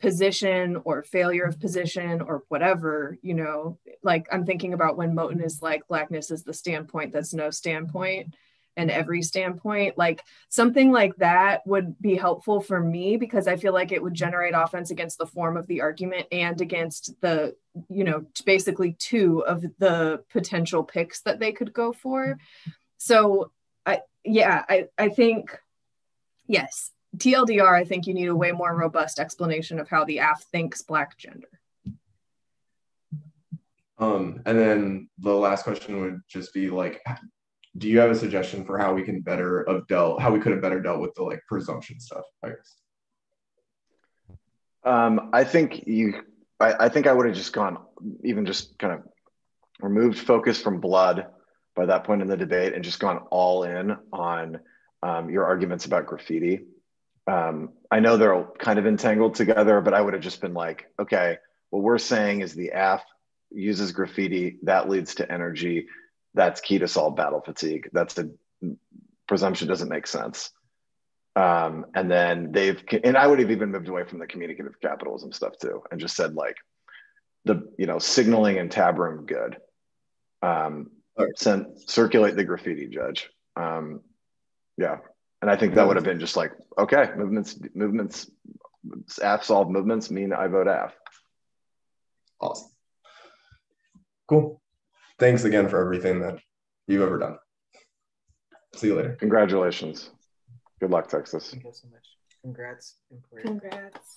position or failure of position or whatever you know. Like i'm thinking about when moten is like blackness is the standpoint that's no standpoint and mm-hmm. every standpoint like something like that would be helpful for me because i feel like it would mm-hmm. generate offense against the form of the argument and against the you know basically two of the potential picks that they could go for. Mm-hmm. So i yeah i i think yes tldr i think you need a way more robust explanation of how the af thinks black gender. Um, and then the last question would just be like, do you have a suggestion for how we can better have dealt how we could have better dealt with the like presumption stuff i guess? Um, i think you I, I think i would have just gone even just kind of removed focus from blood by that point in the debate and just gone all in on um, your arguments about graffiti. Um, i know they're all kind of entangled together but i would have just been like okay what we're saying is the af uses graffiti that leads to energy that's key to solve battle fatigue. That's the presumption doesn't make sense. Um, and then they've, and I would have even moved away from the communicative capitalism stuff too, and just said like the, you know, signaling and tab room good. Um, send circulate the graffiti judge. Um, yeah. And I think that would have been just like, okay, movements, movements, AF solve movements mean I vote AF. Awesome. Cool thanks again for everything that you've ever done. See you later. Congratulations. Good luck, Texas. Thank you so much. Congrats. Congrats.